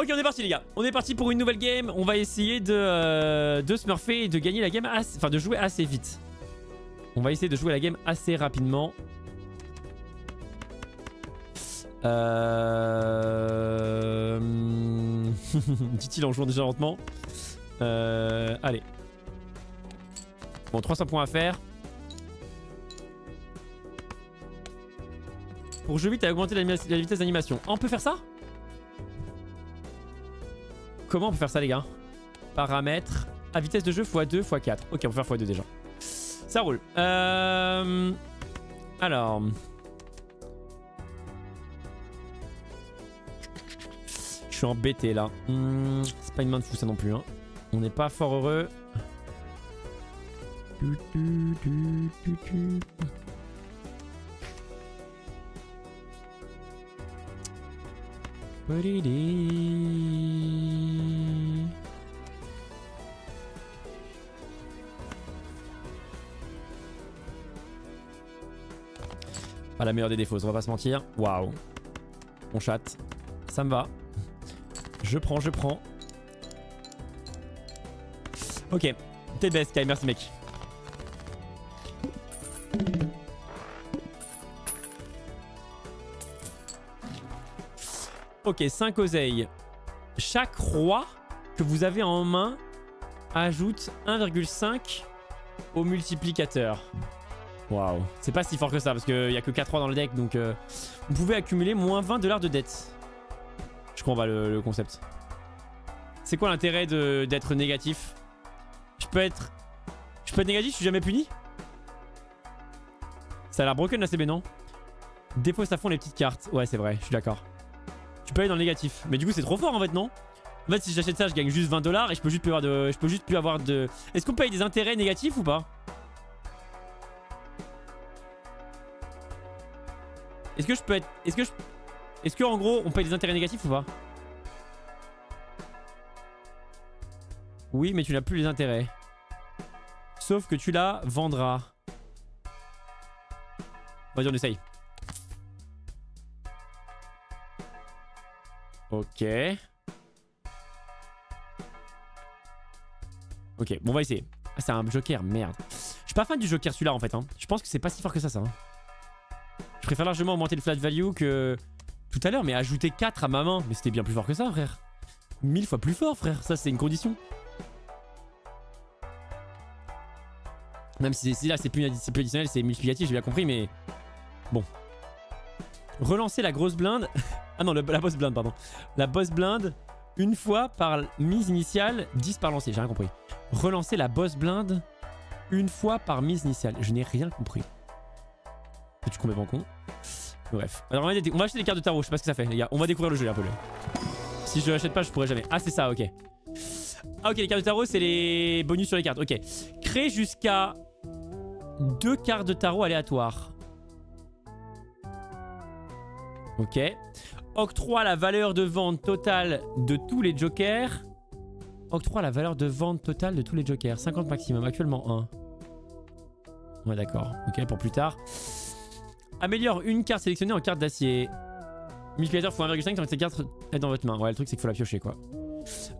Ok, on est parti les gars. On est parti pour une nouvelle game. On va essayer de, euh, de smurfer et de gagner la game, assez, enfin de jouer assez vite. On va essayer de jouer la game assez rapidement. Euh... Dit-il en jouant déjà lentement. Euh... Allez. Bon, 300 points à faire. Pour jouer vite, à augmenter la, la vitesse d'animation. Ah, on peut faire ça? Comment on peut faire ça, les gars? Paramètres. À vitesse de jeu x2, x4. Ok, on peut faire x2 déjà. Ça roule. Euh... Alors... Je suis embêté là. Hmm, c'est pas une main de fou ça non plus. Hein. On n'est pas fort heureux. Du, du, du, Pas la meilleure des défauts, on va pas se mentir. Waouh. On chatte. Ça me va. Je prends, je prends. Ok. T'es best, Kai. Merci, mec. Ok, 5 oseilles. Chaque roi que vous avez en main ajoute 1,5 au multiplicateur. Waouh. C'est pas si fort que ça parce qu'il y a que 4 rois dans le deck donc euh, vous pouvez accumuler moins 20 dollars de dette. Je comprends le, concept. C'est quoi l'intérêt d'être négatif? Je peux être... Négatif, je suis jamais puni? Ça a l'air broken la CB non? Défausse à fond les petites cartes. Ouais c'est vrai, je suis d'accord. Tu peux aller dans le négatif. Mais du coup c'est trop fort en fait non? En fait si j'achète ça je gagne juste 20 dollars et je peux juste plus avoir de... Je peux juste plus avoir de... Est-ce qu'on paye des intérêts négatifs ou pas? Est-ce que je peux être... Est-ce que je... Est-ce que en gros on paye des intérêts négatifs ou pas? Oui mais tu n'as plus les intérêts. Sauf que tu la vendras. Vas-y on essaye. Ok. Ok, bon on va essayer. Ah c'est un joker, merde. Je suis pas fan du joker celui-là en fait. Hein. Je pense que c'est pas si fort que ça ça. Hein. Je préfère largement augmenter le flat value que tout à l'heure, mais ajouter 4 à ma main. Mais c'était bien plus fort que ça, frère. Mille fois plus fort, frère. Ça, c'est une condition. Même si, là, c'est plus, plus additionnel, c'est multiplicatif, j'ai bien compris, mais... Bon. Relancer la grosse blinde... ah non, la boss blinde, pardon. La boss blinde, une fois par mise initiale, 10 par lancer, j'ai rien compris. Relancer la boss blinde, une fois par mise initiale. Je n'ai rien compris. C'est complètement con. Bref. Alors on va, acheter des cartes de tarot, je sais pas ce que ça fait les gars. On va découvrir le jeu un peu. Si je l'achète pas, je pourrais jamais. Ah c'est ça, ok. Ah ok, les cartes de tarot, c'est les bonus sur les cartes. Ok. Créer jusqu'à deux cartes de tarot aléatoires. Ok. Octroie la valeur de vente totale de tous les jokers. Octroie la valeur de vente totale de tous les jokers. 50 maximum, actuellement 1. Ouais d'accord. Ok, pour plus tard. Améliore une carte sélectionnée en carte d'acier. Multiplicateur x 1,5 tant que cette carte est dans votre main. Ouais, le truc c'est qu'il faut la piocher quoi.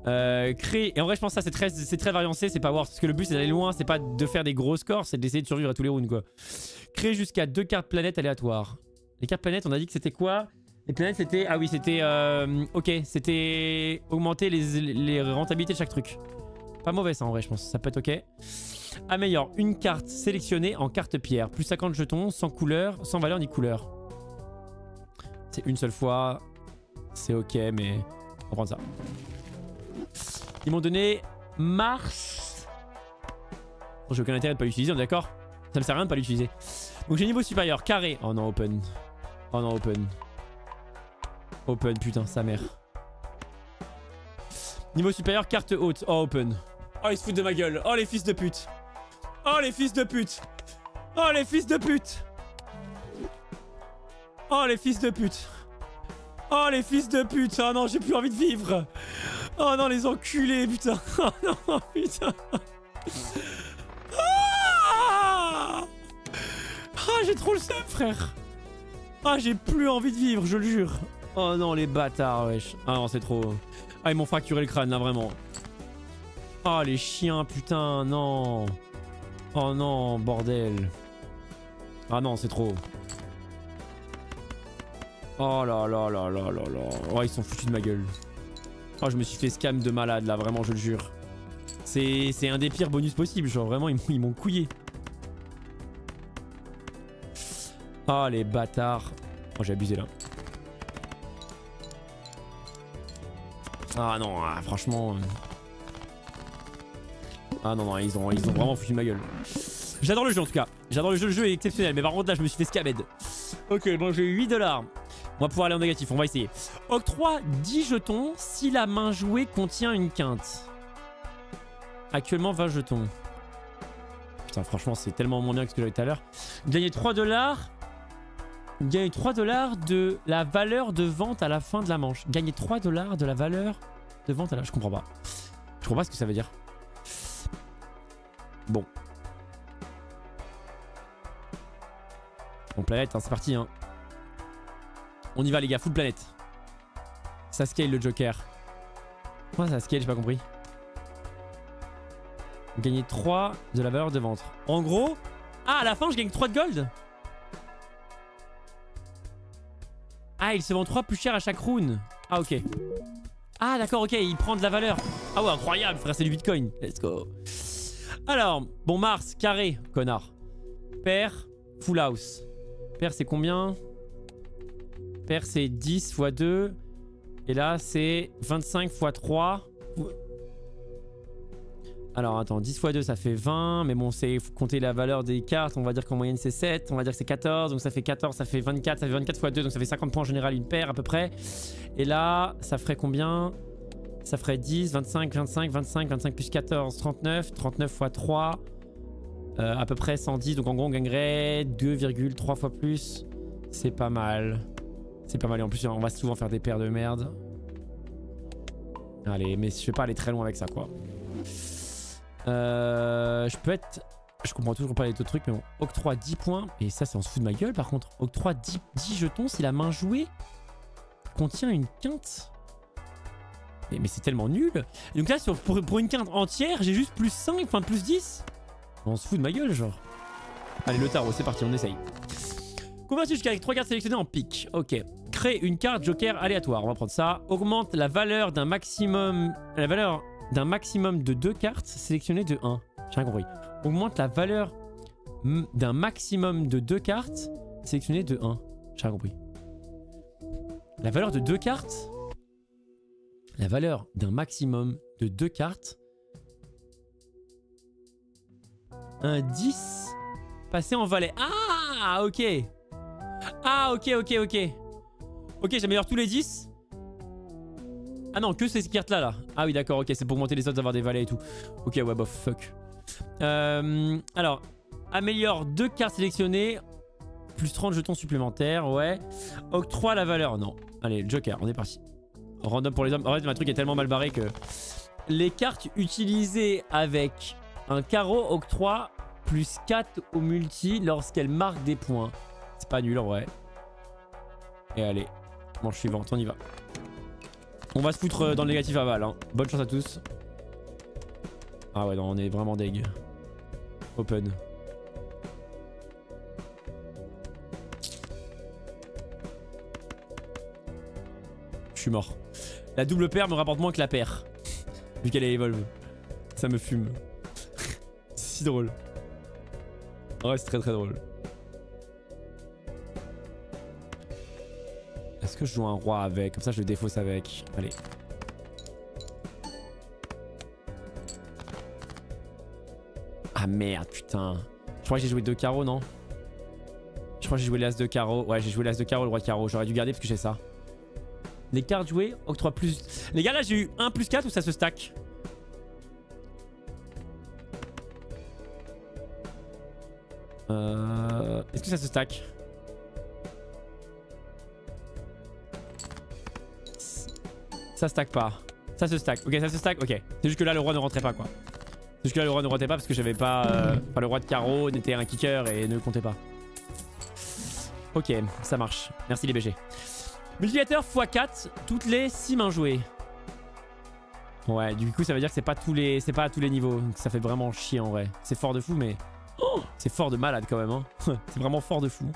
Euh, créer. Et en vrai, je pense que ça c'est très, très variancé, c'est pas voir. Parce que le but c'est d'aller loin, c'est pas de faire des gros scores, c'est d'essayer de survivre à tous les rounds quoi. Créer jusqu'à deux cartes planètes aléatoires. Les cartes planètes, on a dit que c'était quoi? Planètes c'était. Ah oui, c'était. Euh... Ok, c'était augmenter les, rentabilités de chaque truc. Pas mauvais ça en vrai, je pense. Ça peut être ok. Améliore une carte sélectionnée en carte pierre. Plus 50 jetons, sans couleur, sans valeur ni couleur. C'est une seule fois. C'est ok, mais on va prendre ça. Ils m'ont donné Mars. Bon, J'ai aucun intérêt de pas l'utiliser, on est d'accord Ça me sert à rien de pas l'utiliser. Donc j'ai niveau supérieur, carré. Oh non, open. Oh non, open. Open, putain, sa mère. Niveau supérieur, carte haute. Oh, open. Oh, ils se foutent de ma gueule. Oh, les fils de pute. Oh, les fils de pute. Oh, les fils de pute. Oh, les fils de pute. Oh, les fils de pute. Oh non, j'ai plus envie de vivre. Oh non, les enculés, putain. Oh non, putain. Ah, ah j'ai trop le seum, frère. Ah, j'ai plus envie de vivre, je le jure. Oh non, les bâtards, wesh. Ah non, c'est trop. Ah, ils m'ont fracturé le crâne, là, vraiment. Oh, les chiens, putain, non. Oh non, bordel. Ah non, c'est trop. Oh là là là là là là. Oh, ils sont foutus de ma gueule. Oh, je me suis fait scam de malade, là, vraiment, je le jure. C'est un des pires bonus possibles, genre, vraiment, ils m'ont couillé. Oh, les bâtards. Oh, j'ai abusé, là. Ah non, ah, franchement... Euh. Ah non, non, ils ont, ils ont vraiment foutu ma gueule. J'adore le jeu en tout cas. J'adore le jeu, le jeu est exceptionnel. Mais par contre là, je me suis fait scabed. Ok, bon, j'ai eu 8 dollars. On va pouvoir aller en négatif, on va essayer. Octroi 10 jetons si la main jouée contient une quinte. Actuellement 20 jetons. Putain, franchement, c'est tellement moins bien que ce que j'avais tout à l'heure. Gagner 3 dollars. Gagner 3 dollars de la valeur de vente à la fin de la manche. Gagner 3 dollars de la valeur de vente à la... Je comprends pas. Je comprends pas ce que ça veut dire. Bon. Bon, planète, hein, c'est parti. Hein. On y va, les gars. Full planète. Ça scale le Joker. Pourquoi ça scale J'ai pas compris. Gagner 3 de la valeur de vente. En gros... Ah, à la fin, je gagne 3 de gold? Ah, il se vend 3 plus cher à chaque rune. Ah, ok. Ah, d'accord, ok, il prend de la valeur. Ah ouais, incroyable, frère, c'est du bitcoin. Let's go. Alors, bon, Mars, carré, connard. Père, full house. Père, c'est combien? Père, c'est 10 x 2. Et là, c'est 25 x 3. Alors attends, 10 x 2 ça fait 20, mais bon c'est compter la valeur des cartes, on va dire qu'en moyenne c'est 7, on va dire que c'est 14, donc ça fait 14, ça fait 24, ça fait 24 x 2, donc ça fait 50 points en général une paire à peu près. Et là, ça ferait combien? Ça ferait 10, 25, 25, 25, 25 plus 14, 39, 39 x 3, à peu près 110, donc en gros on gagnerait 2,3 fois plus. C'est pas mal. C'est pas mal, et en plus on va souvent faire des paires de merde. Allez, mais je vais pas aller très loin avec ça quoi. Euh, je peux être... Je comprends toujours pas les autres trucs, mais bon. Octroi 10 points. Et ça, c'est on se fout de ma gueule, par contre. Octroi 10, 10 jetons si la main jouée contient une quinte. Mais, c'est tellement nul. Donc là, pour, une quinte entière, j'ai juste plus 5, enfin plus 10. On se fout de ma gueule, genre. Allez, le tarot, c'est parti, on essaye. Converti jusqu'à 3 cartes sélectionnées en pique. Ok. Crée une carte joker aléatoire. On va prendre ça. Augmente la valeur d'un maximum... La valeur d'un maximum de 2 cartes sélectionnées de 1. J'ai rien compris. Augmente la valeur d'un maximum de 2 cartes sélectionnées de 1. J'ai rien compris. La valeur de 2 cartes La valeur d'un maximum de 2 cartes. Un 10 passé en valet. Ah, ok. Ah, ok, ok, ok. Ok, j'améliore tous les 10 ah non, que ces cartes là. Ah oui d'accord, ok, c'est pour monter les autres, avoir des valets et tout. Ok, ouais, bof, fuck. Euh, alors, améliore deux cartes sélectionnées. Plus 30 jetons supplémentaires, ouais. Octroie la valeur, non. Allez, Joker, on est parti. Random pour les hommes. En fait, ma truc est tellement mal barré que... Les cartes utilisées avec un carreau octroie plus 4 au multi lorsqu'elles marquent des points. C'est pas nul en vrai. Et allez, manche suivante, on y va. On va se foutre euh, dans le négatif aval. Hein. Bonne chance à tous. Ah ouais, non, on est vraiment deg. Open. Je suis mort. La double paire me rapporte moins que la paire. Vu qu'elle est evolve. Ça me fume. c'est si drôle. Ouais, c'est très très drôle. Est-ce que je joue un roi avec Comme ça, je le défausse avec. Allez. Ah merde, putain. Je crois que j'ai joué deux carreaux, non Je crois que j'ai joué l'as de carreau. Ouais, j'ai joué l'as de carreau, le roi de carreau. J'aurais dû garder parce que j'ai ça. Les cartes jouées, octroi plus... Les gars, là, j'ai eu 1 plus 4 ou ça se stack Euh... Est-ce que ça se stack Ça stack pas. Ça se stack. Ok, ça se stack. Ok. C'est juste que là, le roi ne rentrait pas, quoi. C'est juste que là, le roi ne rentrait pas parce que j'avais pas... Euh, enfin, le roi de carreau n'était un kicker et ne comptait pas. Ok, ça marche. Merci les BG. Multiplicateur x4 toutes les 6 mains jouées. Ouais, du coup ça veut dire que c'est pas tous les c'est pas à tous les niveaux. Donc ça fait vraiment chier en vrai. C'est fort de fou mais oh, c'est fort de malade quand même hein. c'est vraiment fort de fou.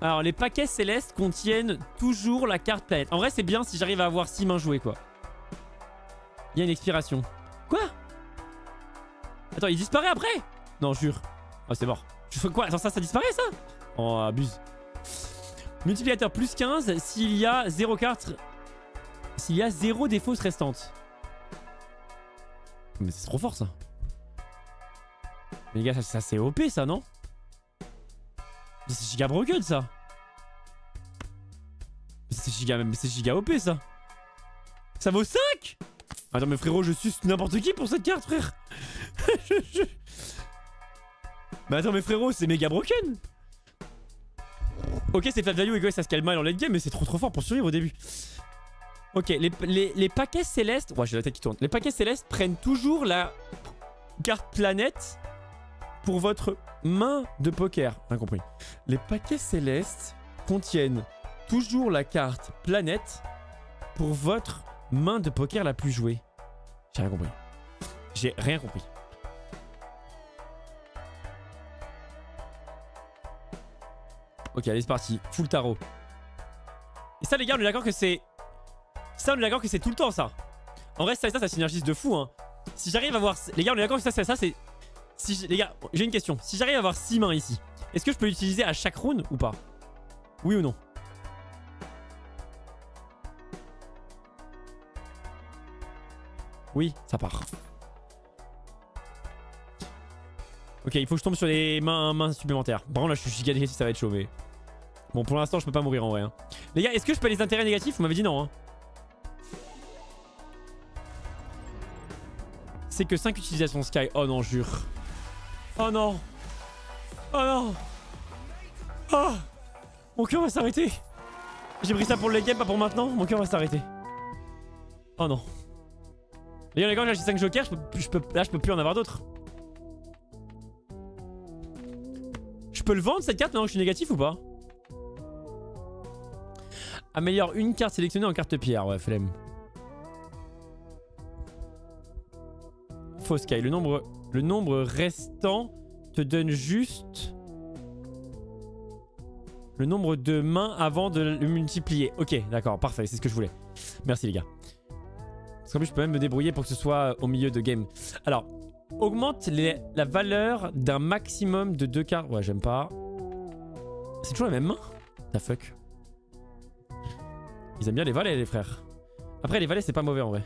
Alors les paquets célestes contiennent toujours la carte planète. En vrai c'est bien si j'arrive à avoir 6 mains jouées quoi. Il y a une expiration. Quoi? Attends, il disparaît après? Non, jure. Oh, c'est mort. Je fais quoi? Attends, ça, ça disparaît ça? Oh, abuse. Multiplicateur plus 15 s'il y a 0 cartes. S'il y a 0 des fausses restantes. Mais c'est trop fort ça. Mais les gars, ça, c'est OP ça, non? C'est giga broken ça. C'est giga, c'est giga OP ça. Ça vaut 5 Attends mais frérot, je suis n'importe qui pour cette carte frère. Mais attends mais frérot, c'est méga broken. Ok, c'est flat value et quoi, ça se calme mal en late game, mais c'est trop trop fort pour survivre au début. Ok, les, paquets célestes... Ouais, j'ai la tête qui tourne. Les paquets célestes prennent toujours la carte planète pour votre main de poker. Incompris. Les paquets célestes contiennent toujours la carte planète pour votre main de poker la plus jouée. J'ai rien compris. J'ai rien compris. Ok, allez, c'est parti. Full tarot. Et ça, les gars, on est d'accord que c'est ça, on est d'accord que c'est tout le temps ça. En vrai, ça et ça, ça synergise de fou. Hein. Si j'arrive à voir... Les gars, on est d'accord que ça, c'est ça, c'est... Les gars, j'ai une question. Si j'arrive à avoir 6 mains ici, est-ce que je peux l'utiliser à chaque round ou pas? Oui ou non? Oui, ça part. Ok, il faut que je tombe sur les mains, mains supplémentaires. Bon, là, je suis giga si ça va être chaud, mais... Bon, pour l'instant, je peux pas mourir en vrai. Hein. Les gars, est-ce que je peux les intérêts négatifs? Vous m'avez dit non, hein. C'est que 5 utilisations Sky. Oh non, jure. Oh non. Oh non. Oh Mon cœur va s'arrêter. J'ai pris ça pour le late game, pas pour maintenant. Mon cœur va s'arrêter. Oh non. D'ailleurs, les gars, là j'ai 5 jokers. Je peux, là, je peux plus en avoir d'autres. Je peux le vendre cette carte maintenant que je suis négatif ou pas? Améliore une carte sélectionnée en carte pierre. Ouais, flemme. Faux Sky. Le nombre, le nombre restant te donne juste le nombre de mains avant de le multiplier. Ok, d'accord, parfait, c'est ce que je voulais. Merci les gars. Parce qu'en plus, je peux même me débrouiller pour que ce soit au milieu de game. Alors, augmente la valeur d'un maximum de deux cartes. Ouais, j'aime pas. C'est toujours la même main The fuck. Ils aiment bien les valets, les frères. Après, les valets, c'est pas mauvais en vrai.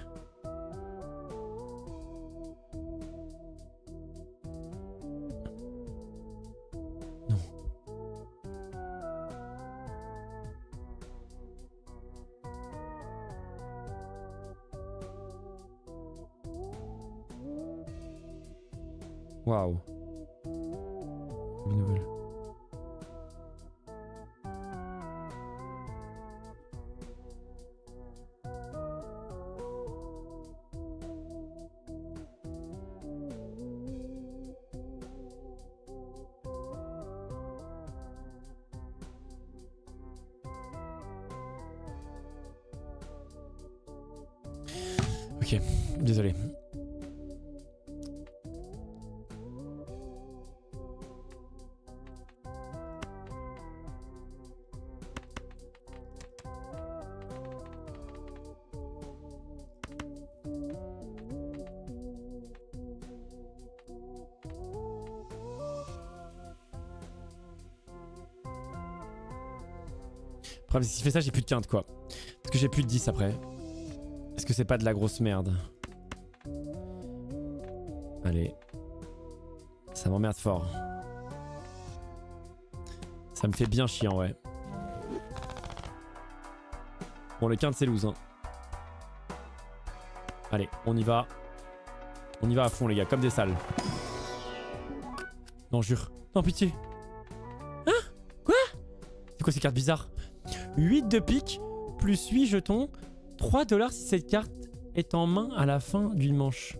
Problème, c'est s'il fait ça, j'ai plus de quinte, quoi. Parce que j'ai plus de 10 après. Est-ce que c'est pas de la grosse merde? Allez. Ça m'emmerde fort. Ça me fait bien chiant, ouais. Bon, le quinte, c'est loose. Hein. Allez, on y va. On y va à fond, les gars, comme des salles. Non, jure. Non, pitié. Hein? Quoi? C'est quoi ces cartes bizarres? 8 de pique, plus 8 jetons, 3 dollars si cette carte est en main à la fin d'une manche.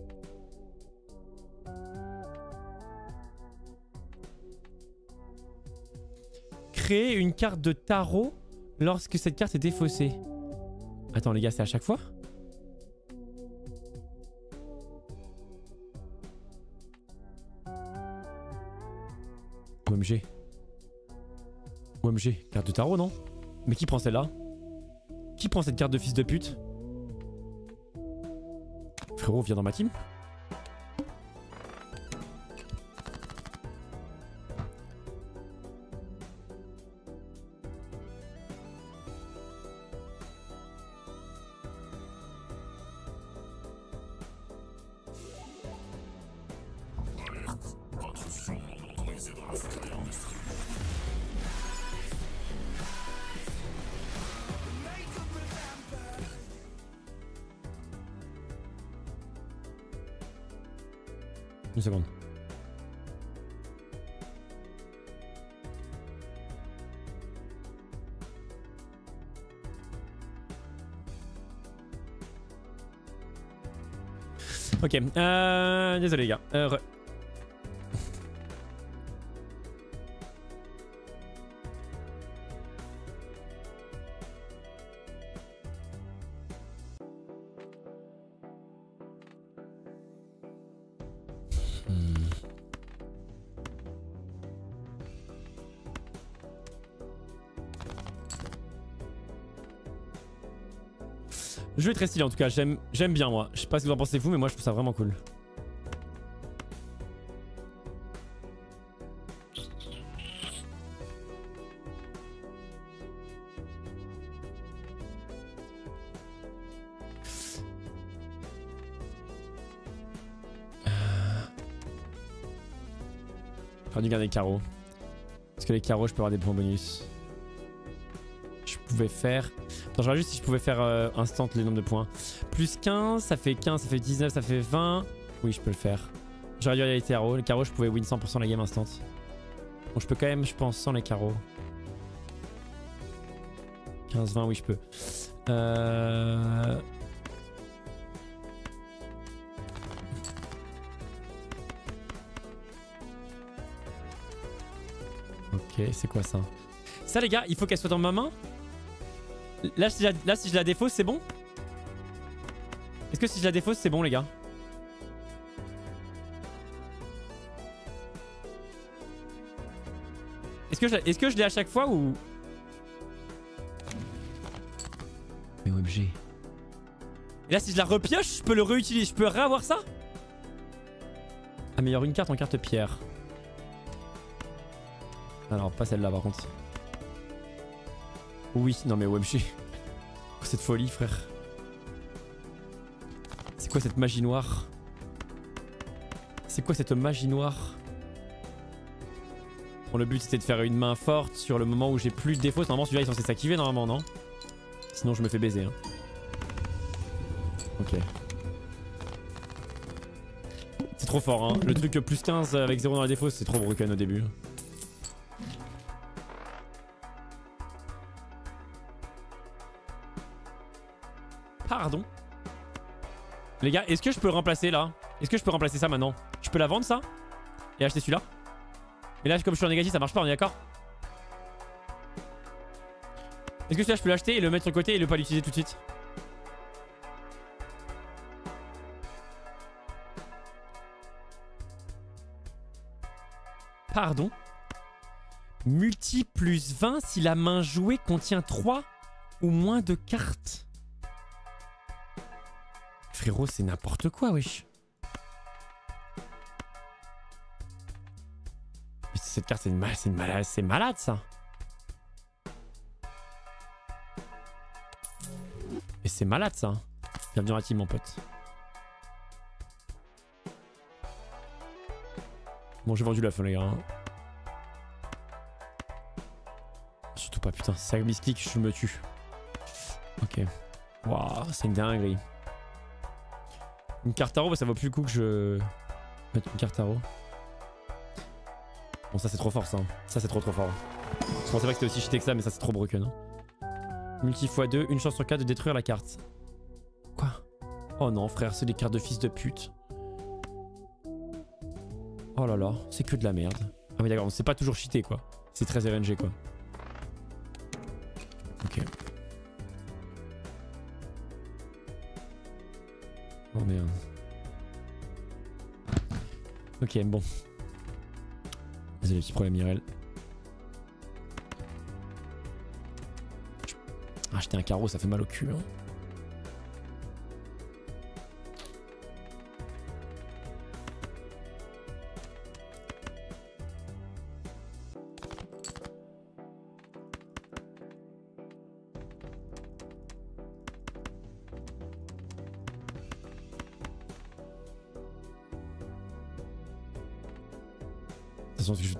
Créer une carte de tarot lorsque cette carte est défaussée. Attends les gars, c'est à chaque fois? OMG. OMG, carte de tarot non? Mais qui prend celle-là? Qui prend cette carte de fils de pute? Frérot, viens dans ma team Ok, euh, désolé les gars. Euh, très stylé en tout cas, j'aime bien moi. Je sais pas ce que vous en pensez vous, mais moi je trouve ça vraiment cool. J'aurais dû garder les carreaux. Parce que les carreaux, je peux avoir des points bonus. Je pouvais faire... Attends, je regarde juste si je pouvais faire euh, instant les nombres de points. Plus 15, ça fait 15, ça fait 19, ça fait 20. Oui, je peux le faire. J'aurais dû regarder les carreaux. Les carreaux, je pouvais win 100% la game instant. Bon, je peux quand même, je pense, sans les carreaux. 15, 20, oui, je peux. Euh... Ok, c'est quoi ça? Ça, les gars, il faut qu'elle soit dans ma main? Là, si, je la, là, si je la défausse, c'est bon Est-ce que si je la défausse, c'est bon, les gars Est-ce que, je, que je l'ai à chaque fois ou... Mais OMG. Et là, si je la repioche, je peux le réutiliser. Je peux réavoir ça Améliore une carte en carte pierre. Alors, pas celle-là, par contre. Oui, non mais OMG. Cette folie, frère. C'est quoi cette magie noire? C'est quoi cette magie noire? Bon, le but c'était de faire une main forte sur le moment où j'ai plus de défauts. Normalement, celui-là il est censé s'activer, normalement, non? Sinon, je me fais baiser. hein. Ok. C'est trop fort, hein. Le truc plus 15 avec 0 dans la défausse, c'est trop broken au début. Les gars, est-ce que je peux le remplacer là? Est-ce que je peux remplacer ça maintenant? Je peux la vendre ça? Et acheter celui-là? Mais là, comme je suis en négatif, ça marche pas, on est d'accord? Est-ce que celui-là, je peux l'acheter et le mettre sur le côté et ne pas l'utiliser tout de suite? Pardon? Multi plus 20 si la main jouée contient 3 ou moins de cartes? C'est n'importe quoi, wesh. Mais cette carte, c'est mal- malade, c'est malade, ça. Mais c'est malade, ça. Bienvenue dans la team, mon pote? Bon, j'ai vendu la fin, les gars. hein. Surtout pas, putain. Ça misclick, je me tue. Ok. Waouh, c'est une dinguerie. Une carte tarot, bah, ça vaut plus le coup que je mette une carte tarot. Bon, ça c'est trop fort ça. Ça c'est trop trop fort. Je pensais pas que c'était aussi cheaté que ça, mais ça c'est trop broken. hein. Multi x2, une chance sur 4 de détruire la carte. Quoi? Oh non, frère, c'est des cartes de fils de pute. Oh là là, c'est que de la merde. Ah oui, d'accord, c'est pas toujours cheaté quoi. C'est très RNG quoi. Ok. Ok, bon. Désolé, petit problème IRL. Acheter un carreau, ça fait mal au cul. Hein.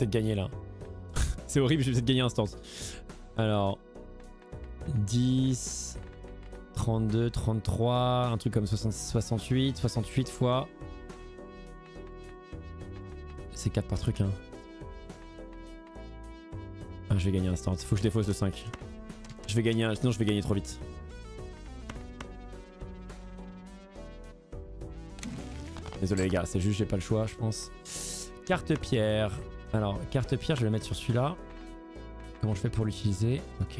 Gagner là. C'est horrible, je vais peut-être gagner instance. Alors, 10, 32, 33, un truc comme 60, 68, 68 fois. C'est 4 par truc, hein. Ah, je vais gagner instant. Faut que je défausse le 5. Je vais gagner, sinon je vais gagner trop vite. Désolé les gars, c'est juste j'ai pas le choix, je pense. Carte pierre. Alors, carte pierre, je vais la mettre sur celui-là. Comment je fais pour l'utiliser? Ok.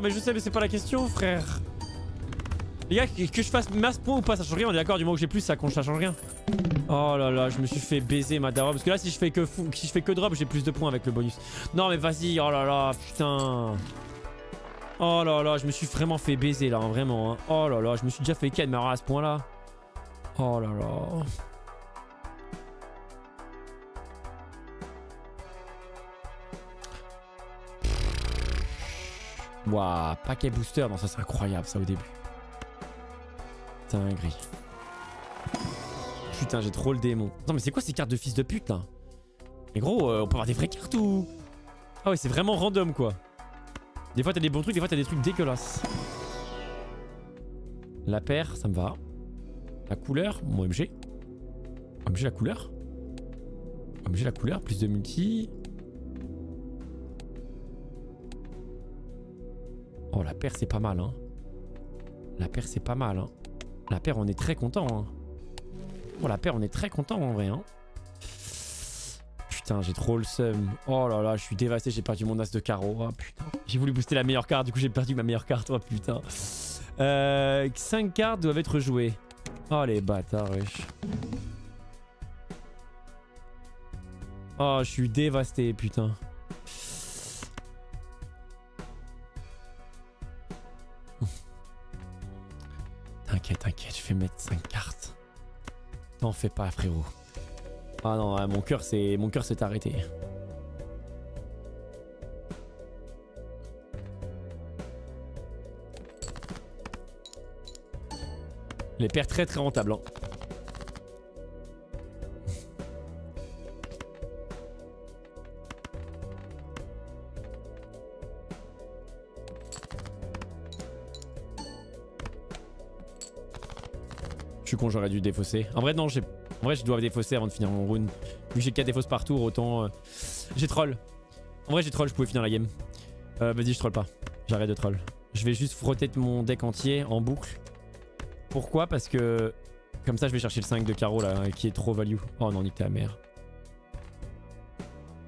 Mais je sais, mais c'est pas la question, frère. Les gars, que, je fasse masse point ou pas, ça change rien, on est d'accord, du moment que j'ai plus, ça, ça change rien. Oh là là, je me suis fait baiser ma daronne. Parce que là, si je fais que, si je fais que drop, j'ai plus de points avec le bonus. Non, mais vas-y, oh là là, putain. Oh là là, je me suis vraiment fait baiser là, hein, vraiment. Hein. Oh là là, je me suis déjà fait ken, mais à ce point-là. Oh là là. Waouh, paquet booster. Non, ça c'est incroyable ça au début. gris. Putain, j'ai trop le démon. Non, mais c'est quoi ces cartes de fils de pute là? Mais gros, euh, on peut avoir des vraies cartes ou? Ah ouais, c'est vraiment random quoi. Des fois t'as des bons trucs, des fois t'as des trucs dégueulasses. La paire, ça me va. La couleur, mon MG. MG la couleur. MG la couleur, plus de multi. Oh la paire c'est pas mal hein. La paire c'est pas mal hein. La paire on est très content hein. Oh la paire on est très content en vrai hein. Putain, j'ai trop le seum. Oh là là, je suis dévasté, j'ai perdu mon as de carreau. Oh putain. J'ai voulu booster la meilleure carte, du coup j'ai perdu ma meilleure carte. Oh putain. Euh, 5 cartes doivent être jouées. Oh les bâtards, wesh. Oh, je suis dévasté, putain. T'en fais pas, frérot. Ah non, mon cœur c'est mon cœur s'est arrêté. Les paires très très rentables. Hein. J'aurais dû défausser. En vrai, non, j'ai en vrai, je dois défausser avant de finir mon rune. Vu que j'ai 4 défausses par tour, autant... Euh, j'ai troll. En vrai, j'ai troll, je pouvais finir la game. Euh, Vas-y, je troll pas. J'arrête de troll. Je vais juste frotter mon deck entier en boucle. Pourquoi? Parce que... Comme ça, je vais chercher le 5 de carreau, là, qui est trop value. Oh non, nique ta mère.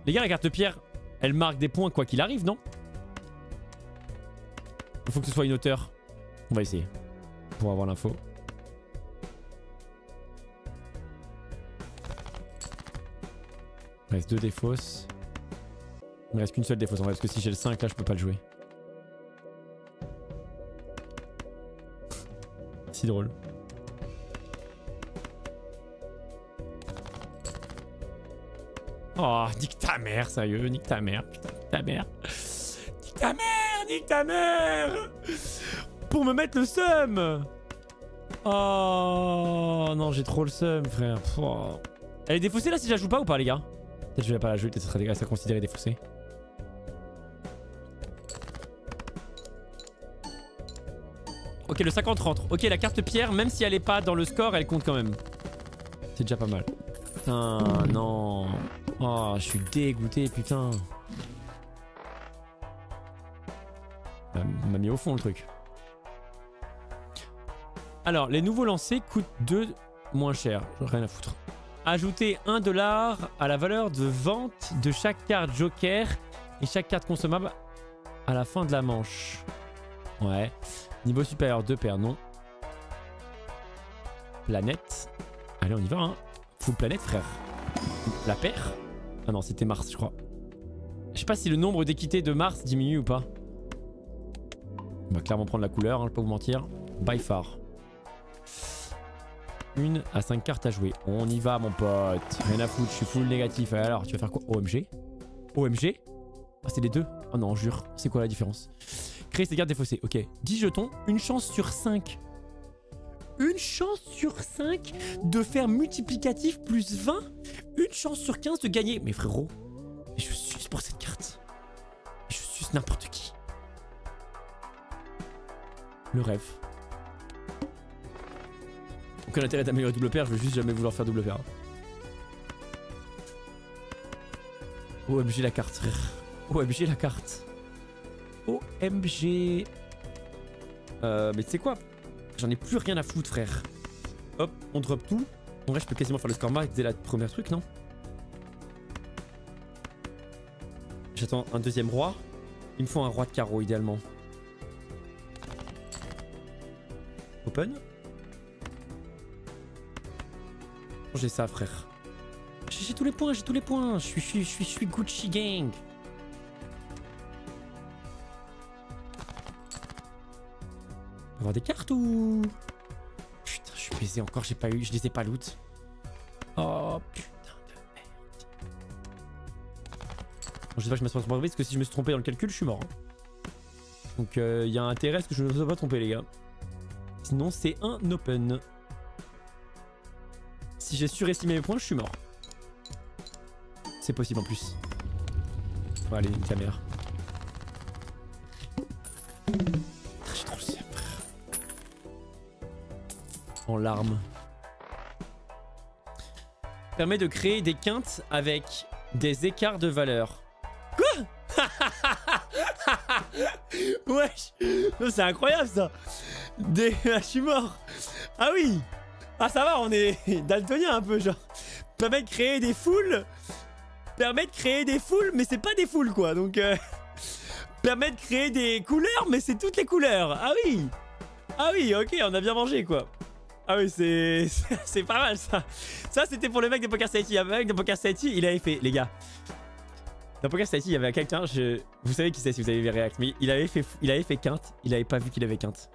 Les gars, la carte pierre, elle marque des points quoi qu'il arrive, non? Il faut que ce soit une hauteur. On va essayer. Pour avoir l'info. Il me reste deux défausses. Il me reste qu'une seule défausse en vrai, parce que si j'ai le 5 là, je peux pas le jouer. si drôle. Oh, nique ta mère, sérieux, nique ta mère, putain, ta mère. Nique ta mère, nique ta mère Pour me mettre le seum Oh non, j'ai trop le seum, frère. Elle est défaussée là si je la joue pas ou pas, les gars? Peut-être je vais pas la jouer, peut-être ça serait ça considéré défaussé. Ok, le 50 rentre. Ok, la carte pierre, même si elle est pas dans le score, elle compte quand même. C'est déjà pas mal. Putain, non. Oh, je suis dégoûté, putain. On m'a mis au fond le truc. Alors, les nouveaux lancers coûtent 2 moins cher. Rien à foutre. Ajouter 1 dollar à la valeur de vente de chaque carte joker et chaque carte consommable à la fin de la manche. Ouais. Niveau supérieur, 2 paires, non. Planète. Allez, on y va, hein. Full planète, frère. La paire Ah non, c'était Mars, je crois. Je sais pas si le nombre d'équités de Mars diminue ou pas. On va clairement prendre la couleur, hein, je peux vous mentir. By far. Une à 5 cartes à jouer. On y va, mon pote. Rien à foutre, je suis full négatif. Alors, tu vas faire quoi? OMG OMG Ah, c'est les deux Oh non, jure. C'est quoi la différence? Créer ces cartes défaussées. Ok. 10 jetons, une chance sur 5. Une chance sur 5 de faire multiplicatif plus 20 Une chance sur 15 de gagner. Mais frérot, je suis pour cette carte. Je suis n'importe qui. Le rêve. Aucun intérêt d'améliorer double paire, je veux juste jamais vouloir faire double paire. OMG la carte. OMG la carte. OMG. Euh, mais tu sais quoi? J'en ai plus rien à foutre, frère. Hop, on drop tout. En vrai, je peux quasiment faire le score max dès la première truc, non? J'attends un deuxième roi. Il me faut un roi de carreau, idéalement. Open J'ai ça, frère. J'ai tous les points, j'ai tous les points. Je suis, je suis, je suis, Gucci Gang. avoir des cartes ou... Putain, je suis baisé encore, j'ai pas eu, je les ai pas loot. Oh putain de merde. Bon, je sais pas que je me suis trompé parce que si je me suis trompé dans le calcul, je suis mort. Hein. Donc il euh, y a intérêt à ce que je ne me sois pas trompé les gars. Sinon c'est un open. Si j'ai surestimé mes points, je suis mort. C'est possible en plus. Bon, allez, une caméra. J'ai trop. En larmes. Permet de créer des quintes avec des écarts de valeur. Quoi? Wesh C'est incroyable ça des... Je suis mort Ah oui Ah ça va, on est daltonien un peu genre. Permet de créer des foules Permet de créer des foules, mais c'est pas des foules quoi, donc... Euh... Permet de créer des couleurs, mais c'est toutes les couleurs Ah oui Ah oui, ok, on a bien mangé quoi ah oui, c'est c'est pas mal ça. Ça, c'était pour le mec de Poker Society. Le mec de Poker Society, il avait fait, les gars. Dans Poker Society, il y avait quelqu'un, je... vous savez qui c'est si vous avez vu React, mais il avait fait, il avait fait quinte, il avait pas vu qu'il avait quinte.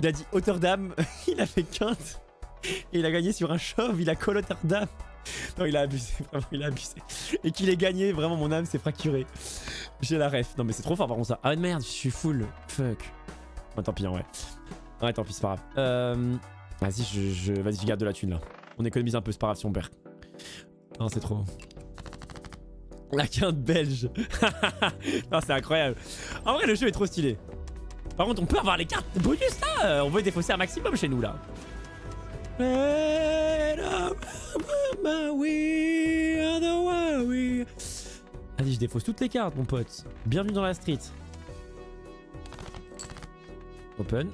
Il a dit hauteur d'âme, il a fait quinte. Et il a gagné sur un chauve, il a d'âme. Non, il a abusé, vraiment, il a abusé. Et qu'il ait gagné, vraiment, mon âme s'est fracturée. J'ai la ref. Non, mais c'est trop fort par contre ça. Ah merde, je suis full. Fuck. Bon, tant pis, vrai. Ouais, tant pis, c'est pas grave. Euh... Vas-y, je, Vas-y, je garde de la thune là. On économise un peu, c'est pas grave si on perd. Non, c'est trop. La quinte belge. non, c'est incroyable. En vrai, le jeu est trop stylé. Par contre, on peut avoir les cartes bonus là. On veut défausser un maximum chez nous là. Vas-y, je défausse toutes les cartes, mon pote. Bienvenue dans la street. Open.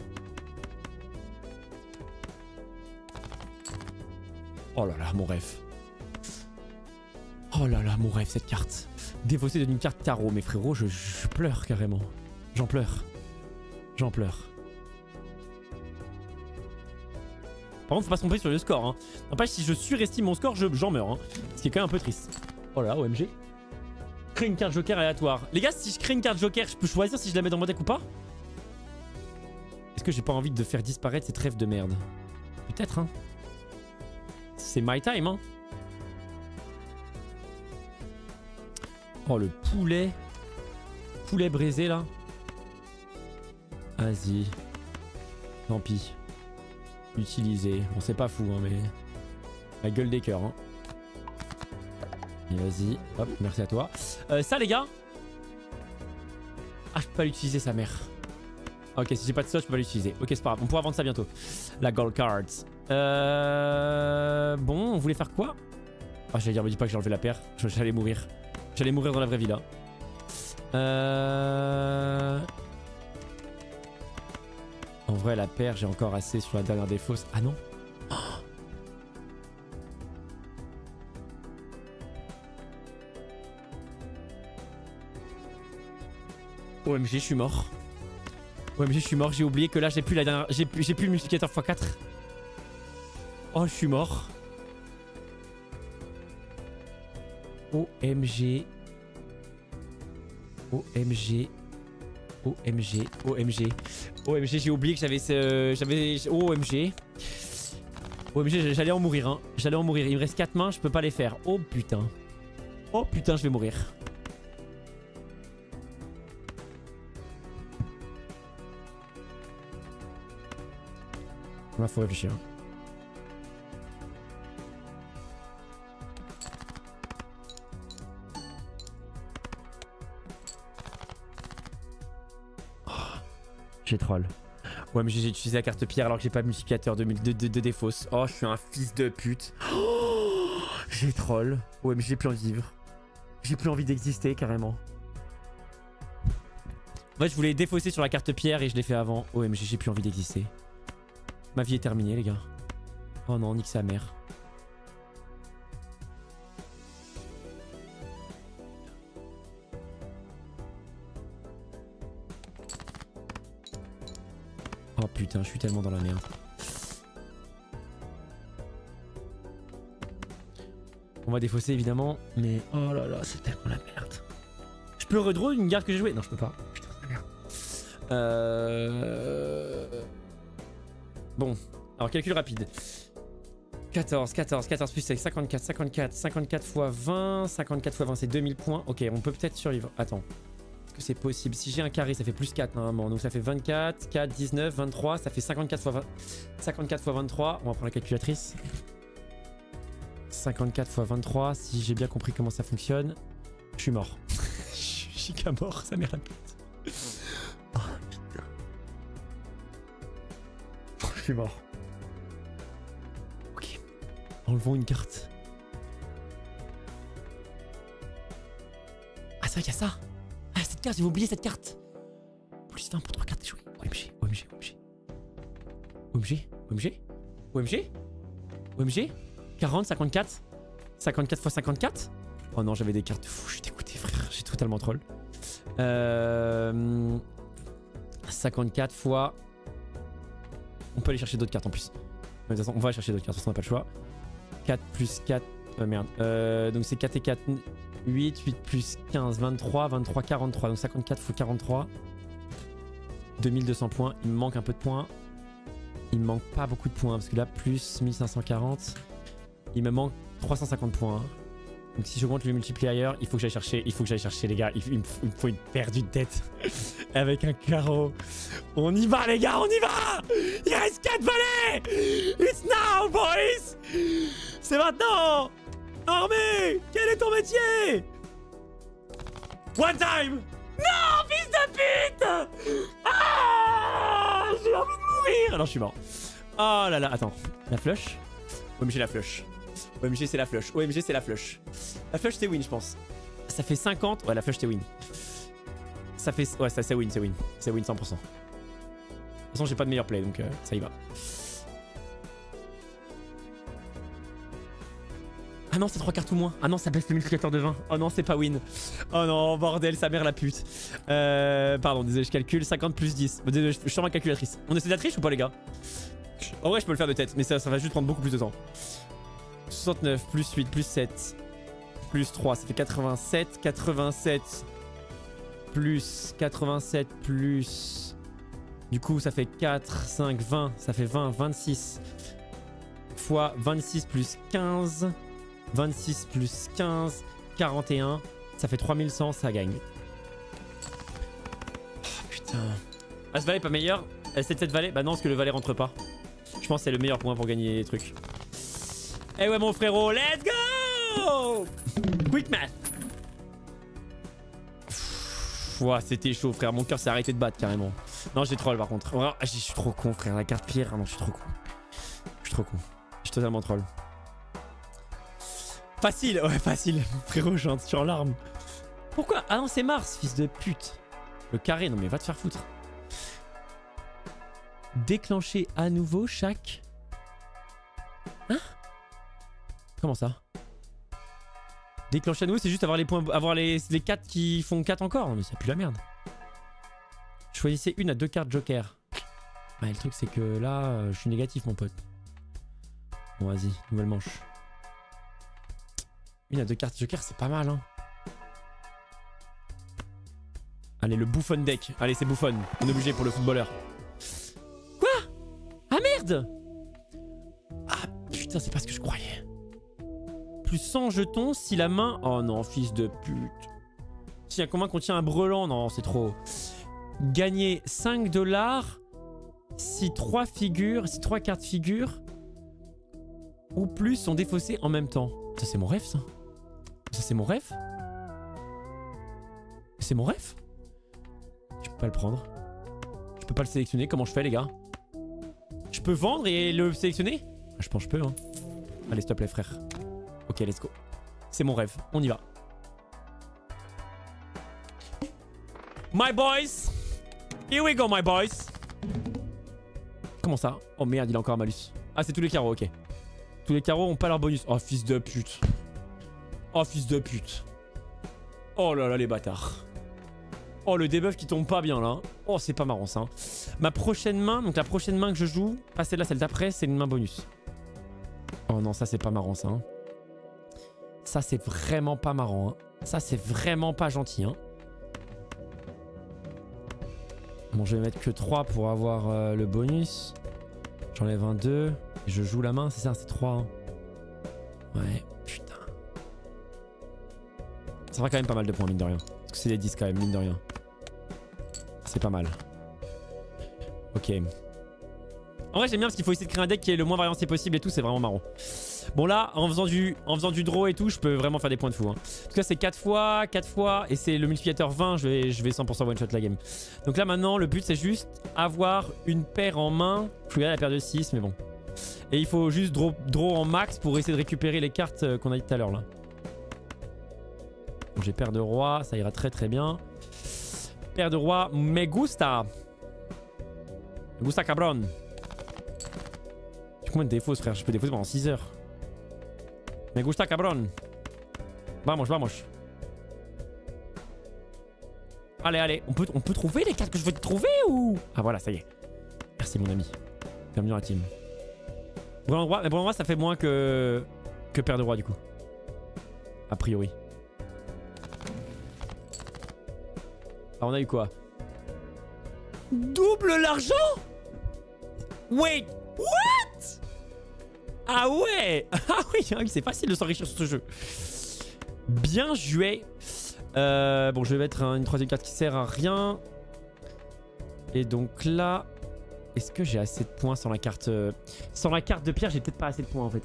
Oh là là, mon rêve. Oh là là, mon rêve, cette carte. Défaussé d'une carte tarot, mes frérots, je, pleure carrément. J'en pleure. J'en pleure. Par contre, faut pas se tromper sur le score. Hein. N'empêche, si je surestime mon score, j'en meurs. Hein. Ce qui est quand même un peu triste. Oh là, OMG. Crée une carte joker aléatoire. Les gars, si je crée une carte joker, je peux choisir si je la mets dans mon deck ou pas? Est-ce que j'ai pas envie de faire disparaître cette rêve de merde? Peut-être, hein. C'est my time, hein. Oh, le poulet. Poulet braisé, là. Vas-y. Tant pis. Utiliser. Bon, c'est pas fou, hein, mais. La gueule des cœurs. Hein. Et vas-y. Hop, merci à toi. Euh, ça, les gars. Ah, je peux pas l'utiliser, sa mère. Ok, si j'ai pas de ça, je peux pas l'utiliser. Ok, c'est pas grave. On pourra vendre ça bientôt. La gold cards. Euh... Bon, on voulait faire quoi? Ah, j'allais dire, me dis pas que j'ai enlevé la paire. J'allais mourir. J'allais mourir dans la vraie vie, là. Euh... En vrai, la paire, j'ai encore assez sur la dernière des fausses. Ah non OMG, je suis mort. OMG, je suis mort. J'ai oublié que là, j'ai plus la dernière... J'ai plus, plus le multiplicateur x4. Oh, je suis mort. OMG. OMG. OMG. OMG. OMG, j'ai oublié que j'avais ce... J'avais... OMG. OMG, j'allais en mourir, hein. J'allais en mourir. Il me reste 4 mains, je peux pas les faire. Oh putain. Oh putain, je vais mourir. Là, faut réfléchir. J'ai troll. Ouais, mais j'ai utilisé la carte pierre alors que j'ai pas multiplicateur de, de, de, défausse. Oh, je suis un fils de pute. J'ai troll. Ouais, mais j'ai plus envie de vivre. J'ai plus envie d'exister carrément. Moi, je voulais défausser sur la carte pierre et je l'ai fait avant. OMG, j'ai plus envie d'exister. Ma vie est terminée, les gars. Oh non, nique sa mère. Putain, je suis tellement dans la merde. On va défausser évidemment, mais oh là là, c'est tellement la merde. Je peux redraw une garde que j'ai jouée? Non, je peux pas. Putain, c'est la merde. Euh... Bon, alors calcul rapide. 14, 14, 14 plus 6, 54, 54, 54 fois 20, 54 fois 20 c'est 2000 points. Ok, on peut peut-être survivre. Attends, que c'est possible Si j'ai un carré, ça fait plus 4 normalement. Donc ça fait 24, 4, 19, 23, ça fait 54 fois 20, 54 fois 23. On va prendre la calculatrice. 54 fois 23, si j'ai bien compris comment ça fonctionne. Je suis mort. Je suis qu'à mort, ça m'est rapide. suis mort. Ok. Enlevons une carte. Ah, c'est vrai qu'il y a ça. Ah, cette carte, j'ai oublié cette carte. Plus 20 pour 3 cartes échouées. OMG, OMG, OMG. OMG, OMG, OMG, OMG. 40, 54. 54 x 54. Oh non, j'avais des cartes. Fou, je suis dégoûté, frère. J'ai totalement troll. Euh, 54 fois on peut aller chercher d'autres cartes en plus. De toute façon, on va aller chercher d'autres cartes, on n'a pas le choix. 4 plus 4. Euh, merde. Euh, donc c'est 4 et 4. 8, 8 plus 15, 23, 23, 43. Donc 54 x 43. 2200 points. Il me manque un peu de points. Il me manque pas beaucoup de points parce que là, plus 1540. Il me manque 350 points. Donc si j'augmente le multiplier, il faut que j'aille chercher, il faut que j'aille chercher les gars, il, me faut une paire d'une tête avec un carreau. On y va les gars, on y va Il reste 4 valets It's now boys C'est maintenant Armée Quel est ton métier? One time Non fils de pute Ah J'ai envie de mourir Non je suis mort. Oh là là, attends. La flush? J'ai la flush. OMG c'est la flush. OMG c'est la flush. La flush c'est win je pense. Ça fait 50. Ouais la flush c'est win. Ça fait... Ouais ça c'est win, c'est win. C'est win 100%. De toute façon j'ai pas de meilleur play donc euh, ça y va. Ah non, c'est 3 cartes ou moins. Ah non, ça baisse le multiplicateur de 20. Oh non, c'est pas win. Oh non, bordel, sa mère la pute. Euh, pardon, désolé, je calcule. 50 plus 10. Désolé, je suis sur ma calculatrice. On essaie de la triche ou pas, les gars? En vrai, je peux le faire de tête, mais ça, ça va juste prendre beaucoup plus de temps. 69 plus 8 plus 7 plus 3, ça fait 87. 87 plus 87 plus... Du coup, ça fait 4, 5, 20. Ça fait 20, 26 fois 26 plus 15. 26 plus 15, 41. Ça fait 3100, ça gagne. Oh putain. Ah, ce valet est pas meilleur. Cette, cette valet Bah non, parce que le valet rentre pas. Je pense que c'est le meilleur point pour gagner les trucs. Eh ouais mon frérot, let's go Quick math c'était chaud frère, mon cœur s'est arrêté de battre carrément. Non, j'ai troll par contre. Ah, je suis trop con frère, la carte pire. non, je suis trop con. Je suis trop con. Je suis totalement troll. Facile, ouais, facile. Frérot, je suis en larmes. Pourquoi Ah non, c'est Mars, fils de pute? Le carré, non mais va te faire foutre. Déclencher à nouveau chaque... Hein? Comment ça? Déclencher à nouveau, c'est juste avoir les points, avoir les, les 4 qui font 4 encore? Non mais ça pue la merde. Choisissez une à deux cartes joker. le truc c'est que là, euh, je suis négatif mon pote. Bon vas-y, nouvelle manche. Une à deux cartes joker, c'est pas mal hein. Allez, le bouffon deck. Allez, c'est bouffon. On est obligé pour le footballeur. Quoi? Ah merde Ah putain, c'est pas ce que je croyais. Plus 100 jetons si la main... Oh non, fils de pute. Si un commun contient un brelan, non, c'est trop. Gagner 5 dollars si 3 figures, si 3 cartes figures ou plus sont défaussées en même temps. Ça, c'est mon rêve, ça. Ça, c'est mon rêve C'est mon rêve Je peux pas le prendre. Je peux pas le sélectionner. Comment je fais, les gars? Je peux vendre et le sélectionner? Ah, Je pense que je peux, hein. Allez, stop les frères. Ok, let's go. C'est mon rêve. On y va. My boys Here we go, my boys Comment ça? Oh merde, il a encore un malus. Ah, c'est tous les carreaux, ok. Tous les carreaux ont pas leur bonus. Oh, fils de pute. Oh, fils de pute. Oh là là, les bâtards. Oh, le debuff qui tombe pas bien, là. Oh, c'est pas marrant, ça. Ma prochaine main, donc la prochaine main que je joue, pas celle-là, celle d'après, c'est une main bonus. Oh non, ça, c'est pas marrant, ça. Hein. Ça, c'est vraiment pas marrant. Hein. Ça, c'est vraiment pas gentil. Hein. Bon, je vais mettre que 3 pour avoir euh, le bonus. J'enlève un 2. Et je joue la main, c'est ça, c'est 3. Ouais. Ça fera quand même pas mal de points, mine de rien. Parce que c'est des 10 quand même, mine de rien. C'est pas mal. Ok. En vrai, j'aime bien parce qu'il faut essayer de créer un deck qui est le moins variancier possible et tout, c'est vraiment marrant. Bon là, en faisant, du, en faisant du draw et tout, je peux vraiment faire des points de fou. Hein. En tout cas, c'est 4 fois, 4 fois, et c'est le multiplicateur 20, je vais, je vais 100% one-shot la game. Donc là, maintenant, le but, c'est juste avoir une paire en main. Je regarde la paire de 6, mais bon. Et il faut juste draw, draw en max pour essayer de récupérer les cartes euh, qu'on a dit tout à l'heure là j'ai paire de roi, ça ira très très bien. Paire de roi, me gusta. Me gusta cabron. J'ai combien de défauts frère? Je peux défausser pendant 6 heures. Me gusta cabron. Vamos, vamos. Allez, allez. On peut, on peut trouver les cartes que je veux trouver ou? Ah voilà, ça y est. Merci mon ami. Bienvenue dans la team. Bon roi ça fait moins que que paire de roi du coup. A priori. Alors on a eu quoi Double l'argent Wait What? Ah ouais Ah oui, c'est facile de s'enrichir sur ce jeu. Bien joué. Euh, bon, je vais mettre une troisième carte qui sert à rien. Et donc là, est-ce que j'ai assez de points sans la carte... Euh, sans la carte de pierre, j'ai peut-être pas assez de points en fait.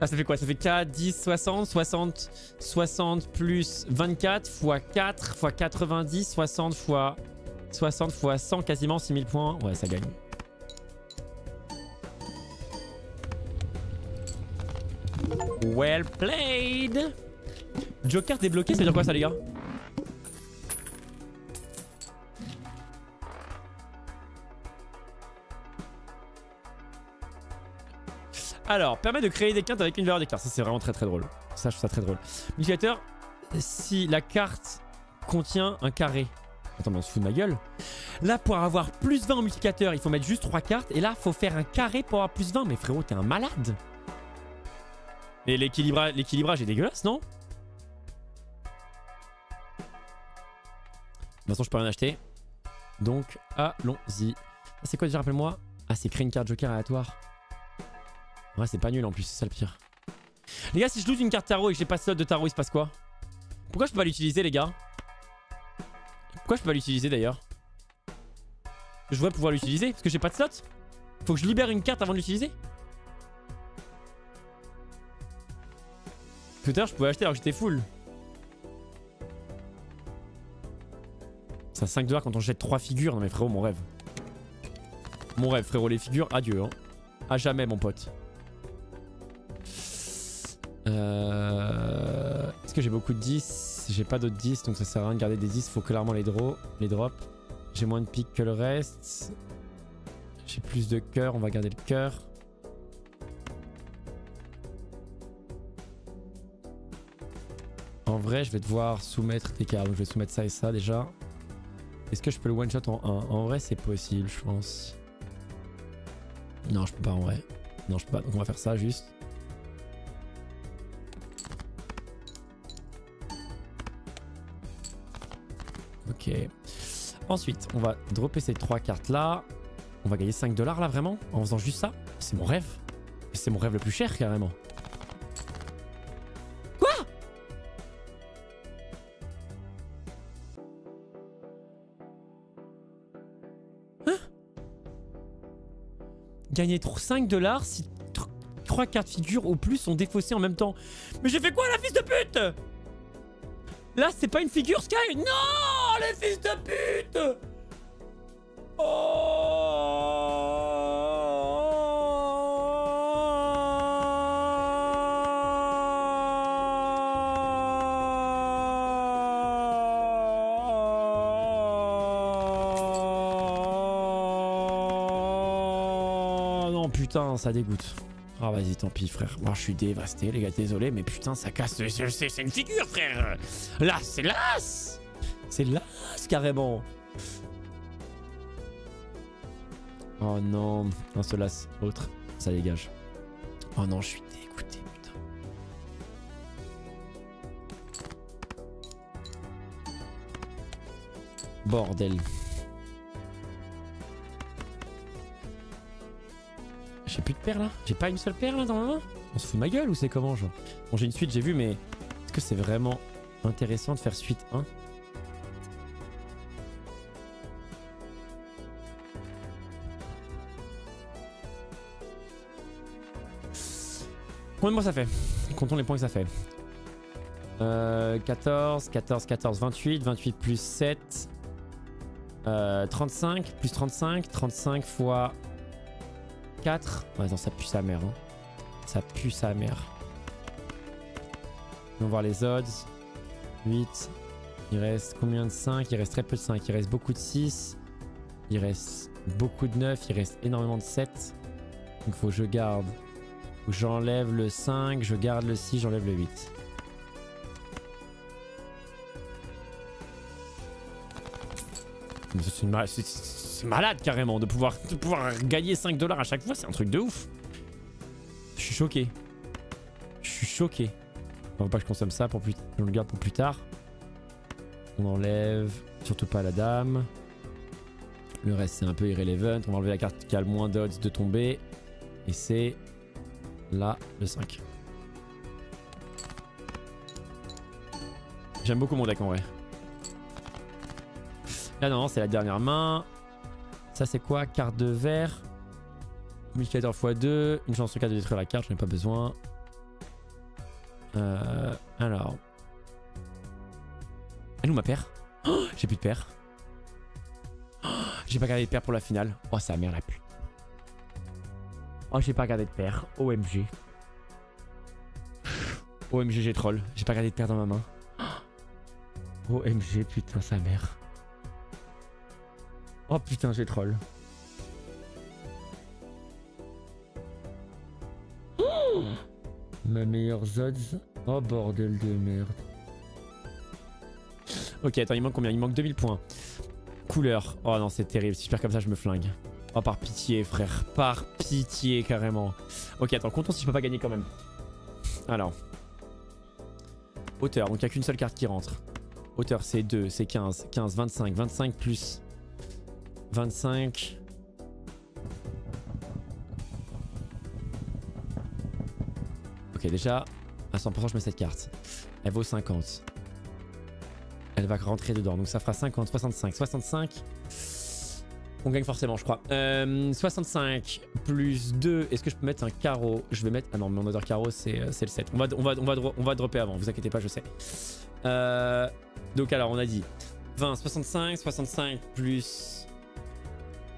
Ah, ça fait quoi? Ça fait 4, 10, 60, 60, 60 plus 24 fois 4 fois 90, 60 fois 60 fois 100, quasiment 6000 points. Ouais, ça gagne. Well played Joker débloqué, ça veut dire quoi ça les gars? Alors, permet de créer des cartes avec une valeur d'écart. Ça, c'est vraiment très très drôle. Ça, je trouve ça très drôle. Multiplicateur, si la carte contient un carré. Attends, mais on se fout de ma gueule. Là, pour avoir plus 20 en multiplicateur, il faut mettre juste 3 cartes. Et là, il faut faire un carré pour avoir plus 20. Mais frérot, t'es un malade. Mais l'équilibrage est dégueulasse, non? De toute façon, je peux rien acheter. Donc, allons-y. C'est quoi déjà, rappelle-moi Ah, c'est créer une carte joker aléatoire. Ouais, c'est pas nul en plus, c'est ça le pire. Les gars, si je loot une carte tarot et que j'ai pas slot de tarot, il se passe quoi? Pourquoi je peux pas l'utiliser, les gars? Pourquoi je peux pas l'utiliser d'ailleurs? Je voudrais pouvoir l'utiliser parce que j'ai pas de slot? Faut que je libère une carte avant de l'utiliser? Tout à l'heure, je pouvais acheter alors que j'étais full. Ça 5 dollars quand on jette 3 figures. Non mais frérot, mon rêve. Mon rêve, frérot, les figures, adieu. Hein. À jamais, mon pote. Euh... Est-ce que j'ai beaucoup de 10 J'ai pas d'autres 10, donc ça sert à rien de garder des 10. Faut clairement les, draw, les drop. J'ai moins de piques que le reste. J'ai plus de cœur, on va garder le cœur. En vrai, je vais devoir soumettre des cartes. Donc je vais soumettre ça et ça déjà. Est-ce que je peux le one shot en 1 En vrai, c'est possible, je pense. Non, je peux pas en vrai. Non, je peux pas. Donc on va faire ça juste. Ok. Ensuite, on va dropper ces trois cartes là. On va gagner 5 dollars là vraiment en faisant juste ça. C'est mon rêve. C'est mon rêve le plus cher carrément. Quoi? Hein? Gagner 5 dollars si 3 cartes figures au plus sont défaussées en même temps. Mais j'ai fait quoi la fils de pute? Là c'est pas une figure Sky? Non les fils de pute Oh non putain ça dégoûte. Ah vas-y tant pis frère. Moi je suis dévasté les gars désolé mais putain ça casse. C'est une figure frère. Là c'est las. C'est las carrément. Oh non, un seul as, autre, ça dégage. Oh non, je suis dégoûté, putain. Bordel. J'ai plus de paire là? J'ai pas une seule paire là dans ma main On se fout de ma gueule ou c'est comment genre? Bon j'ai une suite j'ai vu mais est-ce que c'est vraiment intéressant de faire suite 1 Combien de mois ça fait? Comptons les points que ça fait. Euh, 14, 14, 14, 28. 28 plus 7. Euh, 35, plus 35. 35 fois 4. Ouais, non, ça pue sa mère. Hein. Ça pue sa mère. On va voir les odds. 8. Il reste combien de 5 Il reste très peu de 5. Il reste beaucoup de 6. Il reste beaucoup de 9. Il reste énormément de 7. Donc il faut que je garde J'enlève le 5, je garde le 6, j'enlève le 8. C'est malade carrément de pouvoir, de pouvoir gagner 5 dollars à chaque fois, c'est un truc de ouf. Je suis choqué. Je suis choqué. On va pas que je consomme ça pour plus on le garde pour plus tard. On enlève surtout pas la dame. Le reste c'est un peu irrelevant. On va enlever la carte qui a le moins d'odds de tomber. Et c'est Là, le 5. J'aime beaucoup mon deck en vrai. Là, non, c'est la dernière main. Ça, c'est quoi? Carte de verre. Multiplicateur x2. Une chance sur 4 de détruire la carte, j'en ai pas besoin. Euh, alors. Elle nous ma paire oh, J'ai plus de paire. Oh, j'ai pas gardé de paire pour la finale. Oh, ça merde la pute. Oh, j'ai pas regardé de paire. OMG. OMG, j'ai troll. J'ai pas regardé de paire dans ma main. OMG, putain, sa mère. Oh putain, j'ai troll. Ma meilleure odds. Oh bordel de merde. Ok, attends, il manque combien? Il manque 2000 points. Couleur. Oh non, c'est terrible. Si je perds comme ça, je me flingue. Oh, par pitié, frère. Par pitié, carrément. Ok, attends, comptons si je peux pas gagner quand même. Alors. Hauteur, donc il n'y a qu'une seule carte qui rentre. Hauteur, c'est 2, c'est 15. 15, 25. 25 plus 25. Ok, déjà, à 100%, je mets cette carte. Elle vaut 50. Elle va rentrer dedans, donc ça fera 50, 65. 65. On gagne forcément, je crois. Euh, 65 plus 2. Est-ce que je peux mettre un carreau? Je vais mettre... Ah non, mon other carreau, c'est euh, le 7. On va, on, va, on, va, on va dropper avant, vous inquiétez pas, je sais. Euh, donc alors, on a dit 20, 65, 65 plus...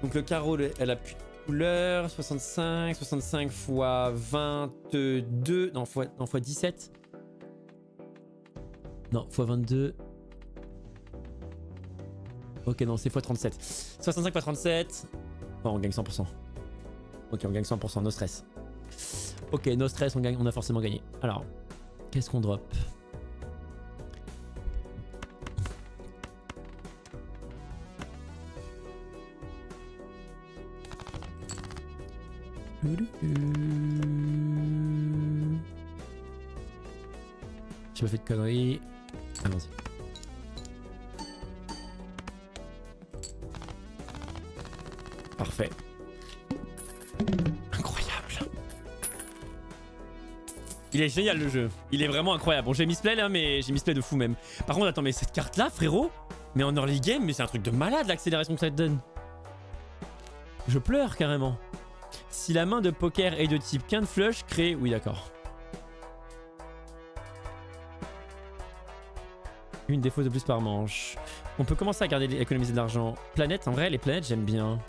Donc le carreau, elle a plus de couleur. 65, 65 fois 22... Non, fois, non, fois 17. Non, fois 22... Ok, non, c'est x37. 65 x 37. Oh, on gagne 100%. Ok, on gagne 100%, no stress. Ok, no stress, on, on a forcément gagné. Alors, qu'est-ce qu'on drop? J'ai pas fait de conneries. Allons-y. Incroyable. Il est génial le jeu. Il est vraiment incroyable. Bon, j'ai misplay là, mais j'ai misplay de fou même. Par contre, attends, mais cette carte là, frérot, mais en early game, mais c'est un truc de malade l'accélération que ça te donne. Je pleure carrément. Si la main de poker est de type quinte flush, crée. Oui, d'accord. Une défaut de plus par manche. On peut commencer à garder, économiser de l'argent. Planète, en vrai, les planètes, j'aime bien.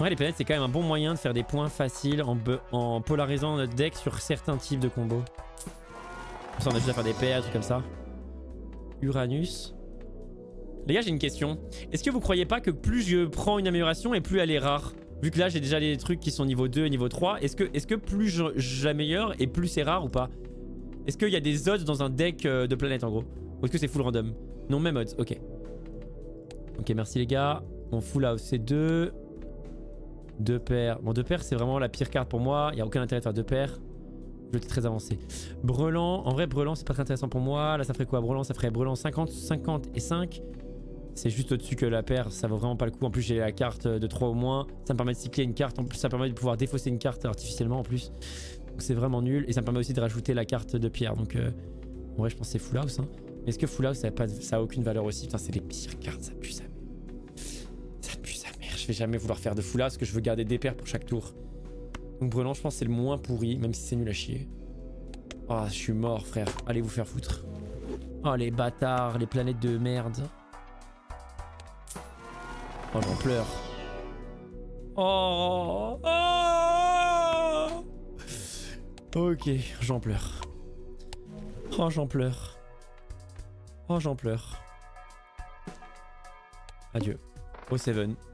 Ouais, les planètes, c'est quand même un bon moyen de faire des points faciles en, polarisant notre deck sur certains types de combos. Comme ça, on a juste à faire des paires, des trucs comme ça. Uranus. Les gars, j'ai une question. Est-ce que vous croyez pas que plus je prends une amélioration et plus elle est rare? Vu que là, j'ai déjà des trucs qui sont niveau 2 et niveau 3. Est-ce que, est que plus j'améliore et plus c'est rare ou pas? Est-ce qu'il y a des odds dans un deck euh, de planètes en gros? Ou est-ce que c'est full random? Non, même odds, ok. Ok, merci les gars. On full out C2. Deux paires. Bon, deux paires, c'est vraiment la pire carte pour moi. Il n'y a aucun intérêt de faire deux paires. Je suis très avancé. Brelan. En vrai, Brelan, c'est pas très intéressant pour moi. Là, ça ferait quoi? Brelan, ça ferait Brelan 50, 50 et 5. C'est juste au-dessus que la paire, ça vaut vraiment pas le coup. En plus, j'ai la carte de 3 au moins. Ça me permet de cycler une carte. En plus, ça me permet de pouvoir défausser une carte artificiellement en plus. Donc c'est vraiment nul. Et ça me permet aussi de rajouter la carte de pierre. Donc euh, en vrai, je pense que c'est Full House. Hein. Mais est-ce que Full House, ça a, pas, aucune valeur aussi? Putain, c'est les pires cartes, ça pue ça je vais jamais vouloir faire de foula parce que je veux garder des paires pour chaque tour. Donc Brelan, je pense c'est le moins pourri, même si c'est nul à chier. Oh, je suis mort, frère. Allez vous faire foutre. Oh, les bâtards, les planètes de merde. Oh, j'en pleure. Oh, oh Ok, j'en pleure. Oh, j'en pleure. Oh, j'en pleure. Adieu. Au 7.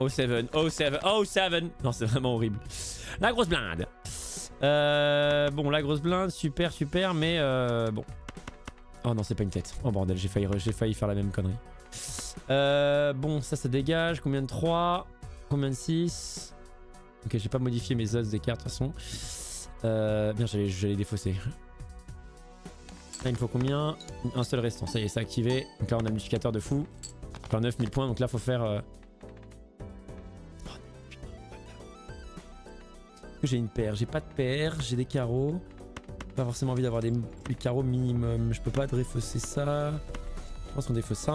Oh 7, oh 7, oh 7 Non, c'est vraiment horrible. La grosse blinde. Euh, bon, la grosse blinde, super, super, mais euh, bon. Oh non, c'est pas une tête. Oh bordel, j'ai failli, failli faire la même connerie. Euh, bon, ça, ça dégage. Combien de 3 Combien de 6 Ok, j'ai pas modifié mes os des cartes de toute façon. Euh, bien, j'allais défausser. Là, il me faut combien? Un seul restant. Ça y est, c'est activé. Donc là, on a un multiplicateur de fou. Enfin, 9000 points. Donc là, faut faire... J'ai une paire J'ai pas de paire, j'ai des carreaux. Pas forcément envie d'avoir des, carreaux minimum. Je peux pas défausser ça. Je pense qu'on défausse ça.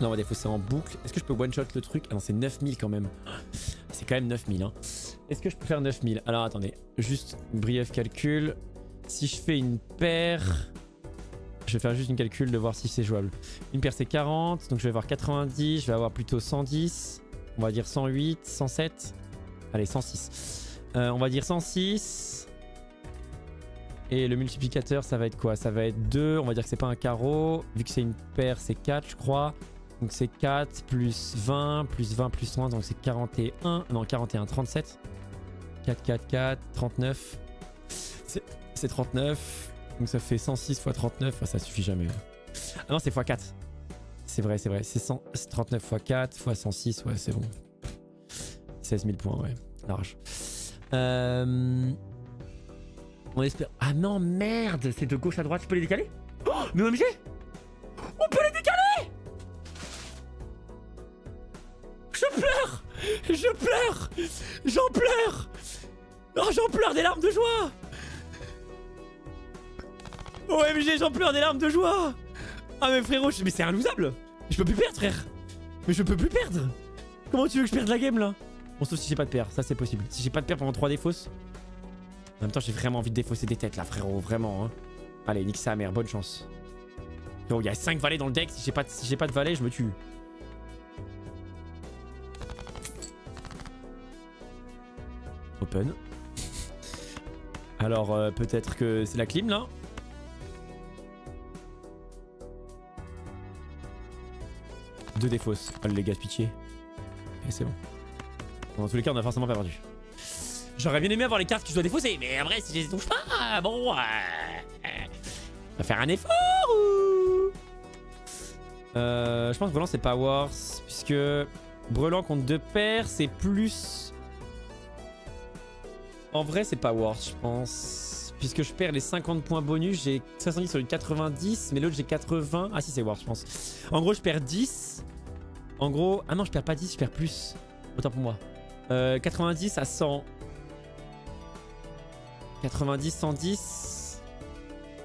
Non, on va défausser en boucle. Est-ce que je peux one-shot le truc? Ah non, c'est 9000 quand même. C'est quand même 9000. Hein. Est-ce que je peux faire 9000 Alors attendez, juste brief calcul. Si je fais une paire... Je vais faire juste une calcul de voir si c'est jouable. Une paire c'est 40, donc je vais avoir 90, je vais avoir plutôt 110. On va dire 108, 107. Allez, 106. Euh, on va dire 106. Et le multiplicateur, ça va être quoi? Ça va être 2. On va dire que c'est pas un carreau. Vu que c'est une paire, c'est 4, je crois. Donc c'est 4 plus 20, plus 20, plus 30. Donc c'est 41. Non, 41, 37. 4, 4, 4, 39. C'est 39. Donc ça fait 106 fois 39. ça suffit jamais. Ah non, c'est x 4. C'est vrai, c'est vrai. C'est 39 x 4 x 106. Ouais, c'est bon. 16 000 points, ouais. Large. Euh... On espère... Ah non, merde C'est de gauche à droite, je peux les décaler? Oh Mais OMG On peut les décaler! Je pleure! Je pleure! J'en pleure! Oh, j'en pleure des larmes de joie! OMG, j'en pleure des larmes de joie! Ah mais frérot, mais c'est inlousable! Je peux plus perdre, frère! Mais je peux plus perdre! Comment tu veux que je perde la game là? Bon sauf si j'ai pas de paire, ça c'est possible. Si j'ai pas de paire pendant 3 défausses. En même temps j'ai vraiment envie de défausser des têtes là frérot, vraiment hein. Allez, nique sa mère, bonne chance. il y a 5 valets dans le deck, si j'ai pas, si pas de valet, je me tue. Open. Alors euh, peut-être que c'est la clim là Deux défausses. Oh les gars, pitié. Et c'est bon. Dans tous les cas, on a forcément pas perdu. J'aurais bien aimé avoir les cartes qui je dois défausser, mais vrai, si je les touche pas, bon... Euh, on va faire un effort ou... Euh, je pense que Brelan c'est pas Wars, puisque Brelan contre deux paires, c'est plus... En vrai, c'est pas Wars, je pense. Puisque je perds les 50 points bonus, j'ai 70 sur le 90, mais l'autre j'ai 80. Ah si, c'est Wars, je pense. En gros, je perds 10. En gros... Ah non, je perds pas 10, je perds plus. Autant pour moi. 90 euh, à 100. 90, 110.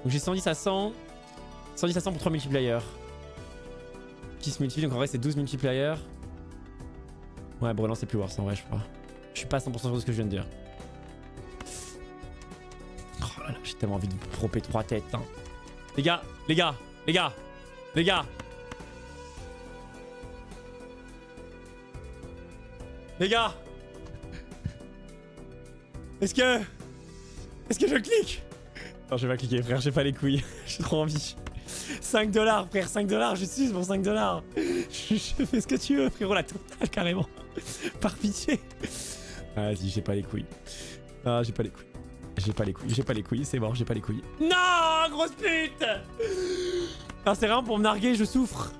Donc j'ai 110 à 100. 110 à 100 pour 3 multipliers. Qui se multiplie, donc en vrai c'est 12 multipliers. Ouais, Brelan c'est plus worse en vrai, je crois. Je suis pas 100% sûr de ce que je viens de dire. Oh là là, j'ai tellement envie de proper 3 têtes. Hein. Les gars, les gars, les gars, les gars. Les gars Est-ce que... Est-ce que je clique? Non, je vais pas cliquer, frère, j'ai pas les couilles. j'ai trop envie. 5 dollars, frère, 5 dollars, je suis pour 5 dollars. Je, fais ce que tu veux, frérot, la totale, carrément. Par pitié. Vas-y, j'ai pas les couilles. Ah, j'ai pas les couilles. J'ai pas les couilles, j'ai pas les couilles, c'est mort, j'ai pas les couilles. Non, grosse pute Ah, c'est vraiment pour me narguer, je souffre.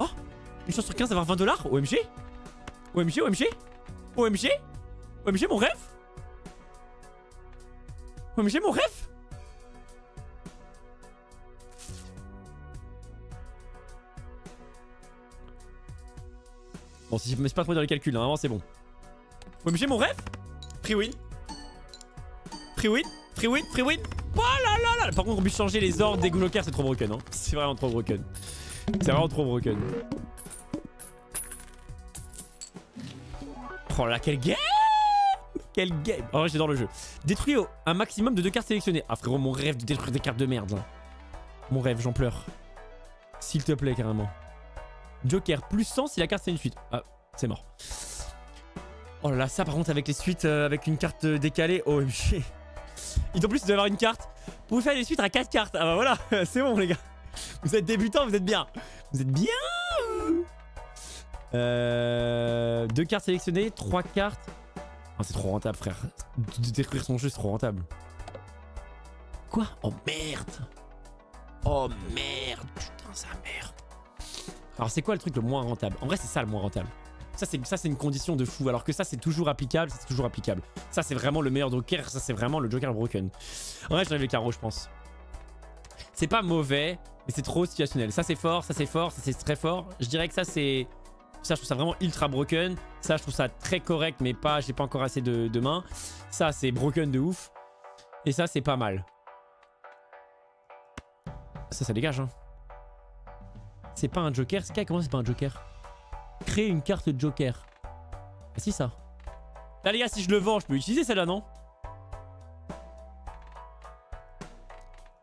Oh Une chance sur 15 d'avoir 20 dollars? OMG OMG, OMG OMG OMG, mon rêve? OMG, mon rêve Bon, si je me pas trop dans les calculs, normalement c'est bon. OMG, mon rêve Free win Free win Free win Free win Oh là là là Par contre, on peut changer les ordres des Glockers, c'est trop broken, hein. C'est vraiment trop broken. C'est vraiment trop broken. Oh là, quel game Quel game Oh, j'adore le jeu. Détruire un maximum de deux cartes sélectionnées. Ah frérot, mon rêve de détruire des cartes de merde. Là. Mon rêve, j'en pleure. S'il te plaît, carrément. Joker, plus 100 si la carte c'est une suite. Ah, c'est mort. Oh là là, ça par contre avec les suites, euh, avec une carte décalée, OMG. Et en plus, il doit avoir une carte. Vous faire les suites à 4 cartes. Ah bah voilà, c'est bon les gars. Vous êtes débutants, vous êtes bien. Vous êtes bien euh, deux cartes sélectionnées, trois cartes. Oh, c'est trop rentable, frère. De détruire son jeu, c'est trop rentable. Quoi? Oh merde Oh merde Putain, ça merde. Alors, c'est quoi le truc le moins rentable? En vrai, c'est ça le moins rentable. Ça, c'est une condition de fou. Alors que ça, c'est toujours applicable. C'est toujours applicable. Ça, c'est vraiment le meilleur joker. Ça, c'est vraiment le joker broken. En vrai, j'enlève les carreaux, je pense. C'est pas mauvais, mais c'est trop situationnel. Ça, c'est fort. Ça, c'est fort. Ça, c'est très fort. Je dirais que ça, c'est ça, je trouve ça vraiment ultra broken. Ça, je trouve ça très correct, mais pas, j'ai pas encore assez de, mains. Ça, c'est broken de ouf. Et ça, c'est pas mal. Ça, ça dégage, hein. C'est pas un joker. Comment c'est pas un joker? Créer une carte joker. Ah si, ça. Là, les gars, si je le vends, je peux utiliser celle-là, non?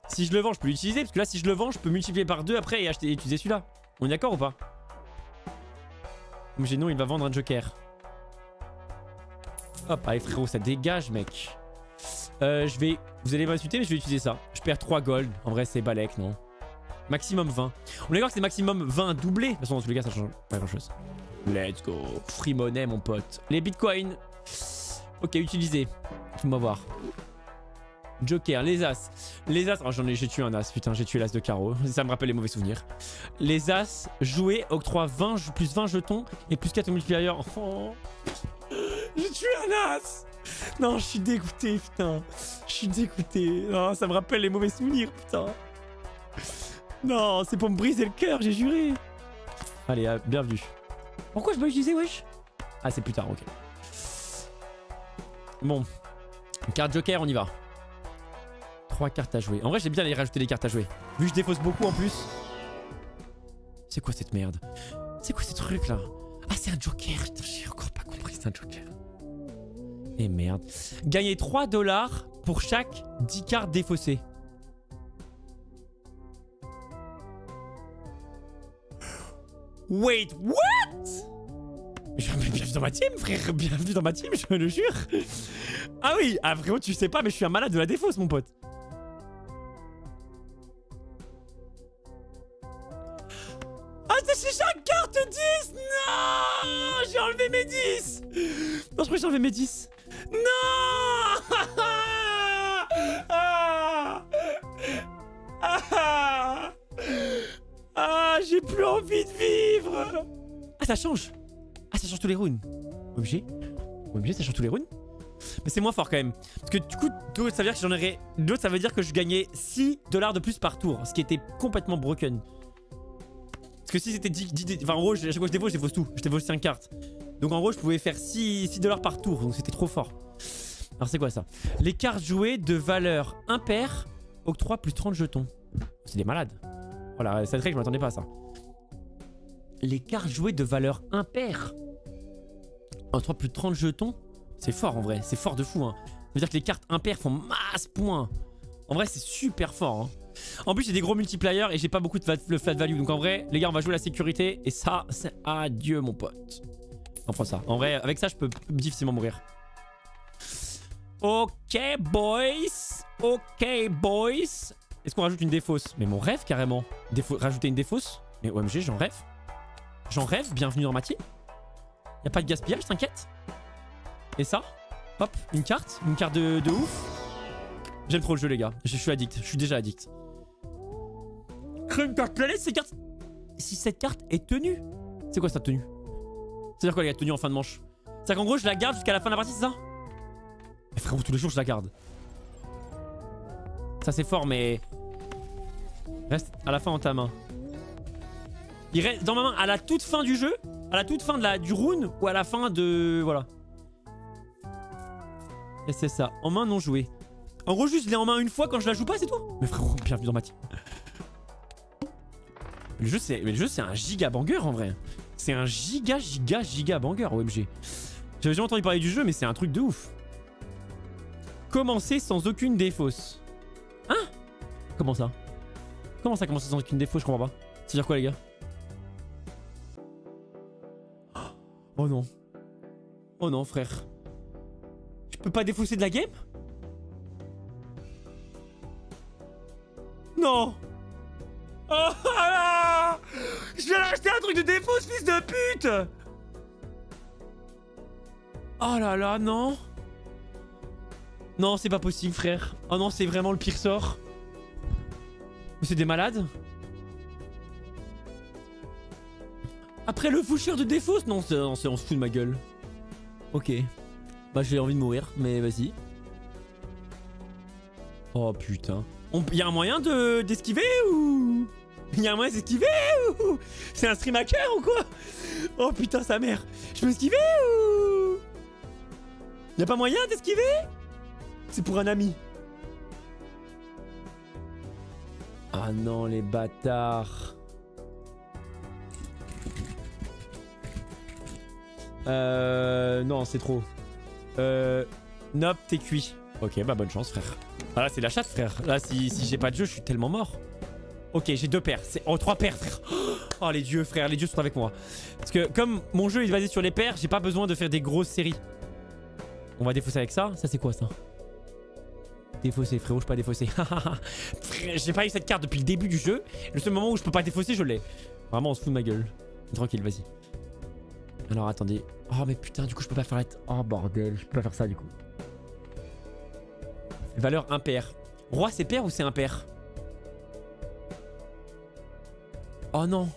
Si je le vends, je peux l'utiliser. Parce que là, si je le vends, je peux multiplier par deux après et acheter et utiliser celui-là. On est d'accord ou pas? Mais non, il va vendre un joker. Hop, allez frérot, ça dégage, mec. Euh, je vais... Vous allez m'insulter, mais je vais utiliser ça. Je perds 3 gold. En vrai, c'est balèque, non? Maximum 20. On est d'accord que c'est maximum 20 doublé. De toute façon, dans tous les cas, ça change pas grand-chose. Let's go. Free money, mon pote. Les bitcoins. Ok, utilisé. Fais-moi voir. Joker, les As. Les As, oh, j'en ai, j'ai tué un As, putain, j'ai tué l'As de carreau. Ça me rappelle les mauvais souvenirs. Les As, jouer, octroie 20, plus 20 jetons et plus 4 multiplier. Oh. J'ai tué un As Non, je suis dégoûté, putain. Je suis dégoûté. Non, ça me rappelle les mauvais souvenirs, putain. Non, c'est pour me briser le cœur, j'ai juré. Allez, euh, bienvenue. Pourquoi je peux utiliser, wesh? Ah, c'est plus tard, ok. Bon. Carte Joker, on y va. 3 cartes à jouer. En vrai, j'aime bien les rajouter des cartes à jouer. Vu que je défausse beaucoup en plus. C'est quoi cette merde? C'est quoi ces trucs là? Ah, c'est un joker. J'ai encore pas compris, c'est un joker. Et merde. Gagner 3 dollars pour chaque 10 cartes défaussées. Wait, what? Bienvenue dans ma team, frère. Bienvenue dans ma team, je le jure. Ah oui, ah frérot, tu sais pas, mais je suis un malade de la défausse, mon pote. Ah, c'est chaque carte 10 Non J'ai enlevé mes 10 Non, je crois que j'ai enlevé mes 10. Non ah, ah, ah j'ai plus envie de vivre Ah, ça change Ah, ça change tous les runes. Obligé Obligé, ça change tous les runes mais c'est moins fort quand même. Parce que du coup, ça veut dire que j'en aurais. D'autres, ça veut dire que je gagnais 6 dollars de plus par tour. Ce qui était complètement broken. Parce que si c'était 10, 10, Enfin, en gros, chaque fois que je défausse, je défausse tout. Je défausse 5 cartes. Donc en gros, je pouvais faire 6, 6 dollars par tour. Donc c'était trop fort. Alors c'est quoi ça? Les cartes jouées de valeur impair octroient plus 30 jetons. C'est des malades. Voilà, c'est vrai que je m'attendais pas à ça. Les cartes jouées de valeur impair octroient plus de 30 jetons c'est fort en vrai, c'est fort de fou. Hein. Ça veut dire que les cartes impaires font masse points. En vrai, c'est super fort. Hein. En plus, j'ai des gros multipliers et j'ai pas beaucoup de flat value. Donc en vrai, les gars, on va jouer la sécurité. Et ça, c'est adieu, mon pote. On prend ça. En vrai, avec ça, je peux difficilement mourir. Ok, boys. Ok, boys. Est-ce qu'on rajoute une défausse Mais mon rêve, carrément. Rajouter une défausse Mais OMG, j'en rêve. J'en rêve. Bienvenue dans ma team. Y'a pas de gaspillage, t'inquiète et ça Hop, une carte. Une carte de, ouf. J'aime trop le jeu, les gars. Je, suis addict. Je suis déjà addict. Si cette carte est tenue. C'est quoi cette tenue? C'est-à-dire quoi, les gars, tenue en fin de manche? C'est-à-dire qu'en gros, je la garde jusqu'à la fin de la partie, c'est ça? Mais frérot, tous les jours, je la garde. Ça, c'est fort, mais. Reste à la fin en ta main. Il reste dans ma main à la toute fin du jeu, à la toute fin de la, du rune ou à la fin de. Voilà. Et c'est ça, en main non jouée. En gros, juste, je l'ai en main une fois quand je la joue pas, c'est tout. Mais frérot, bienvenue dans ma team. Le jeu, c'est, le jeu, c'est un giga banger en vrai. C'est un giga, giga, giga banger OMG. J'avais jamais entendu parler du jeu, mais c'est un truc de ouf. Commencer sans aucune défausse. Hein? Comment ça? Comment ça commencer sans aucune défausse Je comprends pas. C'est-à-dire quoi, les gars? Oh non. Oh non, frère peux pas défausser de la game? Non Oh là Je vais acheter un truc de défausse, fils de pute Oh là là, non Non, c'est pas possible, frère. Oh non, c'est vraiment le pire sort. Mais c'est des malades Après le foucheur de défausse Non, on se fout de ma gueule. Ok. Bah j'ai envie de mourir, mais vas-y. Oh putain. Il y a un moyen de d'esquiver ou... Il y a un moyen d'esquiver ou... C'est un stream hacker ou quoi? Oh putain sa mère. Je peux esquiver ou... Y a pas moyen d'esquiver? C'est pour un ami. Ah non les bâtards. Euh... Non c'est trop. Euh... Nope, t'es cuit. Ok, bah bonne chance, frère. Ah là, c'est la chatte, frère. Là, si, si j'ai pas de jeu, je suis tellement mort. Ok, j'ai deux paires. Oh, trois paires, frère. Oh, les dieux, frère. Les dieux sont avec moi. Parce que comme mon jeu est basé sur les paires, j'ai pas besoin de faire des grosses séries. On va défausser avec ça. Ça, c'est quoi, ça? Défausser, frérot, je peux pas défausser. j'ai pas eu cette carte depuis le début du jeu. Le seul moment où je peux pas défausser, je l'ai. Vraiment, on se fout de ma gueule. Tranquille, vas-y. Alors attendez. Oh mais putain, du coup je peux pas faire la... Oh bordel, je peux pas faire ça du coup. Valeur impair. Roi c'est pair ou c'est impair? Oh non.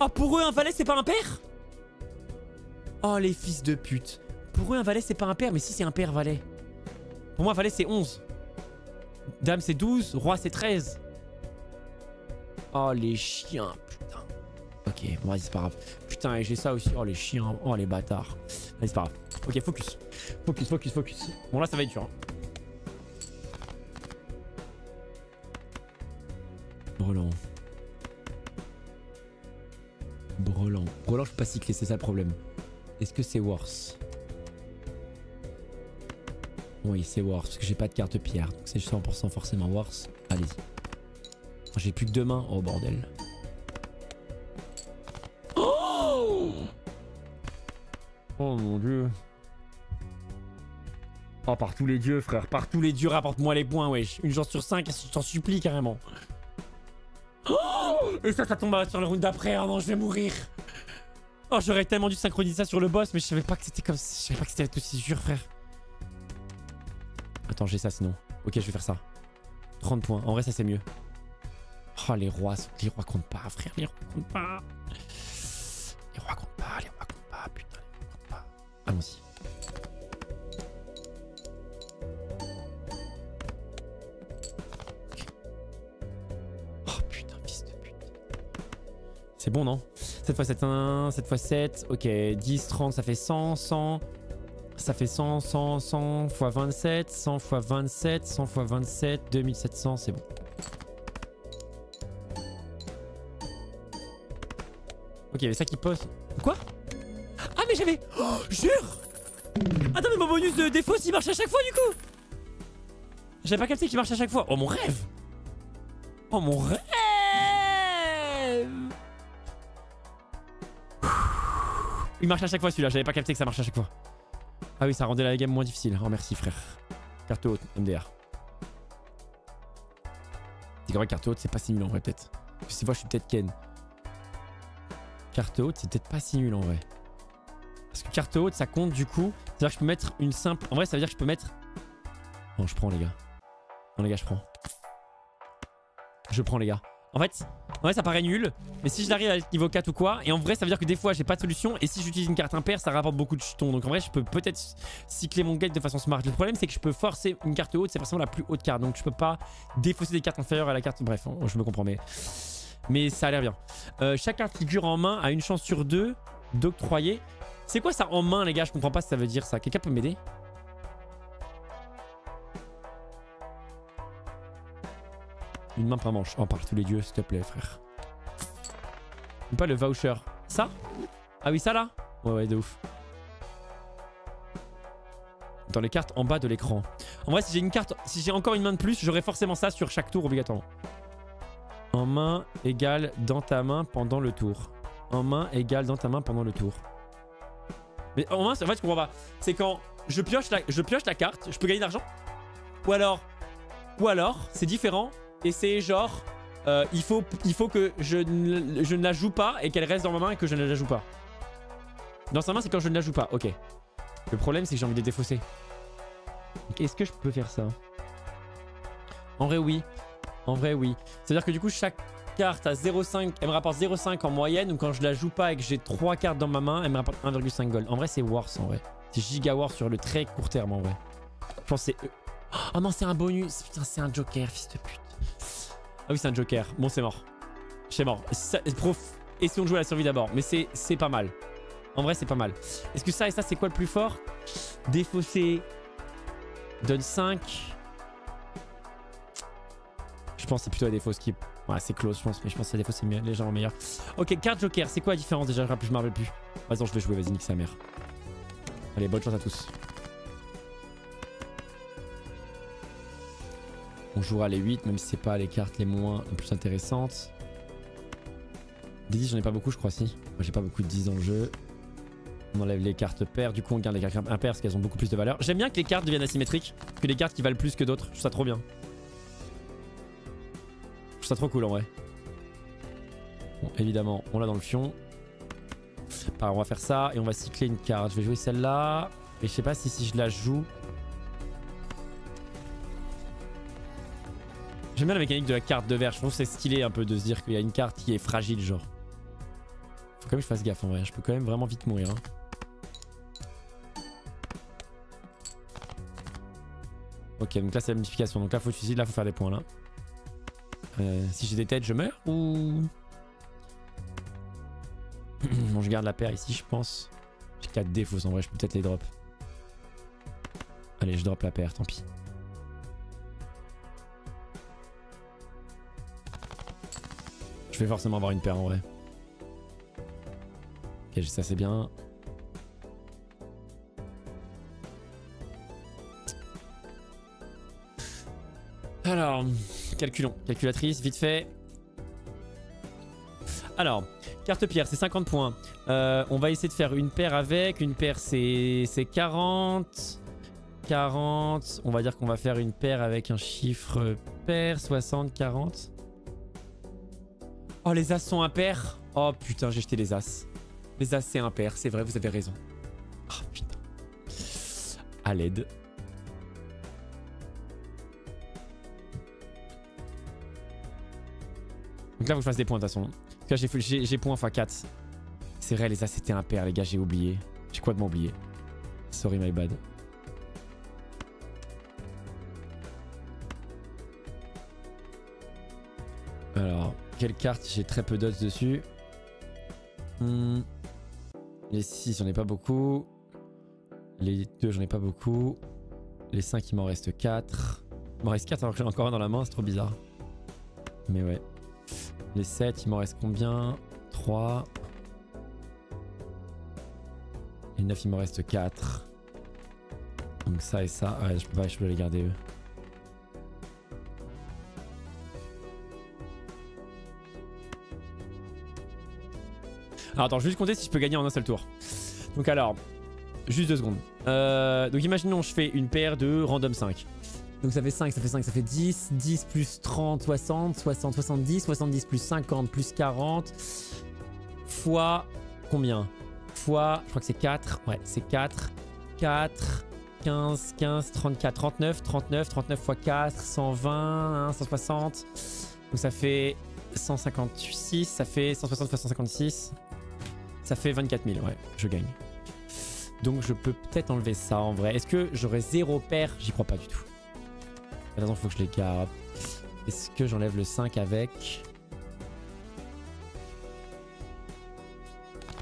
Oh pour eux un valet c'est pas impair? Oh les fils de pute. Pour eux un valet c'est pas impair mais si c'est impair valet. Pour moi valet c'est 11. Dame c'est 12, roi c'est 13. Oh les chiens, Ok, bon, vas-y, c'est pas grave. Putain, et j'ai ça aussi. Oh, les chiens. Oh, les bâtards. Vas-y, c'est pas grave. Ok, focus. Focus, focus, focus. Bon, là, ça va être dur. Hein. Brelan. Brelan, je peux pas cycler, c'est ça le problème. Est-ce que c'est worse Oui, c'est worse, parce que j'ai pas de carte pierre. Donc c'est 100% forcément worse. Allez-y. J'ai plus que deux mains. Oh bordel. Oh Oh mon dieu. Oh, par tous les dieux, frère. Par tous les dieux, rapporte-moi les points, wesh. Une chance sur cinq, je t'en supplie carrément. Oh Et ça, ça tombe sur le round d'après. Oh non, je vais mourir. Oh, j'aurais tellement dû synchroniser ça sur le boss, mais je savais pas que c'était comme ça. Je savais pas que c'était aussi dur, frère. Attends, j'ai ça sinon. Ok, je vais faire ça. 30 points. En vrai, ça c'est mieux. Oh, les rois, les rois comptent pas, frère. Les rois comptent pas. Les rois comptent pas, les rois comptent pas. Putain, les rois comptent pas. Allons-y. C'est bon, non 7 x 7, 1, 7 x 7. Ok, 10, 30, ça fait 100, 100. Ça fait 100, 100, 100 x 27, 100 x 27, 100 x 27, 2700, c'est bon. Ok, mais ça qui pose. Quoi? Ah, mais j'avais. Oh, jure Attends, mais mon bonus de défaut, il marche à chaque fois du coup J'avais pas capté qu'il marche à chaque fois. Oh, mon rêve Oh, mon rêve Il marche à chaque fois celui-là, j'avais pas capté que ça marche à chaque fois. Ah oui, ça rendait la game moins difficile. Oh, merci frère. Carte haute, MDR. C'est vrai, carte haute, c'est pas si nul en vrai, peut-être. Cette fois, je suis peut-être Ken. Carte haute, c'est peut-être pas si nul en vrai. Parce que carte haute, ça compte du coup. C'est-à-dire que je peux mettre une simple. En vrai, ça veut dire que je peux mettre. Non, je prends, les gars. Non, les gars, je prends. Je prends, les gars. En fait, en ça paraît nul. Mais si je l'arrive à niveau 4 ou quoi, et en vrai, ça veut dire que des fois, j'ai pas de solution. Et si j'utilise une carte impaire, ça rapporte beaucoup de jetons. Donc en vrai, je peux peut-être cycler mon gate de façon smart. Le problème, c'est que je peux forcer une carte haute. C'est forcément la plus haute carte. Donc je peux pas défausser des cartes inférieures à la carte. Bref, je me comprends, mais. Mais ça a l'air bien. Euh, chaque carte figure en main a une chance sur deux d'octroyer. C'est quoi ça en main, les gars? Je comprends pas ce que ça veut dire ça. Quelqu'un peut m'aider? Une main par manche. Oh, par tous les dieux, s'il te plaît, frère. Pas le voucher. Ça? Ah oui, ça là? Ouais, ouais, de ouf. Dans les cartes en bas de l'écran. En vrai, si j'ai une carte, si j'ai encore une main de plus, j'aurai forcément ça sur chaque tour obligatoirement. En main égale dans ta main pendant le tour. En main égale dans ta main pendant le tour. Mais en main, en fait, je comprends pas. C'est quand je pioche, la, je pioche la carte, je peux gagner de l'argent? Ou alors, ou alors, c'est différent et c'est genre, euh, il, faut, il faut que je ne, je ne la joue pas et qu'elle reste dans ma main et que je ne la joue pas. Dans sa main, c'est quand je ne la joue pas. Ok. Le problème, c'est que j'ai envie de défausser. Est-ce que je peux faire ça? En vrai, oui. En vrai, oui. C'est-à-dire que du coup, chaque carte à 0,5, elle me rapporte 0,5 en moyenne. Donc quand je la joue pas et que j'ai 3 cartes dans ma main, elle me rapporte 1,5 gold. En vrai, c'est worse en vrai. C'est giga sur le très court terme en vrai. Je pense que c'est... Oh non, c'est un bonus. Putain, c'est un joker, fils de pute. Ah oui, c'est un joker. Bon, c'est mort. C'est mort. Ça, prof, essayons de jouer à la survie d'abord. Mais c'est pas mal. En vrai, c'est pas mal. Est-ce que ça et ça, c'est quoi le plus fort? Défausser. Donne 5. Je pense c'est plutôt la défausse qui... Ouais, c'est close, je pense. Mais je pense que la défausse, c'est légèrement meilleur. Ok, carte joker. C'est quoi la différence? Déjà Je me rappelle plus. Vas-y, je vais jouer. Vas-y, nique sa mère. Allez, bonne chance à tous. On jouera les 8, même si c'est pas les cartes les moins les plus intéressantes. Des 10, j'en ai pas beaucoup, je crois, si. Moi, j'ai pas beaucoup de 10 dans le jeu. On enlève les cartes paires, du coup, on garde les cartes impaires parce qu'elles ont beaucoup plus de valeur. J'aime bien que les cartes deviennent asymétriques, que les cartes qui valent plus que d'autres. Je trouve ça trop bien. Je trouve ça trop cool en vrai. Bon, évidemment, on l'a dans le fion. On va faire ça et on va cycler une carte. Je vais jouer celle-là. Et je sais pas si, si je la joue, J'aime bien la mécanique de la carte de verre. Je trouve que c'est stylé un peu de se dire qu'il y a une carte qui est fragile, genre. Faut quand même que je fasse gaffe en vrai. Je peux quand même vraiment vite mourir. Hein. Ok, donc là c'est la multiplication. Donc là faut suicider, là faut faire des points là. Euh, si j'ai des têtes, je meurs ou? bon, je garde la paire ici, je pense. J'ai 4 défauts en vrai, je peux peut-être les drop. Allez, je drop la paire, tant pis. Je vais forcément avoir une paire en vrai. Ok, ça c'est bien. Alors, calculons. Calculatrice, vite fait. Alors, carte pierre, c'est 50 points. Euh, on va essayer de faire une paire avec. Une paire, c'est 40. 40. On va dire qu'on va faire une paire avec un chiffre pair. 60, 40. Oh, les as sont impairs. Oh putain, j'ai jeté les as. Les as, c'est impair. C'est vrai, vous avez raison. Oh putain. À l'aide. Donc là, faut que fasse des points de toute façon. Là, j'ai points x4. C'est vrai, les as c'était impair, les gars, j'ai oublié. J'ai quoi de m'oublier? Sorry, my bad. Alors, quelle carte J'ai très peu d'odds dessus. Hmm. Les 6, j'en ai pas beaucoup. Les 2, j'en ai pas beaucoup. Les 5, il m'en reste 4. Il m'en reste 4 alors que j'ai encore un dans la main, c'est trop bizarre. Mais ouais. Les 7, il m'en reste combien? 3. Les 9, il m'en reste 4. Donc ça et ça. Ouais, je peux les garder eux. Attends, je vais juste compter si je peux gagner en un seul tour. Donc alors, juste deux secondes. Euh, donc imaginons je fais une paire de random 5. Donc ça fait 5, ça fait 5, ça fait 10. 10 plus 30, 60, 60, 70. 70 plus 50 plus 40. Fois combien? Fois, je crois que c'est 4. Ouais, c'est 4. 4, 15, 15, 34, 39. 39, 39 fois 4, 120, 160. Donc ça fait 156, ça fait 160 fois 156. Ça fait 24 000, ouais, je gagne. Donc je peux peut-être enlever ça en vrai. Est-ce que j'aurai zéro paire? J'y crois pas du tout. Toute faut que je les garde. Est-ce que j'enlève le 5 avec?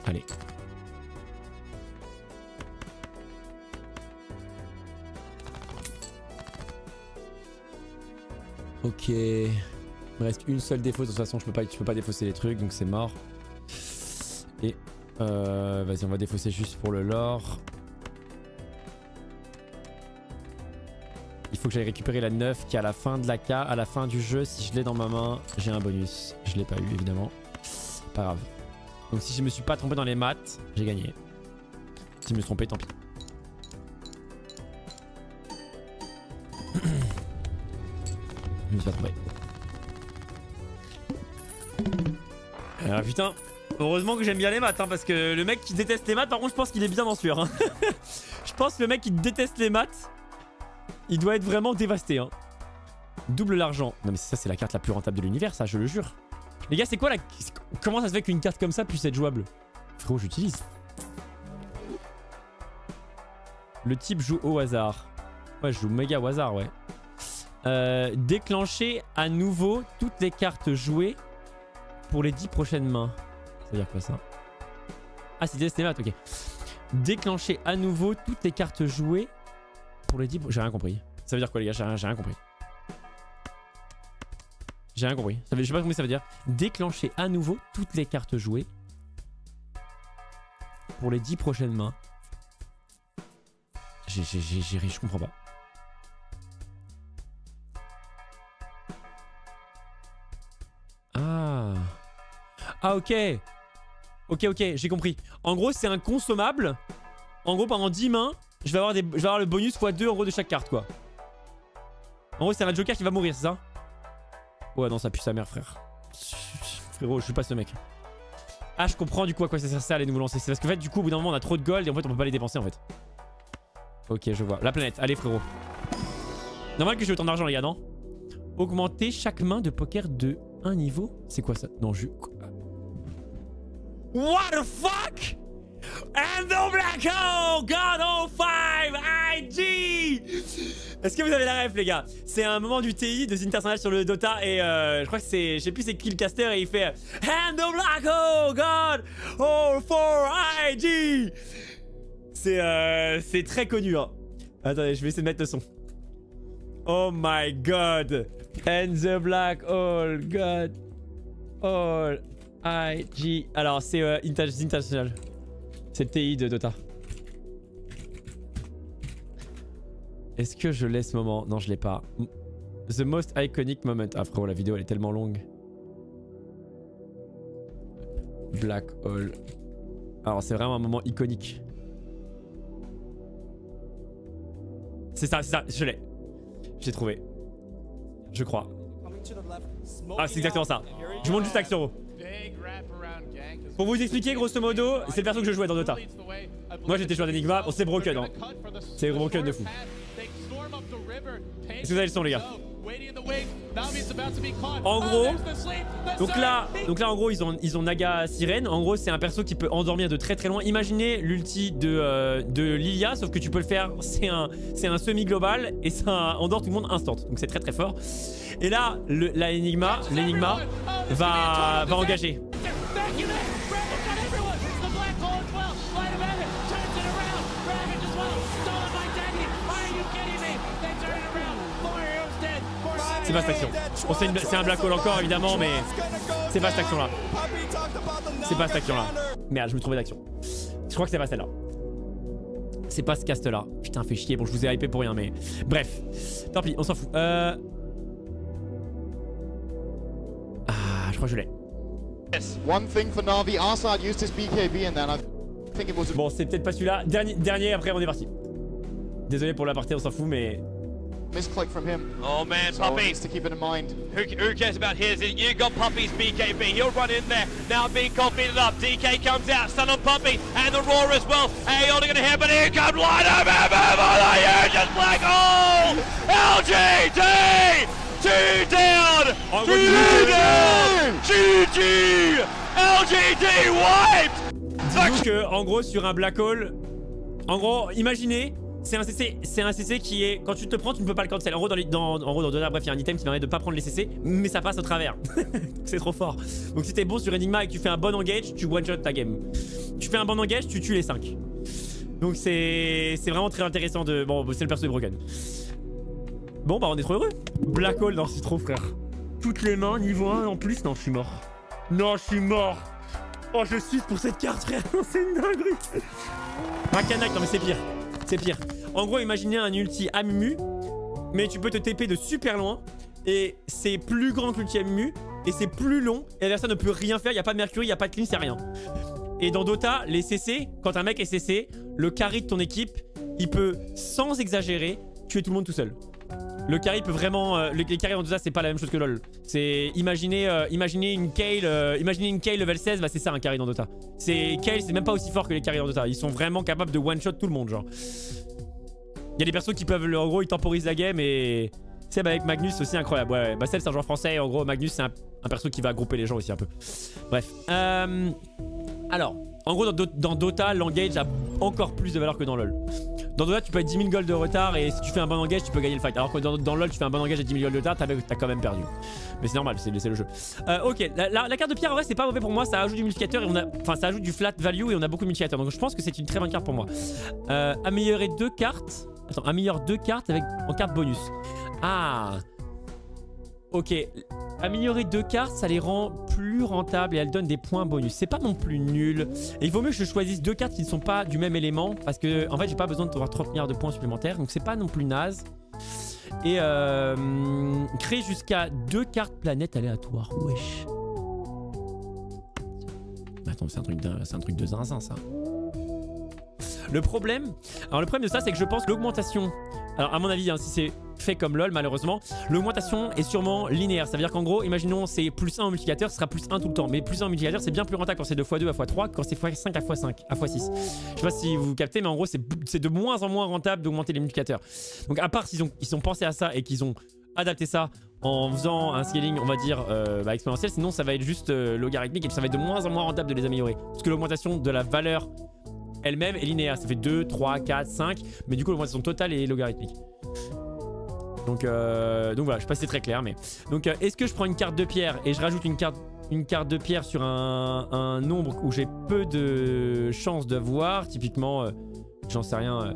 Allez. Ok. Il me reste une seule défausse. De toute façon, je peux pas, je peux pas défausser les trucs, donc c'est mort. Et euh, vas-y, on va défausser juste pour le lore. Il faut que j'aille récupérer la 9 qui est à la fin de la K, à la fin du jeu. Si je l'ai dans ma main, j'ai un bonus. Je l'ai pas eu, évidemment. Pas grave. Donc si je me suis pas trompé dans les maths, j'ai gagné. Si je me suis trompé, tant pis. je me suis pas trompé. Ah putain Heureusement que j'aime bien les maths, hein, parce que le mec qui déteste les maths, par contre, je pense qu'il est bien dans sueur. Hein. je pense que le mec qui déteste les maths, il doit être vraiment dévasté. Hein. Double l'argent. Non mais ça, c'est la carte la plus rentable de l'univers, ça, je le jure. Les gars, c'est quoi la... Comment ça se fait qu'une carte comme ça puisse être jouable? Frérot, j'utilise. Le type joue au hasard. Ouais, je joue méga au hasard, ouais. Euh, déclencher à nouveau toutes les cartes jouées pour les 10 prochaines mains. Ça veut dire quoi ça Ah, c'est des ok. Déclencher à nouveau toutes les cartes jouées pour les 10... J'ai rien compris. Ça veut dire quoi les gars? J'ai rien, rien, compris. J'ai rien compris. Ça veut, je sais pas comment ça veut dire. Déclencher à nouveau toutes les cartes jouées pour les 10 prochaines mains. J'ai, j'ai, j'ai, je comprends pas. Ah. Ah ok. Ok, ok, j'ai compris. En gros, c'est un consommable. En gros, pendant 10 mains, je vais avoir, je le bonus x 2 euros de chaque carte, quoi. En gros, c'est un joker qui va mourir, c'est ça? Ouais, non, ça pue sa mère, frère. Frérot, je suis pas ce mec. Ah, je comprends du coup à quoi ça sert les nouveaux lancers. C'est parce qu'en fait, du coup, au bout d'un moment, on a trop de gold et en fait, on peut pas les dépenser, en fait. Ok, je vois. La planète, allez, frérot. Normal que j'ai autant d'argent, les gars, non? Augmenter chaque main de poker de un niveau C'est quoi ça? Non, je... What the fuck? And the Black Hole God 05 IG Est-ce que vous avez la ref les gars? C'est un moment du TI de personnage sur le Dota et euh, je crois que c'est, je sais plus c'est qui le caster et il fait And the Black Hole God 04 IG C'est euh, c'est très connu hein. Attendez, je vais essayer de mettre le son. Oh my god. And the Black Hole God All IG. Alors, c'est euh, international. C'est le TI de Dota. Est-ce que je l'ai ce moment? Non, je l'ai pas. The most iconic moment. Ah frérot, la vidéo elle est tellement longue. Black Hole. Alors c'est vraiment un moment iconique. C'est ça, c'est ça, je l'ai. J'ai trouvé. Je crois. Ah, c'est exactement ça. Je monte juste l'action. Pour vous expliquer, grosso modo, c'est le perso que je jouais dans Dota. Moi j'étais joueur d'Enigma, on s'est broken. Hein. C'est broken de fou. Est-ce que vous avez le son, les gars en gros, donc là, donc là en gros ils ont, ils ont Naga Sirène. En gros c'est un perso qui peut endormir de très très loin. Imaginez l'ulti de, euh, de Lilia, sauf que tu peux le faire, c'est un, un semi-global et ça endort tout le monde instant. Donc c'est très très fort. Et là, l'Enigma va, va engager. C'est pas cette action. c'est un black hole encore évidemment, mais c'est pas cette action là. C'est pas cette action là. Merde, je me trouvais d'action. Je crois que c'est pas celle-là. C'est pas ce cast là. Putain, fait chier. Bon, je vous ai hypé pour rien, mais bref. Tant pis, on s'en fout. Euh... Ah, je crois que je l'ai. Bon, c'est peut-être pas celui-là. Dernier, dernier, après on est parti. Désolé pour la partie, on s'en fout, mais misclick from him. Oh man, so Puppy. to keep it in mind. Who, who cares about his? You got Puppy's BKB. He'll run in there. Now being confident up. DK comes out. Stun on Puppy. And the Roar as well. Hey, only going to hit, but here comes Light of the just Black Hole! LGT! Two down! Two down! GG! LGT wiped! Dis-nous que, en gros, sur un Black Hole, en gros, imaginez c'est un CC, c'est un CC qui est quand tu te prends, tu ne peux pas le cancel. En gros, dans, les, dans, en gros, dans bref, il y a un item qui permet de pas prendre les CC, mais ça passe au travers. c'est trop fort. Donc si t'es bon sur Enigma et que tu fais un bon engage, tu one shot ta game. Tu fais un bon engage, tu tues les 5. Donc c'est vraiment très intéressant de. Bon, c'est le perso de Broken. Bon, bah on est trop heureux. Black Hole, non, c'est trop frère. Toutes les mains, niveau 1 en plus, non, je suis mort. Non, je suis mort. Oh, je suis pour cette carte, frère. c'est une dinguerie. Makanak, non mais c'est pire. C'est pire. En gros, imaginez un ulti Amumu, mais tu peux te TP de super loin. Et c'est plus grand que l'ulti Amumu. Et c'est plus long. Et l'adversaire ne peut rien faire. Il n'y a pas de Mercury, il n'y a pas de clean, c'est rien. Et dans Dota, les CC, quand un mec est CC, le carry de ton équipe, il peut, sans exagérer, tuer tout le monde tout seul. Le carry peut vraiment... Euh, le, les carry en Dota, c'est pas la même chose que LoL. C'est... Imaginez, euh, imaginez une Kale... Euh, imaginez une Kale level 16, bah c'est ça un carry dans Dota. C'est... Kale, c'est même pas aussi fort que les carry en Dota. Ils sont vraiment capables de one-shot tout le monde, genre. Il y a des persos qui peuvent... En gros, ils temporisent la game et... Seb avec Magnus aussi incroyable. Ouais, ouais. Bah Seb c'est un joueur français. En gros, Magnus c'est un, perso qui va grouper les gens aussi un peu. Bref. alors, en gros, dans, Dota, l'engage a encore plus de valeur que dans LoL. Dans Dota, tu peux être 10 000 gold de retard et si tu fais un bon engage, tu peux gagner le fight. Alors que dans, LoL, tu fais un bon engage et 10 000 gold de retard, t'as quand même perdu. Mais c'est normal, c'est le jeu. Euh, ok, la, carte de pierre, en vrai, c'est pas mauvais pour moi. Ça ajoute du multiplicateur et. Enfin, ça ajoute du flat value et on a beaucoup de multiplicateurs. Donc je pense que c'est une très bonne carte pour moi. Euh, améliorer deux cartes. Attends, améliorer deux cartes avec en carte bonus. Ah Ok, améliorer deux cartes, ça les rend plus rentables et elles donnent des points bonus. C'est pas non plus nul. Il vaut mieux que je choisisse deux cartes qui ne sont pas du même élément parce que en fait j'ai pas besoin de avoir 30 milliards de points supplémentaires. Donc c'est pas non plus naze. Et euh, créer jusqu'à deux cartes planètes aléatoires. Wesh. Attends, c'est un truc de, c'est un truc de zinzin ça. Le problème, alors le problème de ça, c'est que je pense que l'augmentation, alors à mon avis, hein, si c'est fait comme LoL malheureusement, l'augmentation est sûrement linéaire. Ça veut dire qu'en gros, imaginons c'est plus 1 au multiplicateur, ce sera plus 1 tout le temps. Mais plus 1 au multiplicateur, c'est bien plus rentable quand c'est 2x2 à x3 quand c'est x5 à x5 à x6. Je sais pas si vous captez, mais en gros, c'est de moins en moins rentable d'augmenter les multiplicateurs. Donc à part s'ils ont, ils ont pensé à ça et qu'ils ont adapté ça en faisant un scaling, on va dire, euh, bah, exponentiel, sinon ça va être juste euh, logarithmique et ça va être de moins en moins rentable de les améliorer. Parce que l'augmentation de la valeur elle-même est linéaire. Ça fait 2, 3, 4, 5. Mais du coup, l'augmentation totale est logarithmique. Donc, euh, donc voilà, je sais pas si c'est très clair. mais Donc, euh, est-ce que je prends une carte de pierre et je rajoute une carte, une carte de pierre sur un, nombre où j'ai peu de chances de voir? Typiquement, euh, j'en sais rien.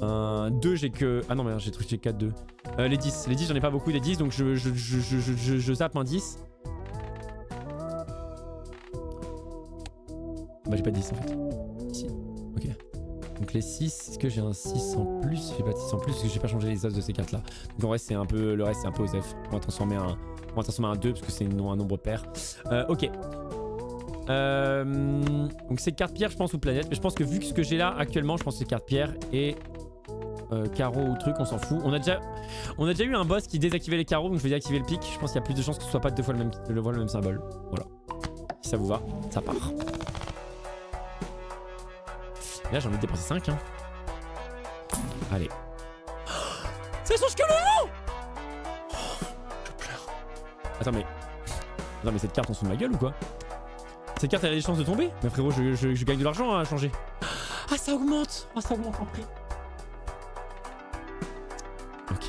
un 2, j'ai que. Ah non, mais j'ai truqué 4, 2. les 10. Les 10, j'en ai pas beaucoup des 10. Donc, je, je, je, je zappe un 10. Bah, j'ai pas de 10 en fait. Ici. Donc les 6, est-ce que j'ai un 6 en plus? J'ai pas de 6 en plus parce que j'ai pas changé les os de ces cartes là. Donc en vrai c'est un peu, le reste c'est un peu OSEF. On va transformer un, on va transformer un 2 parce que c'est un nombre pair. Euh, ok. Euh, donc c'est carte pierre je pense ou planète. Mais je pense que vu que ce que j'ai là actuellement je pense que c'est carte pierre et euh, carreau ou truc on s'en fout. On a, déjà, on a déjà eu un boss qui désactivait les carreaux donc je vais désactiver le pic. Je pense qu'il y a plus de chances que ce soit pas deux fois le même, le, le même symbole. Voilà. Si ça vous va, ça part. Là j'ai envie de dépenser 5 hein. Allez. Ça change que le nom Je pleure. Attends mais... Attends mais cette carte on se fout de ma gueule ou quoi? Cette carte elle a des chances de tomber? Mais frérot je, je- je gagne de l'argent à changer. Ah ça augmente Ah ça augmente en prix. Ok.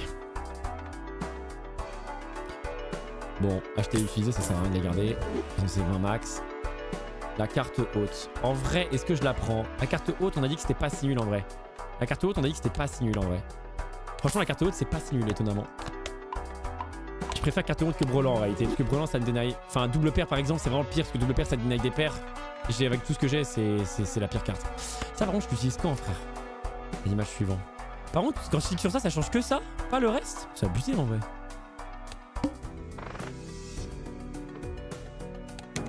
Bon, acheter et utiliser ça sert à rien de les garder. C'est 20 max. La carte haute. En vrai, est-ce que je la prends? La carte haute, on a dit que c'était pas si nul en vrai. La carte haute, on a dit que c'était pas si nul en vrai. Franchement, la carte haute, c'est pas si nul étonnamment. Je préfère carte haute que brelan en réalité. Parce que brelan, ça me dénaille. Enfin, double paire par exemple, c'est vraiment le pire. Parce que double paire, ça dénaille des paires. J'ai Avec tout ce que j'ai, c'est la pire carte. Ça, par contre, je l'utilise quand, frère? L'image suivante. Par contre, quand je clique sur ça, ça change que ça? Pas le reste? C'est abusé en vrai.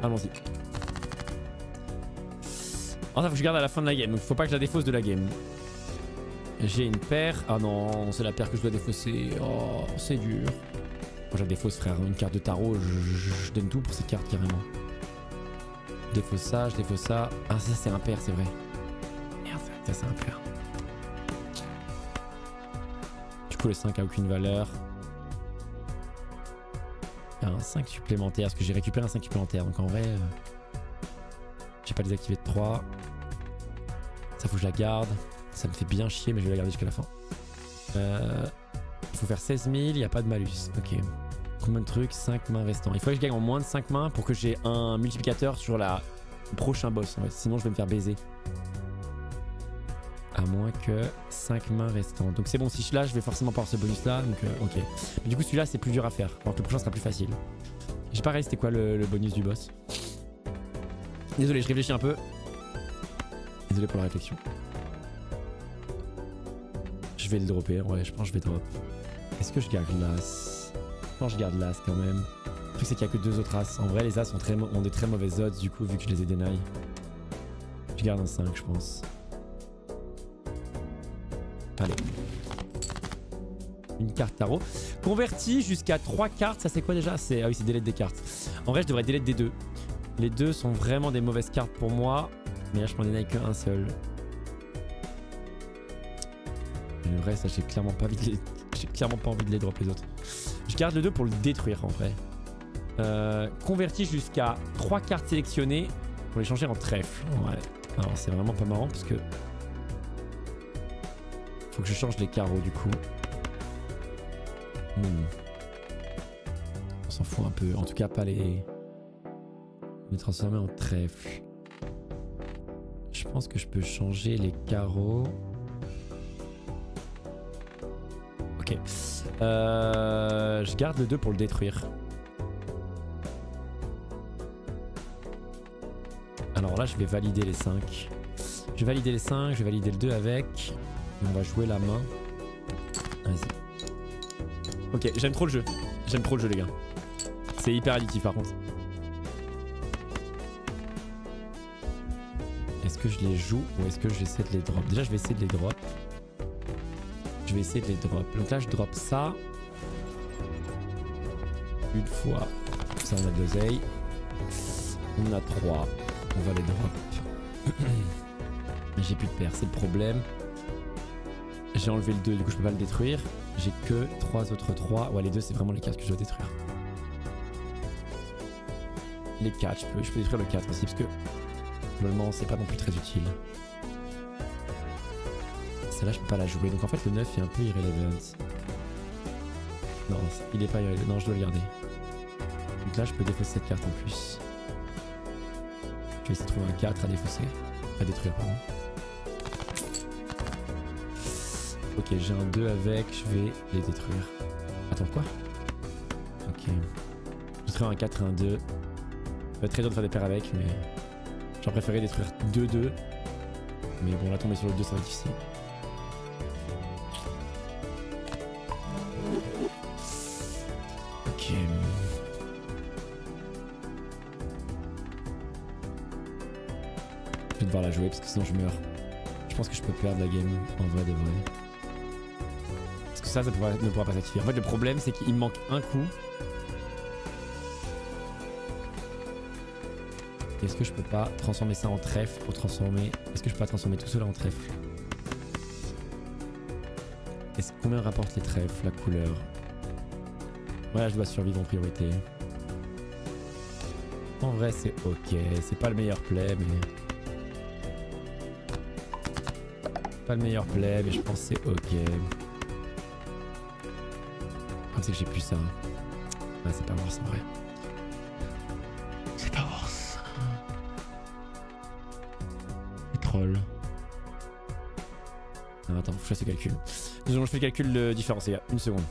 Allons-y. Ah, ça faut que je garde à la fin de la game, donc faut pas que je la défausse de la game. J'ai une paire. Ah non, c'est la paire que je dois défausser. Oh, c'est dur. Moi, je la défausse, frère. Une carte de tarot, je, donne tout pour cette carte carrément. Je défausse ça, je défausse ça. Ah, ça, c'est un paire, c'est vrai. Merde, ça, c'est un paire. Du coup, le 5 a aucune valeur. Un 5 supplémentaire, parce que j'ai récupéré un 5 supplémentaire. Donc en vrai, euh, j'ai pas désactivé de 3. Ça faut que je la garde. Ça me fait bien chier, mais je vais la garder jusqu'à la fin. Euh, faut faire 16 000, il n'y a pas de malus. Ok. Combien de trucs? 5 mains restants. Il faut que je gagne en moins de 5 mains pour que j'ai un multiplicateur sur la prochain boss. Sinon, je vais me faire baiser. À moins que 5 mains restantes. Donc c'est bon, si je là, je vais forcément pas ce bonus là. Donc euh, ok. Mais du coup, celui-là, c'est plus dur à faire. Alors que le prochain sera plus facile. J'ai pas réalisé c'était quoi le bonus du boss. Désolé, je réfléchis un peu. Désolé pour la réflexion. Je vais le dropper. Ouais, je pense que je vais drop. Est-ce que je garde l'as Je pense que je garde l'as quand même. Le truc, c'est qu'il y a que deux autres as. En vrai, les as ont, des très mauvaises odds du coup, vu que je les ai deny. Je garde un 5, je pense. Allez. Une carte tarot. Converti jusqu'à 3 cartes, ça c'est quoi déjà? Ah oui, c'est délai des cartes. En vrai, je devrais délai des deux. Les deux sont vraiment des mauvaises cartes pour moi. Mais là, je m'en ai qu'un seul. Le ça, j'ai clairement pas envie de les... J'ai clairement pas envie de les drop les autres. Je garde le 2 pour le détruire en vrai. Euh, converti jusqu'à 3 cartes sélectionnées pour les changer en trèfle. Ouais. Alors c'est vraiment pas marrant parce que... Faut que je change les carreaux du coup. Hmm. On s'en fout un peu. En tout cas pas les... Les transformer en trèfle. Je pense que je peux changer les carreaux. Ok. Euh, je garde le 2 pour le détruire. Alors là, je vais valider les 5. Je vais valider les 5, je vais valider le 2 avec. On va jouer la main. Vas-y. Ok, j'aime trop le jeu. J'aime trop le jeu, les gars. C'est hyper addictif par contre. Est-ce que je les joue ou est-ce que j'essaie de les drop? Déjà, je vais essayer de les drop. Je vais essayer de les drop. Donc là, je drop ça. Une fois. Ça, on a de l'oseille. On a trois. On va les drop. J'ai plus de paire, c'est le problème. J'ai enlevé le 2, du coup je peux pas le détruire. J'ai que trois autres 3. Ouais, les deux, c'est vraiment les 4 que je dois détruire. Les 4, je peux, je peux détruire le 4 aussi, parce que c'est pas non plus très utile. Celle-là, je peux pas la jouer. Donc en fait, le 9 est un peu irrelevant. Non, il est pas irrelevant. Non, je dois le garder. Donc là, je peux défausser cette carte en plus. Je vais essayer de trouver un 4 à défausser. À détruire, pardon. Ok, j'ai un 2 avec, je vais les détruire. Attends, quoi? Ok. Je détruire un 4 et un 2. Ça va être très dur de faire des paires avec, mais... J'aurais préféré détruire 2-2. Mais bon, là, tomber sur le 2, ça va être difficile. Ok. Je vais devoir la jouer parce que sinon je meurs. Je pense que je peux perdre la game en vrai de vrai. Parce que ça, ça ne pourra pas satisfaire. En fait, le problème, c'est qu'il me manque un coup. Est-ce que je peux pas transformer ça en trèfle pour transformer... Est-ce que je peux pas transformer tout cela en trèfle? Combien rapportent les trèfles, la couleur? Voilà, je dois survivre en priorité. En vrai, c'est ok. C'est pas le meilleur play, mais... Pas le meilleur play, mais je pense que c'est ok. Le problème, c'est que j'ai plus ça. Ah, c'est pas worse en vrai. Je fasse le calcul. Disons, je fais le calcul de différence, les gars. Une seconde.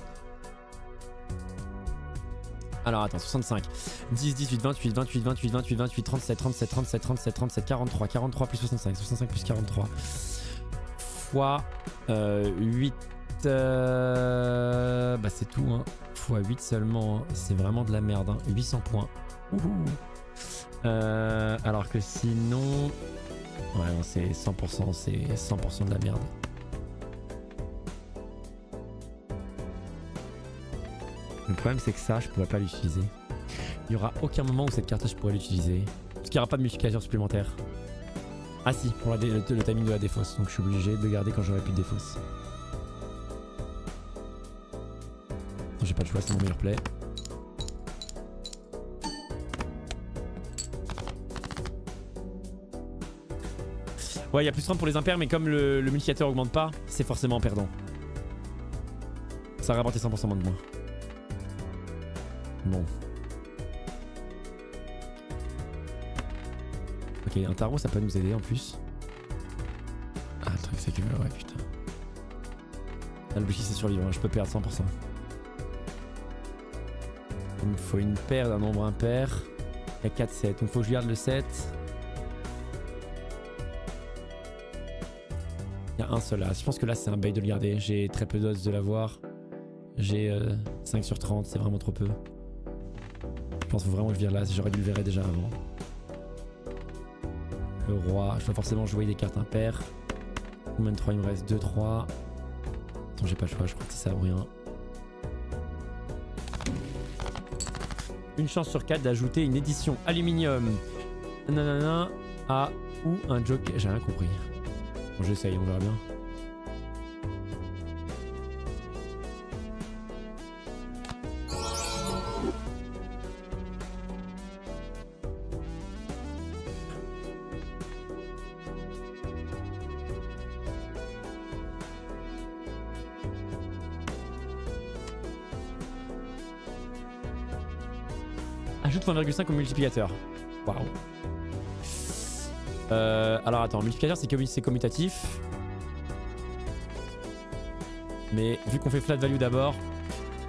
Alors attends, 65, 10, 18, 28, 28, 28, 28, 28, 37, 37, 37, 37, 37, 43, 43 plus 65, 65 plus 43 fois euh, 8, euh, bah c'est tout, hein. fois 8 seulement, hein. c'est vraiment de la merde, hein. 800 points. Euh, alors que sinon, ouais, c'est 100%, c'est 100% de la merde. Le problème c'est que ça, je pourrais pas l'utiliser. Il y aura aucun moment où cette carte je pourrais l'utiliser. Parce qu'il n'y aura pas de multiplicateur supplémentaire. Ah si, pour le, timing de la défausse. Donc je suis obligé de garder quand j'aurai plus de défausse. J'ai pas le choix, c'est mon meilleur play. Ouais, il y a plus 30 pour les impairs, mais comme le, le multiplicateur augmente pas, c'est forcément perdant. Ça a rapporté 100% moins de moins. Bon. Ok, un tarot ça peut nous aider en plus. Ah, le truc c'est que. Ouais, putain. Ah, L'objectif c'est survivre, je peux perdre 100%. Il me faut une paire d'un nombre impair. Il y a 4 7, donc faut que je garde le 7. Il y a un seul là. Je pense que là c'est un bail de le garder. J'ai très peu d'os de l'avoir. J'ai euh, 5 sur 30, c'est vraiment trop peu. Pense vraiment que je vire là, j'aurais dû le verrer déjà avant. Le roi, je dois forcément jouer des cartes impaires. Combien de 3 il me reste 2, 3. Attends, j'ai pas le choix, je crois que c'est ça ou rien. Une chance sur 4 d'ajouter une édition aluminium nanana, à ou un joker. J'ai rien compris. Bon, j'essaye, on verra bien. 1,5 au multiplicateur. Waouh. Euh, alors attends, multiplicateur c'est commu- commutatif. Mais vu qu'on fait flat value d'abord,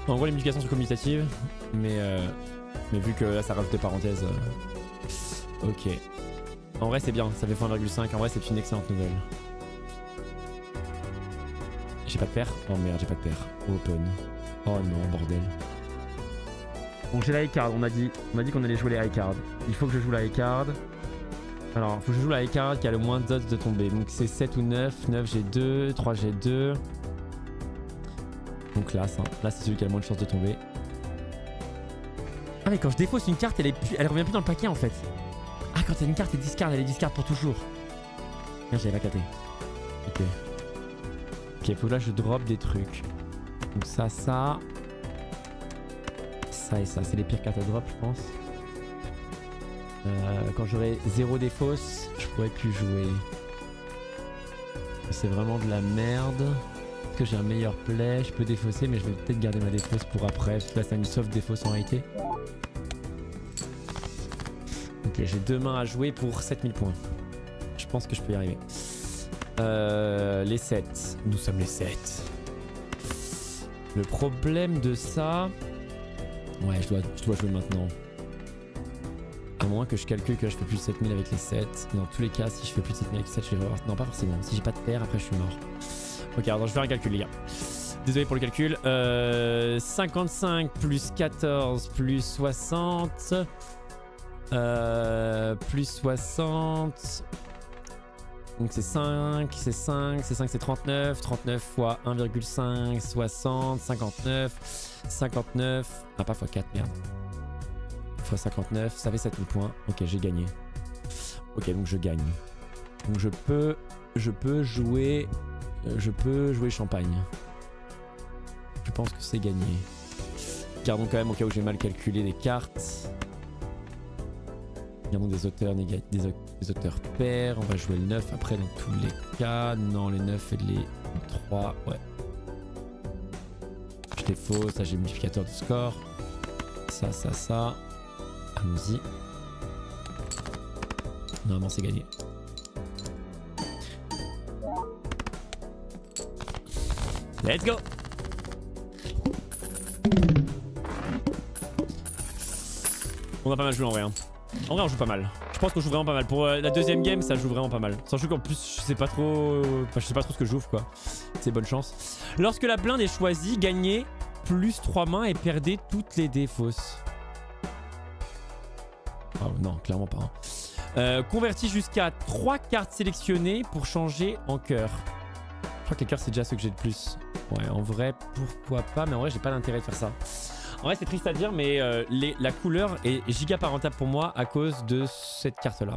en gros les multiplications sont commutatives. Mais, euh, mais vu que là ça rajoute des parenthèses. euh, ok. En vrai c'est bien, ça fait 1,5. En vrai c'est une excellente nouvelle. J'ai pas de paire? Oh merde, j'ai pas de paire. Open. Oh non, bordel. Donc j'ai la high card, on a dit, on a dit qu'on allait jouer les high cards. Il faut que je joue la high card. Alors, faut que je joue la high card qui a le moins d'odds de tomber. Donc c'est 7 ou 9. 9 j'ai 2, 3 j'ai 2. Donc là, ça, là c'est celui qui a le moins de chances de tomber. Ah mais quand je défausse une carte, elle, est elle revient plus dans le paquet en fait. Ah quand t'as une carte et discard, elle est discard pour toujours. Merde, j'avais pas capté. Ok. Ok, faut que là je drop des trucs. Donc ça, ça. Et ça, c'est les pires cartes à drop, je pense. Euh, quand j'aurai zéro défausse, je pourrais plus jouer. C'est vraiment de la merde. Est-ce que j'ai un meilleur play? Je peux défausser, mais je vais peut-être garder ma défausse pour après. Parce que là, ça me sauve défausse en réalité. Ok, j'ai deux mains à jouer pour 7000 points. Je pense que je peux y arriver. Euh, les 7. Nous sommes les 7. Le problème de ça... Ouais, je dois, je dois jouer maintenant. À moins que je calcule que je fais plus de 7000 avec les 7. Mais dans tous les cas, si je fais plus de 7000 avec les 7, je vais. Non, pas forcément. Si j'ai pas de paire, après je suis mort. Ok, alors je vais faire un calcul, les gars. Désolé pour le calcul. Euh, 55 plus 14 plus 60. Euh, plus 60. Donc c'est 5, c'est 5, c'est 5, c'est 39. 39 fois 1,5, 60, 59, 59. Ah, pas fois 4, merde. Fois 59, ça fait 7000 points. Ok, j'ai gagné. Ok, donc je gagne. Donc je peux, je peux jouer, euh, je peux jouer champagne. Je pense que c'est gagné. Gardons quand même au cas où j'ai mal calculé les cartes. Des auteurs négatifs, des, au- des auteurs pairs. On va jouer le 9 après dans tous les cas. Non, les 9 et les 3, ouais. J'étais faux, ça j'ai multiplicateur de score. Ça, ça, ça. Allons-y. Normalement c'est gagné. Let's go On a pas mal joué en vrai. hein. En vrai on joue pas mal. Je pense qu'on joue vraiment pas mal. Pour euh, la deuxième game ça joue vraiment pas mal. Sachant qu'en plus je sais pas trop... Je sais pas trop ce que j'ouvre quoi. C'est bonne chance. Lorsque la blinde est choisie, gagnez plus 3 mains et perdez toutes les dés fausses. Oh non, clairement pas. hein. Euh, convertis jusqu'à 3 cartes sélectionnées pour changer en cœur. Je crois que les cœurs c'est déjà ce que j'ai de plus. Ouais, en vrai, pourquoi pas, mais en vrai j'ai pas d'intérêt de faire ça. En vrai c'est triste à dire, mais euh, la couleur est giga pas pour moi à cause de cette carte là.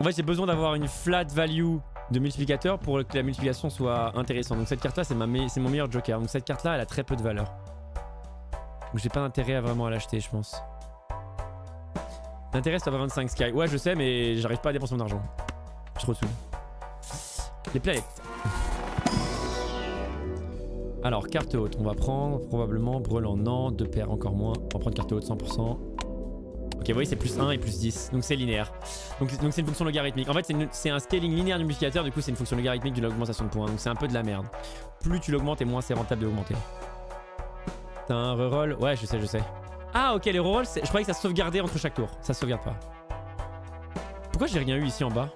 En fait j'ai besoin d'avoir une flat value de multiplicateur pour que la multiplication soit intéressante. Donc cette carte là c'est mon meilleur joker. Donc cette carte là elle a très peu de valeur. Donc j'ai pas d'intérêt à vraiment à l'acheter je pense. L'intérêt c'est à 25 Sky. Ouais je sais mais j'arrive pas à dépenser mon argent. Je suis. Les planètes. Alors, carte haute, on va prendre probablement Brelan, non, deux paires encore moins. On va prendre carte haute 100%. Ok, vous voyez, c'est plus 1 et plus 10, donc c'est linéaire. Donc c'est une fonction logarithmique. En fait, c'est un scaling linéaire du multiplicateur, du coup, c'est une fonction logarithmique de l'augmentation de points. Donc c'est un peu de la merde. Plus tu l'augmentes et moins c'est rentable de l'augmenter. T'as un reroll? Ouais, je sais, je sais. Ah, ok, les rerolls, je croyais que ça sauvegardait entre chaque tour. Ça sauvegarde pas. Pourquoi j'ai rien eu ici en bas?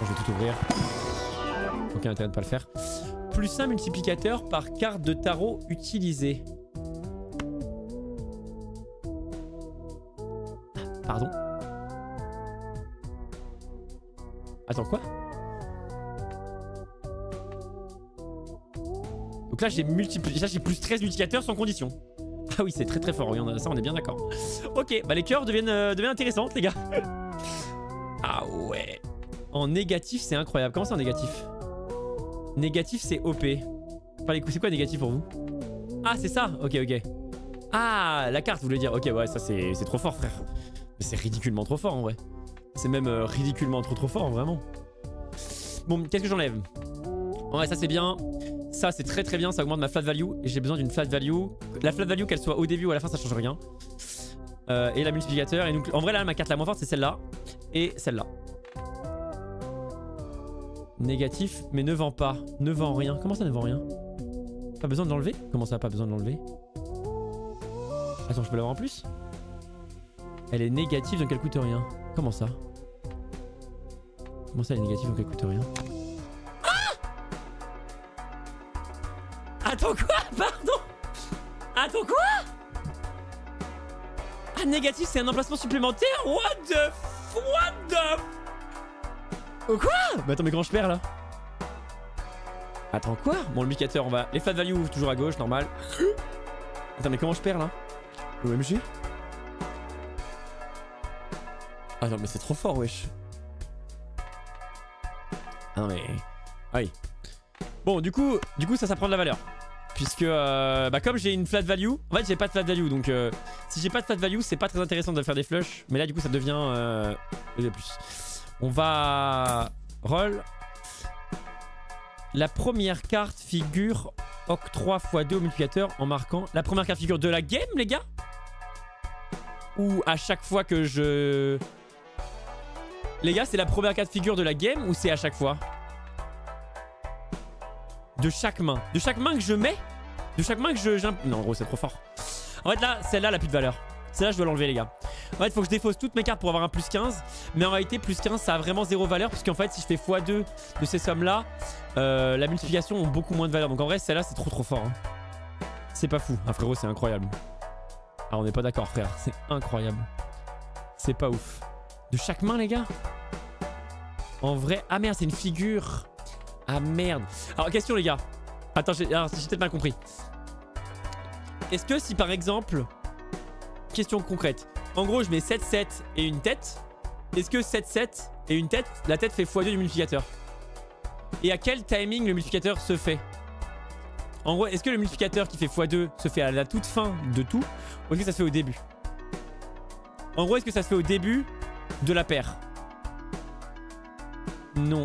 Je vais tout ouvrir. Aucun intérêt de pas le faire. Plus un multiplicateur par carte de tarot utilisée. Pardon Attends, quoi? Donc là, j'ai plus 13 multiplicateurs sans condition. Ah oui, c'est très très fort. On ça, on est bien d'accord. Ok, bah les cœurs euh, deviennent intéressantes, les gars. ah ouais. En négatif, c'est incroyable. Comment c'est en négatif? Négatif, c'est OP. Enfin, les C'est quoi négatif pour vous Ah, c'est ça Ok, ok. Ah, la carte, vous voulez dire Ok, ouais, ça, c'est trop fort, frère. C'est ridiculement trop fort, en vrai. C'est même euh, ridiculement trop trop fort, vraiment. Bon, qu'est-ce que j'enlève? Ouais, ça, c'est bien. Ça, c'est très très bien. Ça augmente ma flat value. Et j'ai besoin d'une flat value. La flat value, qu'elle soit au début ou à la fin, ça change rien. Euh, et la multiplicateur. Et donc, en vrai, là, ma carte la moins forte, c'est celle-là. Et celle-là. Négatif, mais ne vend pas. Ne vend rien. Comment ça ne vend rien? Pas besoin de l'enlever? Comment ça, pas besoin de l'enlever? Attends, je peux l'avoir en plus? Elle est négative donc elle coûte rien. Comment ça? Comment ça, elle est négative donc elle coûte rien? Ah! Attends quoi? Pardon! Attends quoi? Ah négatif c'est un emplacement supplémentaire? What the What the Oh quoi Mais attends mais comment je perds là. Attends quoi Bon le multiplicateur on va... Les flat value toujours à gauche normal. Attends mais comment je perds là OMG Ah non mais c'est trop fort wesh. Ah non mais... Ah oui. Bon du coup, du coup ça ça prend de la valeur. Puisque euh, bah comme j'ai une flat value En fait j'ai pas de flat value donc euh, Si j'ai pas de flat value c'est pas très intéressant de faire des flushs. Mais là du coup ça devient euh, EG+. On va... Roll La première carte figure octroi x2 au multiplicateur en marquant la première carte figure de la game les gars? Ou à chaque fois que je... Les gars c'est la première carte figure de la game ou c'est à chaque fois? De chaque main. De chaque main que je mets? De chaque main que je... Non, en gros, c'est trop fort. En fait là, celle-là, elle a plus de valeur. Celle-là, je dois l'enlever les gars. En fait, il faut que je défausse toutes mes cartes pour avoir un plus 15. Mais en réalité, plus 15, ça a vraiment zéro valeur. Parce qu'en fait, si je fais x2 de ces sommes-là, euh, la multiplication ont beaucoup moins de valeur. Donc en vrai, celle-là, c'est trop trop fort. hein. C'est pas fou. Ah frérot, c'est incroyable. Ah, on n'est pas d'accord, frère. C'est incroyable. C'est pas ouf. De chaque main, les gars En vrai... Ah merde, c'est une figure. Ah merde. Alors, question, les gars. Attends, j'ai j'ai peut-être mal compris. Est-ce que si, par exemple... Question concrète. En gros, je mets 7-7 et une tête. Est-ce que 7-7 et une tête, la tête fait x2 du multiplicateur? Et à quel timing le multiplicateur se fait? En gros, est-ce que le multiplicateur qui fait x2 se fait à la toute fin de tout Ou est-ce que ça se fait au début? En gros, est-ce que ça se fait au début de la paire? Non.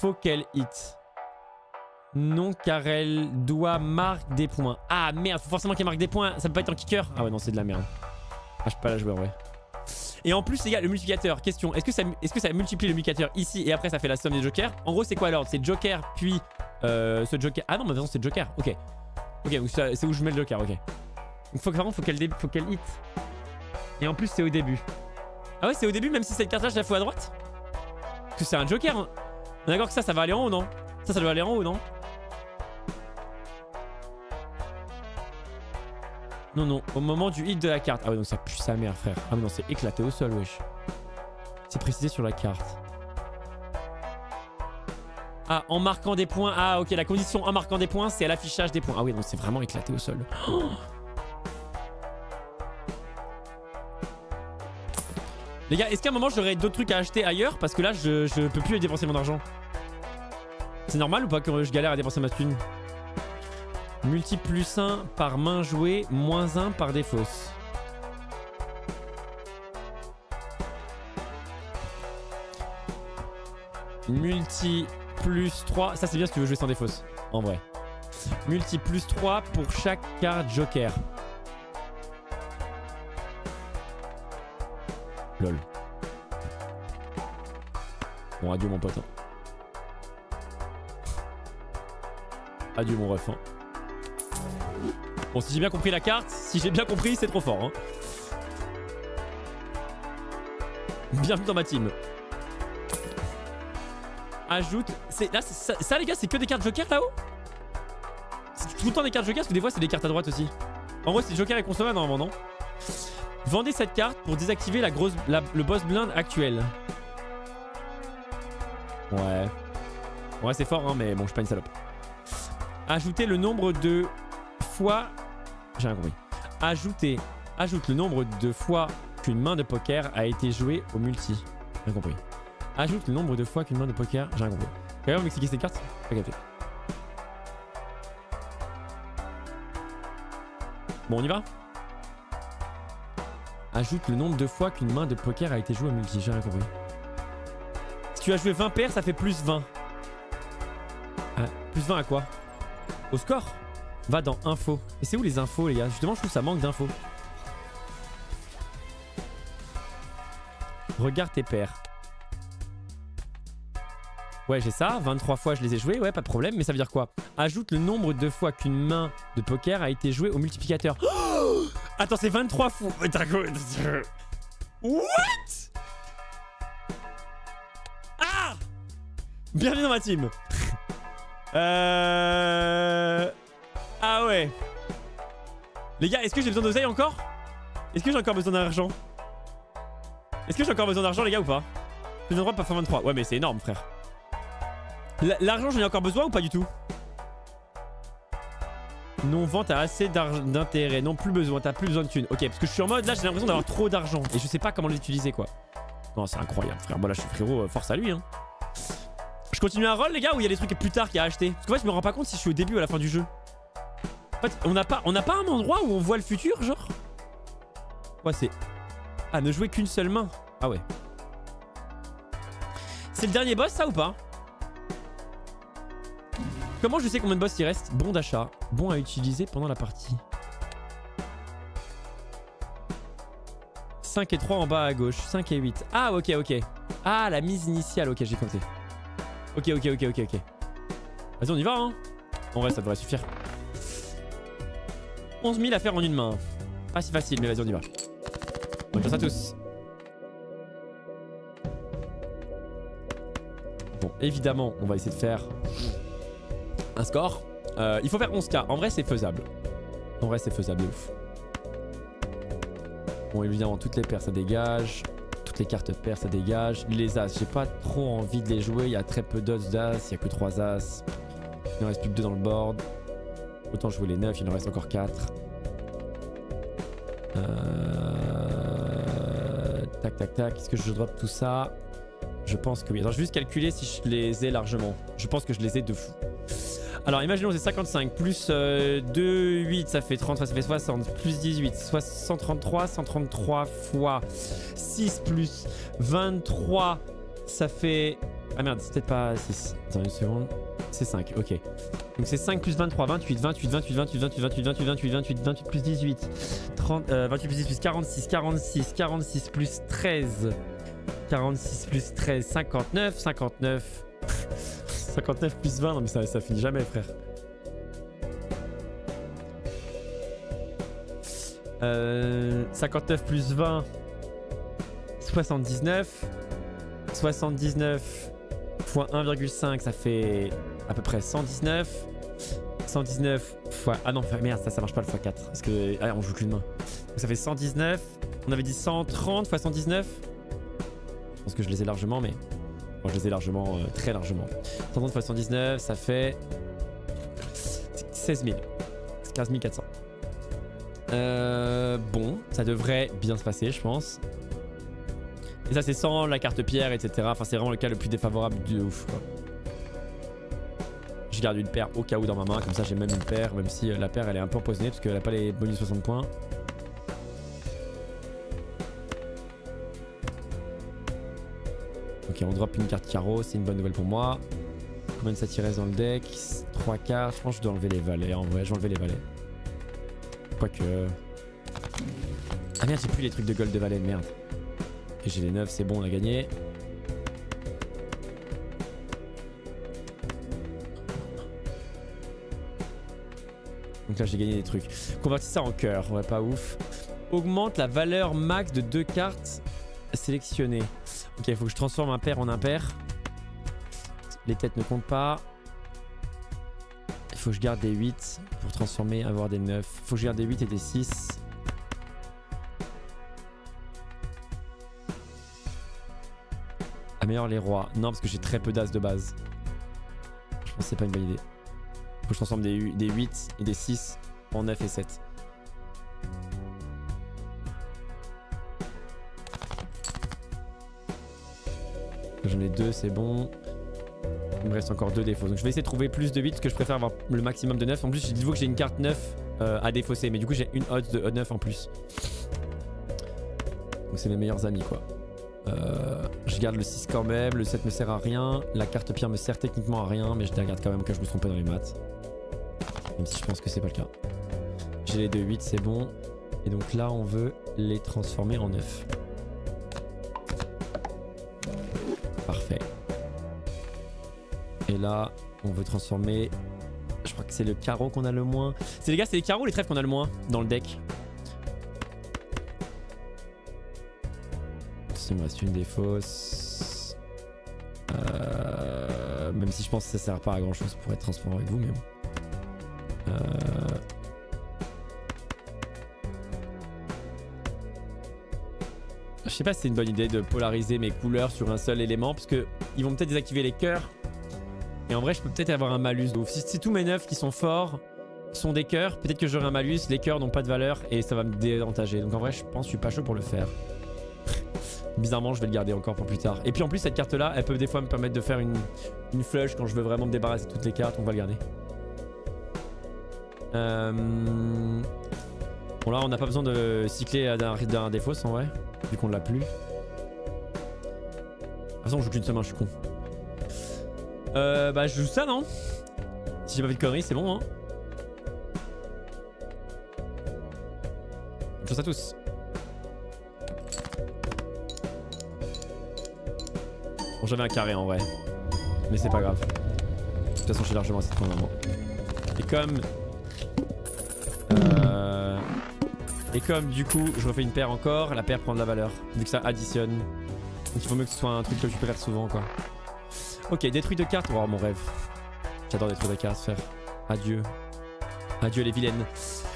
Faut qu'elle hit. Non, car elle doit marquer des points. Ah merde, faut forcément qu'elle marque des points. Ça peut pas être en kicker Ah ouais, non, c'est de la merde. Ah, je peux pas la jouer en vrai. Et en plus, les gars, le multiplicateur, question, est-ce que, ça, multiplie le multiplicateur ici et après ça fait la somme des jokers? En gros, c'est quoi l'ordre? C'est joker, puis euh, ce joker. Ah non, mais façon, c'est joker, ok. Ok, c'est où je mets le joker, ok. Donc faut, vraiment, faut qu'elle hit. Et en plus, c'est au début. Ah ouais, c'est au début, même si cette carte-là, je la fous à droite? Parce que c'est un joker. Hein. On est d'accord que ça, ça va aller en haut, non? Ça, ça doit aller en haut, non? Non, non, au moment du hit de la carte. Ah ouais, donc ça pue sa mère, frère. Ah mais non, c'est éclaté au sol, wesh. C'est précisé sur la carte. Ah, en marquant des points. Ah, ok, la condition en marquant des points, c'est à l'affichage des points. Ah oui, donc c'est vraiment éclaté au sol. Les gars, est-ce qu'à un moment j'aurais d'autres trucs à acheter ailleurs? Parce que là, je, je peux plus dépenser mon argent. C'est normal ou pas que je galère à dépenser ma thune? Multi plus 1 par main jouée, moins 1 par défausse. Multi plus 3. Ça, c'est bien si tu veux jouer sans défausse. En vrai. Multi plus 3 pour chaque carte joker. Lol. Bon, adieu mon pote. hein. Adieu mon ref. hein. Bon, si j'ai bien compris la carte, si j'ai bien compris, c'est trop fort. Hein. Bienvenue dans ma team. Ajoute. Là, ça, les gars, c'est que des cartes joker là-haut? C'est tout le temps des cartes joker parce que des fois, c'est des cartes à droite aussi. En gros, c'est joker et consommable normalement, non? Vendez cette carte pour désactiver la grosse, le boss blind actuel. Ouais. Ouais, c'est fort, hein, mais bon, je suis pas une salope. Ajoutez le nombre de fois. J'ai rien compris. Ajoutez. Ajoute le nombre de fois qu'une main de poker a été jouée au multi. J'ai rien compris. Ajoute le nombre de fois qu'une main de poker. J'ai rien compris. Même m'expliquer cette carte Pas. Bon, on y va? Ajoute le nombre de fois qu'une main de poker a été jouée au multi. J'ai rien compris. Si tu as joué 20 paires, ça fait plus 20. Ah, plus 20 à quoi? Au score? Va dans info. Et c'est où les infos, les gars? Justement, je trouve que ça manque d'infos. Regarde tes paires. Ouais, j'ai ça. 23 fois, je les ai joués. Ouais, pas de problème. Mais ça veut dire quoi? Ajoute le nombre de fois qu'une main de poker a été jouée au multiplicateur. Oh Attends, c'est 23 fois. What? Ah Bienvenue dans ma team. euh... Ah ouais. Les gars, est-ce que j'ai besoin d'oseille encore? Est-ce que j'ai encore besoin d'argent? Est-ce que j'ai encore besoin d'argent, les gars, ou pas? J'ai le pas faire 23. Ouais, mais c'est énorme, frère. L'argent, j'en ai encore besoin ou pas du tout? Non, vente a assez d'intérêt. Non, plus besoin. T'as plus besoin de thunes. Ok, parce que je suis en mode là, j'ai l'impression d'avoir trop d'argent. Et je sais pas comment l'utiliser, quoi. Non, c'est incroyable, frère. Bon, là, je suis frérot. euh, Force à lui, hein. Je continue à roll, les gars, ou il y a des trucs plus tard qu'il a à acheter? Parce qu'en fait, je me rends pas compte si je suis au début ou à la fin du jeu. En fait, on n'a pas, pas un endroit où on voit le futur, genre? Ouais, c'est. Ah, ne jouer qu'une seule main. Ah ouais. C'est le dernier boss, ça ou pas? Comment je sais combien de boss il reste Bon d'achat. Bon à utiliser pendant la partie. 5 et 3 en bas à gauche. 5 et 8. Ah, ok, ok. Ah, la mise initiale. Ok, j'ai compté. Ok, ok, ok, ok, ok. Vas-y, on y va, hein En vrai, ça devrait suffire. 11 000 à faire en une main. Pas si facile, mais vas-y, on y va. Bonne chance à tous. Bon, évidemment, on va essayer de faire un score. Euh, il faut faire 11k. En vrai, c'est faisable. En vrai, c'est faisable ouf. Bon, évidemment, toutes les paires, ça dégage. Toutes les cartes paires, ça dégage. Les as, j'ai pas trop envie de les jouer. Il y a très peu d'os d'as. Il y a que 3 as. Il en reste plus que 2 dans le board. Autant jouer les 9, il en reste encore 4. Euh... Tac, tac, tac. Est-ce que je drop tout ça? Je pense que oui. Alors, je vais juste calculer si je les ai largement. Je pense que je les ai de fou. Alors, imaginons c'est 55 plus euh, 2, 8, ça fait 30, ça fait 60, plus 18, soit 133, 133 fois 6 plus 23, ça fait... Ah merde, c'est peut-être pas 6. Attends une seconde. C'est 5, ok. Donc c'est 5 plus 23, 28, 28, 28, 28, 28, 28, 28, 28, 28, 28 plus 18, 30, euh, 28 plus 10 plus 46, 46, 46 plus 13, 46 plus 13, 59, 59. 59 plus 20, non mais ça, ça finit jamais frère. Euh, 59 plus 20, 79. 79 fois 1,5, ça fait à peu près 119. 119 fois... Ah non, merde, ça, ça marche pas le x4. Parce que... Ah, on joue qu'une main. Donc ça fait 119. On avait dit 130 fois 119. Je pense que je les ai largement, mais... Bon, je les ai largement, euh, très largement. 130 fois 119, ça fait... 16 000. 15 400. Euh, bon, ça devrait bien se passer, je pense. Et ça, c'est sans la carte pierre, etc. Enfin, c'est vraiment le cas le plus défavorable de ouf. Quoi. Je garde une paire au cas où dans ma main, comme ça j'ai même une paire, même si euh, la paire elle est un peu empoisonnée parce qu'elle a pas les bonus 60 points. Ok, on drop une carte carreau, c'est une bonne nouvelle pour moi. Combien de ça reste dans le deck? 3 cartes, je pense que je dois enlever les valets en vrai, je vais enlever les valets. Quoique... Ah merde, j'ai plus les trucs de gold de valet, merde. J'ai les 9, c'est bon, on a gagné. Là j'ai gagné des trucs. Convertis ça en cœur, ouais pas ouf. Augmente la valeur max de deux cartes sélectionnées. Ok, il faut que je transforme un pair en impair. Les têtes ne comptent pas. Il faut que je garde des 8 pour transformer, avoir des 9. Il faut que je garde des 8 et des 6. Améliore les rois. Non, parce que j'ai très peu d'as de base. Je pense que c'est pas une bonne idée. Que je transforme des, des 8 et des 6 en 9 et 7. J'en ai deux, c'est bon. Il me reste encore deux défauts. Donc je vais essayer de trouver plus de 8 parce que je préfère avoir le maximum de 9. En plus, je dis vous que j'ai une carte 9 euh, à défausser. Mais du coup, j'ai une odds de 9 en plus. Donc c'est mes meilleurs amis quoi. Euh, je garde le 6 quand même. Le 7 me sert à rien. La carte pire me sert techniquement à rien. Mais je la garde quand même quand je me trompais dans les maths. Même si je pense que c'est pas le cas. J'ai les deux 8, c'est bon. Et donc là, on veut les transformer en 9. Parfait. Et là, on veut transformer... Je crois que c'est le carreau qu'on a le moins. C'est les gars, c'est les carreaux les trèfles qu'on a le moins dans le deck? Il me reste une des. Euh, même si je pense que ça sert pas à grand chose pour être transformé avec vous, mais bon. Euh... Je sais pas si c'est une bonne idée de polariser mes couleurs sur un seul élément parce que ils vont peut-être désactiver les cœurs. Et en vrai, je peux peut-être avoir un malus. Donc si, si tous mes neufs qui sont forts sont des cœurs, peut-être que j'aurai un malus. Les cœurs n'ont pas de valeur et ça va me déavantager. Donc en vrai, je pense que je suis pas chaud pour le faire. Bizarrement, je vais le garder encore pour plus tard. Et puis en plus, cette carte-là, elle peut des fois me permettre de faire une, une flush quand je veux vraiment me débarrasser de toutes les cartes. On va le garder. Euh... Bon là, on n'a pas besoin de cycler d'un défaut en vrai, vu qu'on l'a plus. De toute façon, on joue qu'une seule main, je suis con. Euh, bah, je joue ça, non? Si j'ai pas fait de conneries, c'est bon, hein Bonne chance à tous. Bon, j'avais un carré en vrai. Mais c'est pas grave. De toute façon, je suis largement assez de points Et comme... Et comme du coup je refais une paire encore, la paire prend de la valeur. Vu que ça additionne. Donc il faut mieux que ce soit un truc que je peux faire souvent quoi. Ok, détruit de cartes. Oh mon rêve. J'adore détruire des cartes, frère. Adieu. Adieu les vilaines.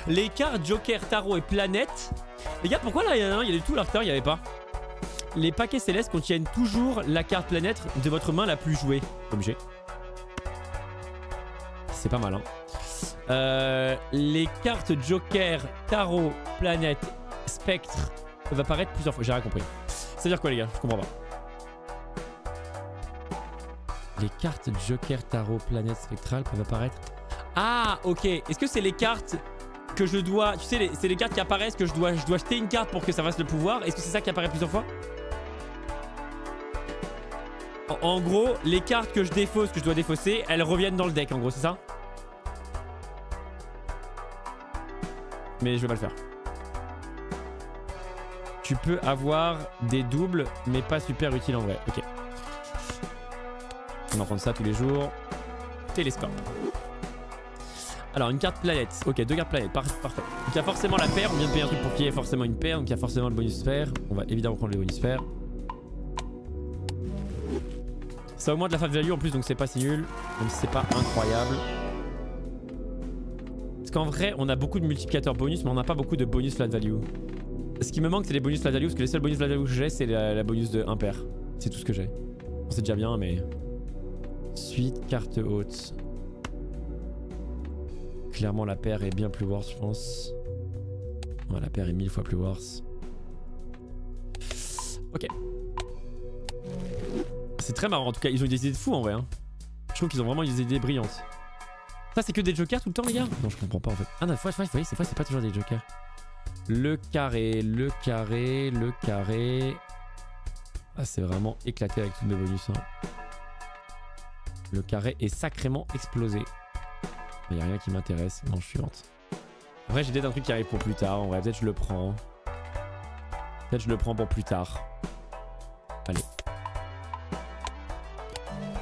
Les cartes Joker, Tarot et Planète. Les gars, pourquoi là il y en a un, il y a du tout, l'arcteur, il n'y avait pas Les paquets célestes contiennent toujours la carte planète de votre main la plus jouée. Obligé. C'est pas mal, hein. Euh, les cartes Joker, Tarot, Planète, Spectre peuvent apparaître plusieurs fois. J'ai rien compris. C'est-à-dire quoi, les gars? Je comprends pas. Les cartes Joker, Tarot, Planète, Spectrale peuvent apparaître. Ah, ok. Est-ce que c'est les cartes que je dois... Tu sais, c'est les cartes qui apparaissent que je dois, jeter une carte pour que ça fasse le pouvoir? Est-ce que c'est ça qui apparaît plusieurs fois? En, en gros, les cartes que je défausse, que je dois défausser, elles reviennent dans le deck, en gros, c'est ça? Mais je vais pas le faire. Tu peux avoir des doubles, mais pas super utiles en vrai. Ok. On va prendre ça tous les jours. Télescope. Alors, une carte planète. Ok, deux cartes planète. Par- parfait. Donc, il y a forcément la paire. On vient de payer un truc pour qu'il y ait forcément une paire. Donc, il y a forcément le bonus paire. On va évidemment prendre le bonus paire. Ça augmente la fat value en plus, donc c'est pas si nul. Même si c'est pas incroyable. Qu'en vrai, on a beaucoup de multiplicateurs bonus, mais on n'a pas beaucoup de bonus flat value. Ce qui me manque, c'est les bonus flat value, parce que les seuls bonus flat value que j'ai, c'est la, bonus de impair. C'est tout ce que j'ai. Bon, c'est déjà bien, mais. Suite, carte haute. Clairement, la paire est bien plus worse, je pense. La paire est mille fois plus worse. Ok. C'est très marrant, en tout cas, ils ont eu des idées de fous en vrai. hein. Je trouve qu'ils ont vraiment eu des idées brillantes. Ça, c'est que des jokers tout le temps, les gars Non, je comprends pas en fait. Ah non, fois, fois, fois, c'est fois, c'est pas toujours des jokers. Le carré, le carré, le carré. Ah, c'est vraiment éclaté avec tous mes bonus. hein. Le carré est sacrément explosé. Il a rien qui m'intéresse. Non, suivante. Après, j'ai peut-être un truc qui arrive pour plus tard. En vrai, peut-être je le prends. Peut-être je le prends pour plus tard. Allez.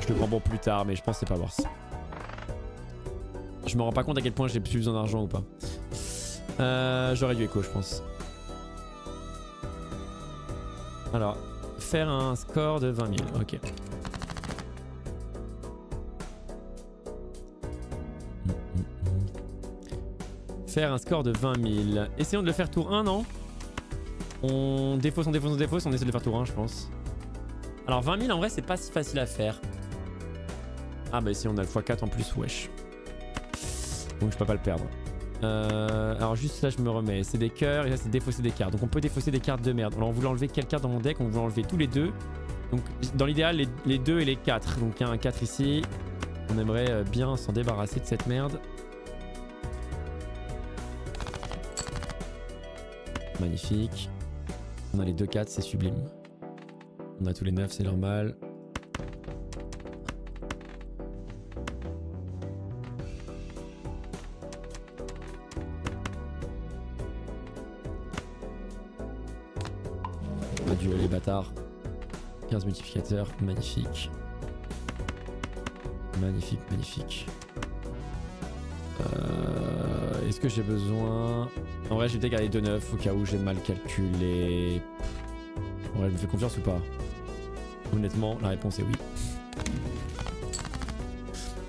Je le prends pour plus tard, mais je pense que c'est pas worse. Je me rends pas compte à quel point j'ai plus besoin d'argent ou pas. Euh, J'aurais dû écho, je pense. Alors, faire un score de 20 000. Ok. Faire un score de 20 000. Essayons de le faire tour 1, non? On défausse, on défausse, on défausse. On essaie de le faire tour 1, je pense. Alors 20 000 en vrai c'est pas si facile à faire. Ah bah si on a le x4 en plus, wesh. Donc je peux pas le perdre. Euh, alors juste là je me remets, c'est des cœurs et là c'est défausser des cartes. Donc on peut défausser des cartes de merde. Alors on voulait enlever quelle carte dans mon deck? On voulait enlever tous les deux. Donc dans l'idéal les, deux et les 4. Donc il y a un 4 ici. On aimerait euh, bien s'en débarrasser de cette merde. Magnifique. On a les deux 4, c'est sublime. On a tous les 9, c'est normal. Adieu les bâtards. 15 multiplicateurs, magnifique. Magnifique, magnifique. Euh, Est-ce que j'ai besoin... En vrai, j'ai peut-être garder 2 9 au cas où j'ai mal calculé. Ouais, je me fais confiance ou pas? Honnêtement, la réponse est oui.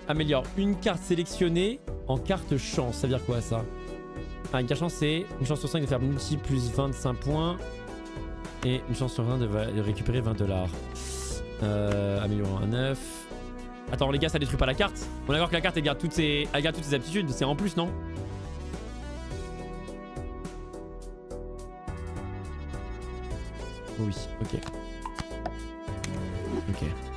Améliore une carte sélectionnée en carte chance. Ça veut dire quoi ça? Ah, une carte chance, c'est une chance sur 5 de faire multi plus 25 points. Et une chance sur 20 de, récupérer 20 dollars. Euh, améliorant à 9. Attends, les gars, ça détruit pas la carte On est d'accord que la carte, elle garde toutes elle garde toutes ses aptitudes. C'est en plus, non Oui, ok. Ok.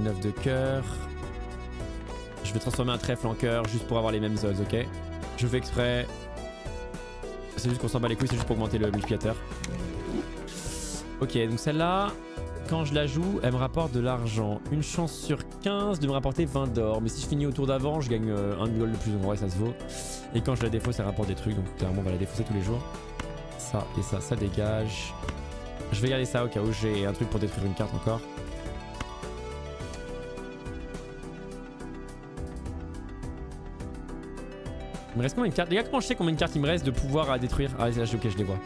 Combien j'ai de 9 de cœur Je vais transformer un trèfle en cœur juste pour avoir les mêmes odds, ok? Je fais exprès. C'est juste qu'on s'en bat les couilles, c'est juste pour augmenter le multiplicateur. Ok, donc celle-là, quand je la joue, elle me rapporte de l'argent. Une chance sur 15 de me rapporter 20 d'or. Mais si je finis au tour d'avant, je gagne euh, un gold de plus. Donc ouais, ça se vaut. Et quand je la défausse, ça rapporte des trucs. Donc clairement, on va la défausser tous les jours. Ça et ça, ça dégage. Je vais garder ça au cas où j'ai un truc pour détruire une carte encore. Me reste combien de cartes Les comment je sais combien de cartes il me reste de pouvoir à détruire Ah, là, ok, je les vois.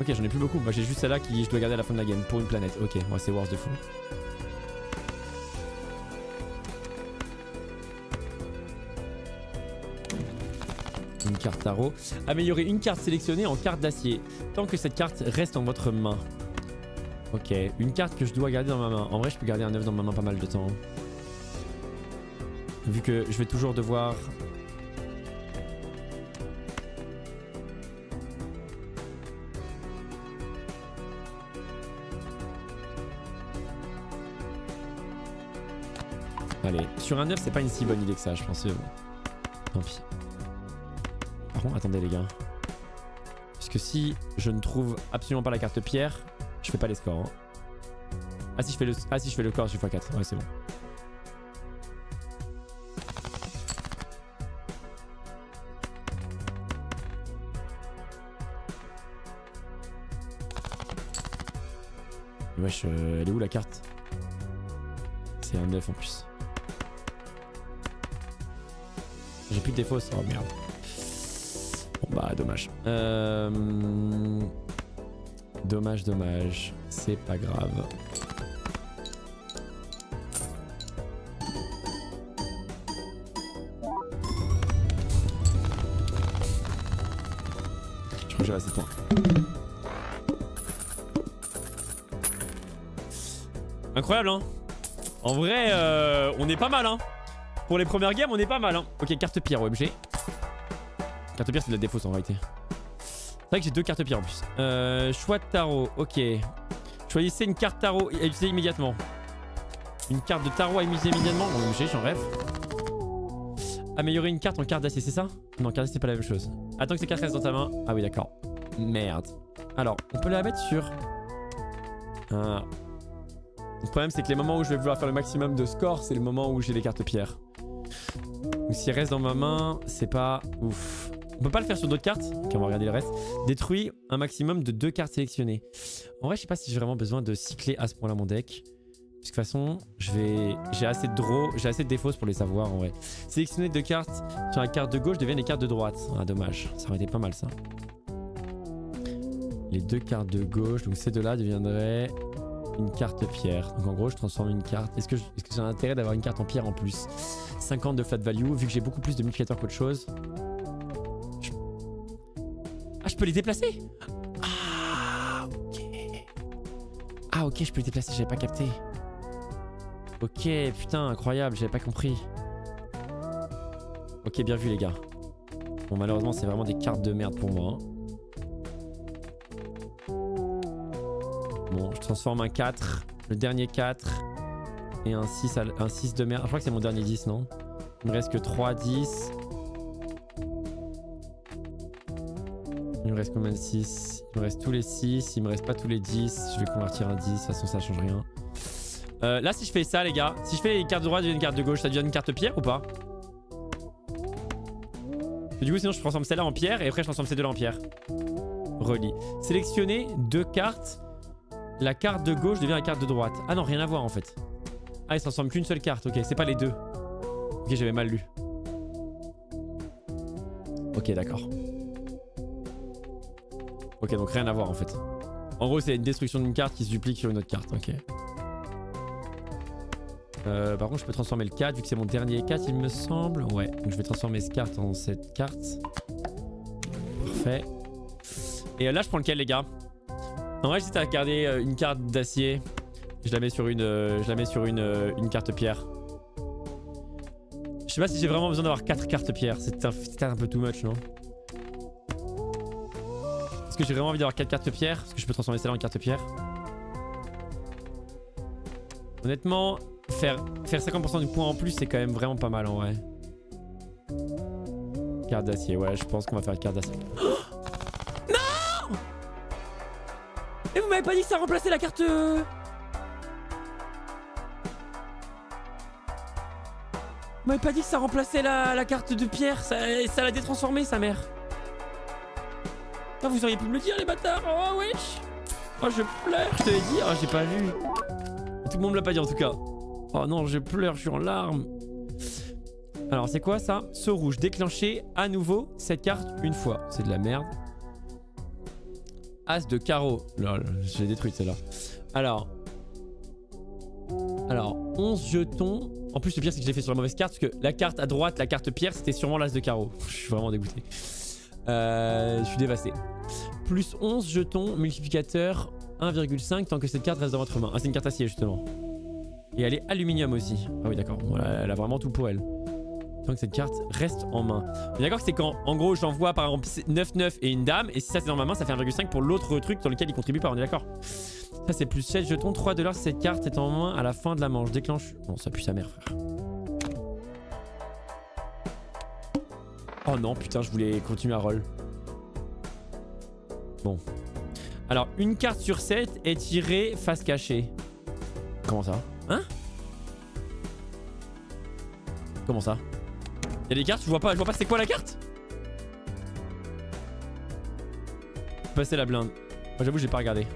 Ok, j'en ai plus beaucoup. Bah, j'ai juste celle-là qui je dois garder à la fin de la game pour une planète. Ok, c'est worse de fou. Une carte tarot. Améliorer une carte sélectionnée en carte d'acier. Tant que cette carte reste en votre main. Ok, une carte que je dois garder dans ma main. En vrai, je peux garder un œuf dans ma main pas mal de temps. Vu que je vais toujours devoir... sur un œuf, c'est pas une si bonne idée que ça, je pense. Tant pis. Par contre, attendez les gars. Parce que si je ne trouve absolument pas la carte pierre, je fais pas les scores. hein. Ah si je fais le, ah, si je fais le corps, je fais x4. Ouais, c'est bon. Wesh, euh, elle est où la carte? C'est un 9 en plus. J'ai plus de défausse. Oh merde. Bon bah dommage. Euh... Dommage, dommage. C'est pas grave. Je crois que j'ai assez de points. Incroyable hein En vrai, euh, on est pas mal hein Pour les premières games, on est pas mal hein Ok, carte pierre OMG. Carte pierre, c'est de la défausse en réalité. C'est vrai que j'ai deux cartes pierre en plus. Euh, choix de tarot, ok. Choisissez une carte tarot à utiliser immédiatement. Une carte de tarot à utiliser immédiatement. Bon, OMG, j'en rêve. Améliorer une carte en carte d'acier, c'est ça? Non, carte d'acier, c'est pas la même chose. Attends que ces cartes restent dans ta main. Ah oui, d'accord. Merde. Alors, on peut la mettre sur... Ah. Le problème, c'est que les moments où je vais vouloir faire le maximum de score, c'est le moment où j'ai les cartes pierres. Donc s'il reste dans ma main, c'est pas ouf. On peut pas le faire sur d'autres cartes. Ok, on va regarder le reste. Détruit un maximum de deux cartes sélectionnées. En vrai, je sais pas si j'ai vraiment besoin de cycler à ce point-là mon deck. De toute façon, j'ai assez de draw, j'ai assez de défausses pour les savoir en vrai. Sélectionner deux cartes sur la carte de gauche deviennent les cartes de droite. Ah, dommage. Ça aurait été pas mal ça. Les deux cartes de gauche, donc ces deux-là deviendraient une carte pierre. Donc en gros, je transforme une carte. Est-ce que j'ai -ce intérêt d'avoir une carte en pierre en plus? 50 de flat value, vu que j'ai beaucoup plus de multiplicateurs qu'autre chose. Ah, je peux les déplacer? Ah, ok. Ah, ok, je peux les déplacer, j'avais pas capté. Ok, putain, incroyable, j'avais pas compris. Ok, bien vu les gars. Bon, malheureusement, c'est vraiment des cartes de merde pour moi. hein. Bon, je transforme un 4, le dernier 4 et un 6, à l- un 6 de merde. Je crois que c'est mon dernier 10, non? Il me reste que 3, 10. Il me reste combien de 6 Il me reste tous les 6, il me reste pas tous les 10. Je vais convertir un 10, de toute façon ça change rien. Euh, là, si je fais ça, les gars, si je fais les cartes de droite deviennent une carte de gauche, ça devient une carte pierre ou pas? Du coup, sinon, je transforme celle-là en pierre et après, je transforme ces deux-là en pierre. Relis. Sélectionner deux cartes la carte de gauche devient la carte de droite. Ah non, rien à voir en fait. Ah, il se transforme qu'une seule carte. Ok, c'est pas les deux. Ok, j'avais mal lu. Ok, d'accord. Ok, donc rien à voir en fait. En gros, c'est une destruction d'une carte qui se duplique sur une autre carte. Ok. Euh, par contre, je peux transformer le 4 vu que c'est mon dernier 4, il me semble. Ouais, donc je vais transformer cette carte en cette carte. Parfait. Et là, je prends lequel, les gars? En vrai, j'hésite à regarder euh, une carte d'acier. Je la mets sur une, euh, je la mets sur une, euh, une carte pierre. Je sais pas si j'ai vraiment besoin d'avoir 4 cartes pierre. C'est un, un peu too much, non? Est-ce que j'ai vraiment envie d'avoir 4 cartes pierre Est-ce que je peux transformer celle-là en carte pierre Honnêtement, faire, faire 50% du point en plus, c'est quand même vraiment pas mal en vrai. Carte d'acier, ouais, je pense qu'on va faire carte d'acier. Et vous m'avez pas dit que ça remplaçait la carte... euh Vous m'avez pas dit que ça remplaçait la, la carte de pierre Ça ça l'a détransformé, sa mère. Ah, vous auriez pu me le dire, les bâtards Oh, wesh Oh, je pleure Je te l'ai dit Oh, j'ai pas vu. Tout le monde me l'a pas dit, en tout cas. Oh non, je pleure, je suis en larmes. Alors c'est quoi ça? Ce rouge, déclencher à nouveau cette carte une fois. C'est de la merde. As de carreau. Lol, je l'ai détruite celle-là. Alors. Alors, 11 jetons. En plus, le pire, c'est que je l'ai fait sur la mauvaise carte. Parce que la carte à droite, la carte pierre, c'était sûrement l'as de carreau. Je suis vraiment dégoûté. Euh, je suis dévasté. Plus 11 jetons, multiplicateur 1,5 tant que cette carte reste dans votre main. Ah, c'est une carte acier justement. Et elle est aluminium aussi. Ah oui, d'accord. Elle a vraiment tout pour elle. Tant que cette carte reste en main. D'accord que c'est quand, en gros, j'envoie par exemple 9-9 et une dame. Et si ça c'est dans ma main, ça fait 1,5 pour l'autre truc dans lequel il contribue pas. On est d'accord Ça c'est plus 7 jetons, 3 dollars. Cette carte est en main à la fin de la manche. Déclenche. Bon, ça pue sa mère, frère. Oh non, putain, je voulais continuer à roll. Bon. Alors, une carte sur 7 est tirée face cachée. Comment ça? Hein? Comment ça? Il y des cartes, je vois pas, je vois pas c'est quoi la carte Passer la blinde. Moi j'avoue j'ai pas regardé.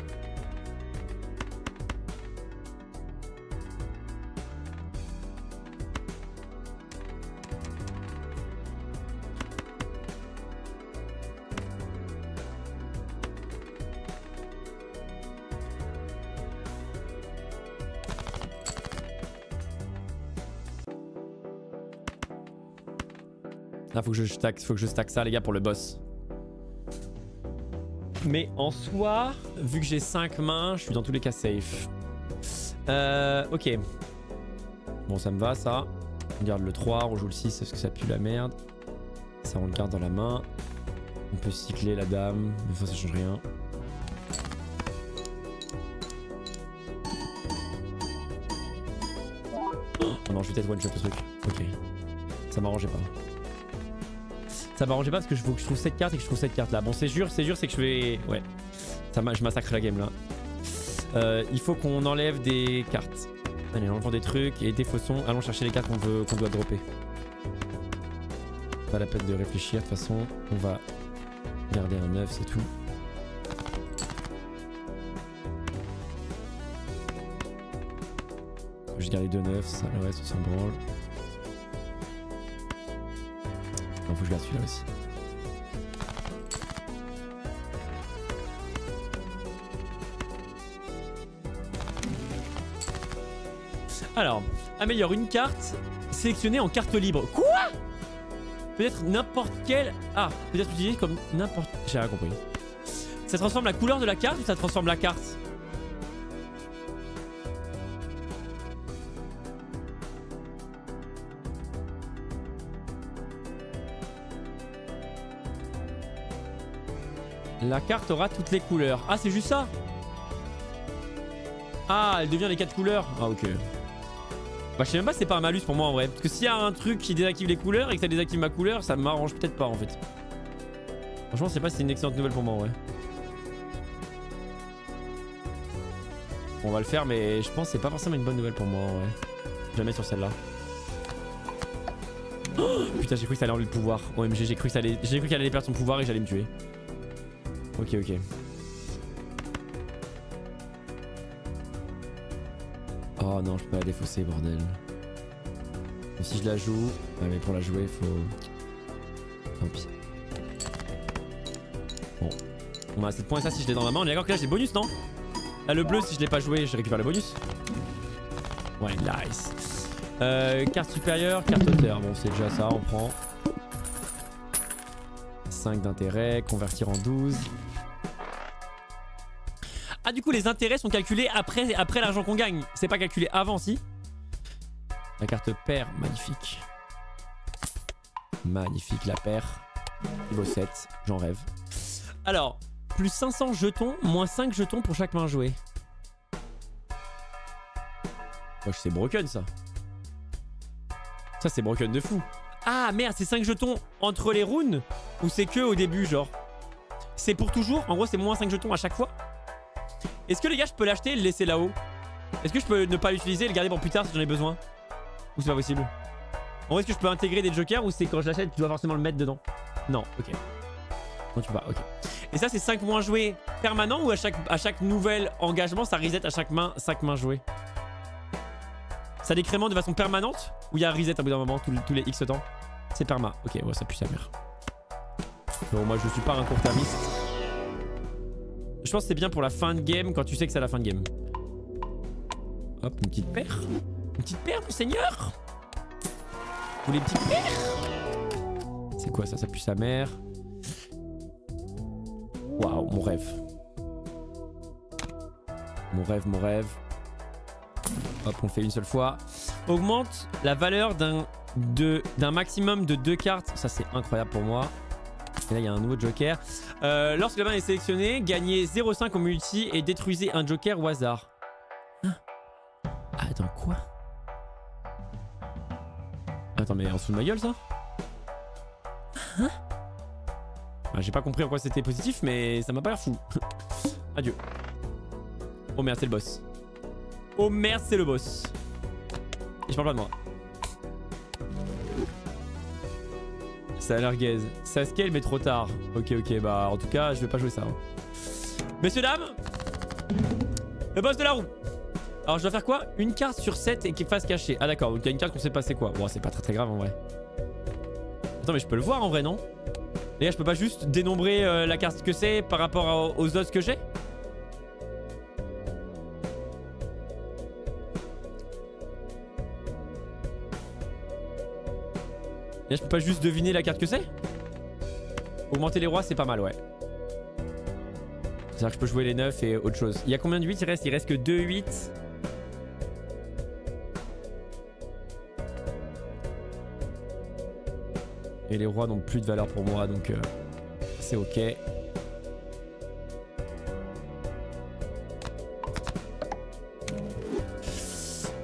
Ah, faut que je stack, faut que je stack ça les gars pour le boss. Mais en soi, vu que j'ai 5 mains, je suis dans tous les cas safe. Euh, ok. Bon, ça me va ça. On garde le 3, on joue le 6 parce que ça pue la merde. Ça, on le garde dans la main. On peut cycler la dame, mais ça, ça change rien. Oh non, je vais peut-être one shot le truc. Ok. Ça m'arrangeait pas. Ça m'arrangeait pas parce que je que je trouve cette carte et que je trouve cette carte là. Bon, c'est sûr, c'est sûr, c'est que je vais. Ouais. Ça je massacre la game là. Euh, il faut qu'on enlève des cartes. Allez, enlevons des trucs et des faussons. Allons chercher les cartes qu'on veut, qu'on doit dropper. Pas la peine de réfléchir. De toute façon, on va garder un 9, c'est tout. Je garder deux 9, ça, le reste on s'en branle. Je aussi. Alors, améliore une carte sélectionnée en carte libre. Quoi? Peut-être n'importe quelle... Ah, peut-être utilisée comme n'importe... J'ai rien compris. Ça transforme la couleur de la carte ou ça transforme la carte? La carte aura toutes les couleurs. Ah, c'est juste ça Ah, elle devient les quatre couleurs. Ah, ok. Bah, je sais même pas si c'est pas un malus pour moi en vrai. Parce que s'il y a un truc qui désactive les couleurs et que ça désactive ma couleur, ça m'arrange peut-être pas en fait. Franchement, je sais pas si c'est une excellente nouvelle pour moi en vrai. on va le faire, mais je pense que c'est pas forcément une bonne nouvelle pour moi en vrai. Jamais sur celle-là. Oh, putain, j'ai cru que ça allait enlever le pouvoir. OMG, j'ai cru qu'elle allait perdre son pouvoir et j'allais me tuer. Ok, ok. Oh non, je peux pas la défausser, bordel. si je la joue... Ouais, mais pour la jouer, faut... Tant pis. Bon. On a 7 points, ça si je l'ai dans la main. On est d'accord que là j'ai bonus, non? Là, le bleu, si je l'ai pas joué, je récupère le bonus. Ouais, nice. Euh, carte supérieure, carte hauteur. Bon, c'est déjà ça, on prend. 5 d'intérêt, convertir en 12. Ah du coup les intérêts sont calculés après, l'argent qu'on gagne. C'est pas calculé avant si? La carte paire, magnifique. Magnifique la paire. Niveau 7, j'en rêve. Alors, plus 500 jetons, moins 5 jetons pour chaque main jouée. Moi c'est broken ça. Ça c'est broken de fou. Ah merde, c'est 5 jetons entre les runes Ou c'est que au début genre? C'est pour toujours? En gros c'est moins 5 jetons à chaque fois? Est-ce que les gars, je peux l'acheter et le laisser là-haut Est-ce que je peux ne pas l'utiliser et le garder pour plus tard si j'en ai besoin Ou c'est pas possible En est-ce que je peux intégrer des jokers ou c'est quand je l'achète, tu dois forcément le mettre dedans Non, ok. Non, tu peux pas, ok. Et ça, c'est 5 moins joués permanents ou à chaque, à chaque nouvel engagement, ça reset à chaque main 5 mains jouées Ça décrémente de façon permanente Ou il y a reset à bout d'un moment tous, tous les X temps C'est perma. Ok, ouais, ça pue sa mère. Bon, moi je suis pas un court-termiste. Je pense que c'est bien pour la fin de game quand tu sais que c'est la fin de game. Hop, une petite paire. Une petite paire, monseigneur Vous voulez une petite paire C'est quoi ça? Ça pue sa mère. Waouh, mon rêve. Mon rêve, mon rêve. Hop, on fait une seule fois. Augmente la valeur d'un maximum de deux cartes. Ça, c'est incroyable pour moi. Et là, il y a un nouveau joker. Euh, lorsque la main est sélectionnée, gagnez 0,5 au multi et détruisez un joker au hasard. Hein attends, quoi? Attends, mais en dessous de ma gueule, ça? Hein J'ai pas compris en quoi c'était positif, mais ça m'a pas l'air fou. Adieu. Oh merde, c'est le boss. Oh merde, c'est le boss. Et je parle pas de moi. Ça a l'air gaze. Ça scale mais trop tard. Ok, ok, bah en tout cas, je vais pas jouer ça. hein. Messieurs, dames Le boss de la roue Alors je dois faire quoi? Une carte sur 7 et qui fasse cacher. Ah d'accord, donc il y a une carte qu'on sait pas c'est quoi. Bon, c'est pas très très grave en vrai. Attends, mais je peux le voir en vrai, non? Les gars, je peux pas juste dénombrer euh, la carte que c'est par rapport aux os que j'ai? Je peux pas juste deviner la carte que c'est Augmenter les rois, c'est pas mal, ouais. C'est-à-dire que je peux jouer les 9 et autre chose. Il y a combien de 8 il reste? Il reste que 2 8. Et les rois n'ont plus de valeur pour moi, donc euh, c'est ok.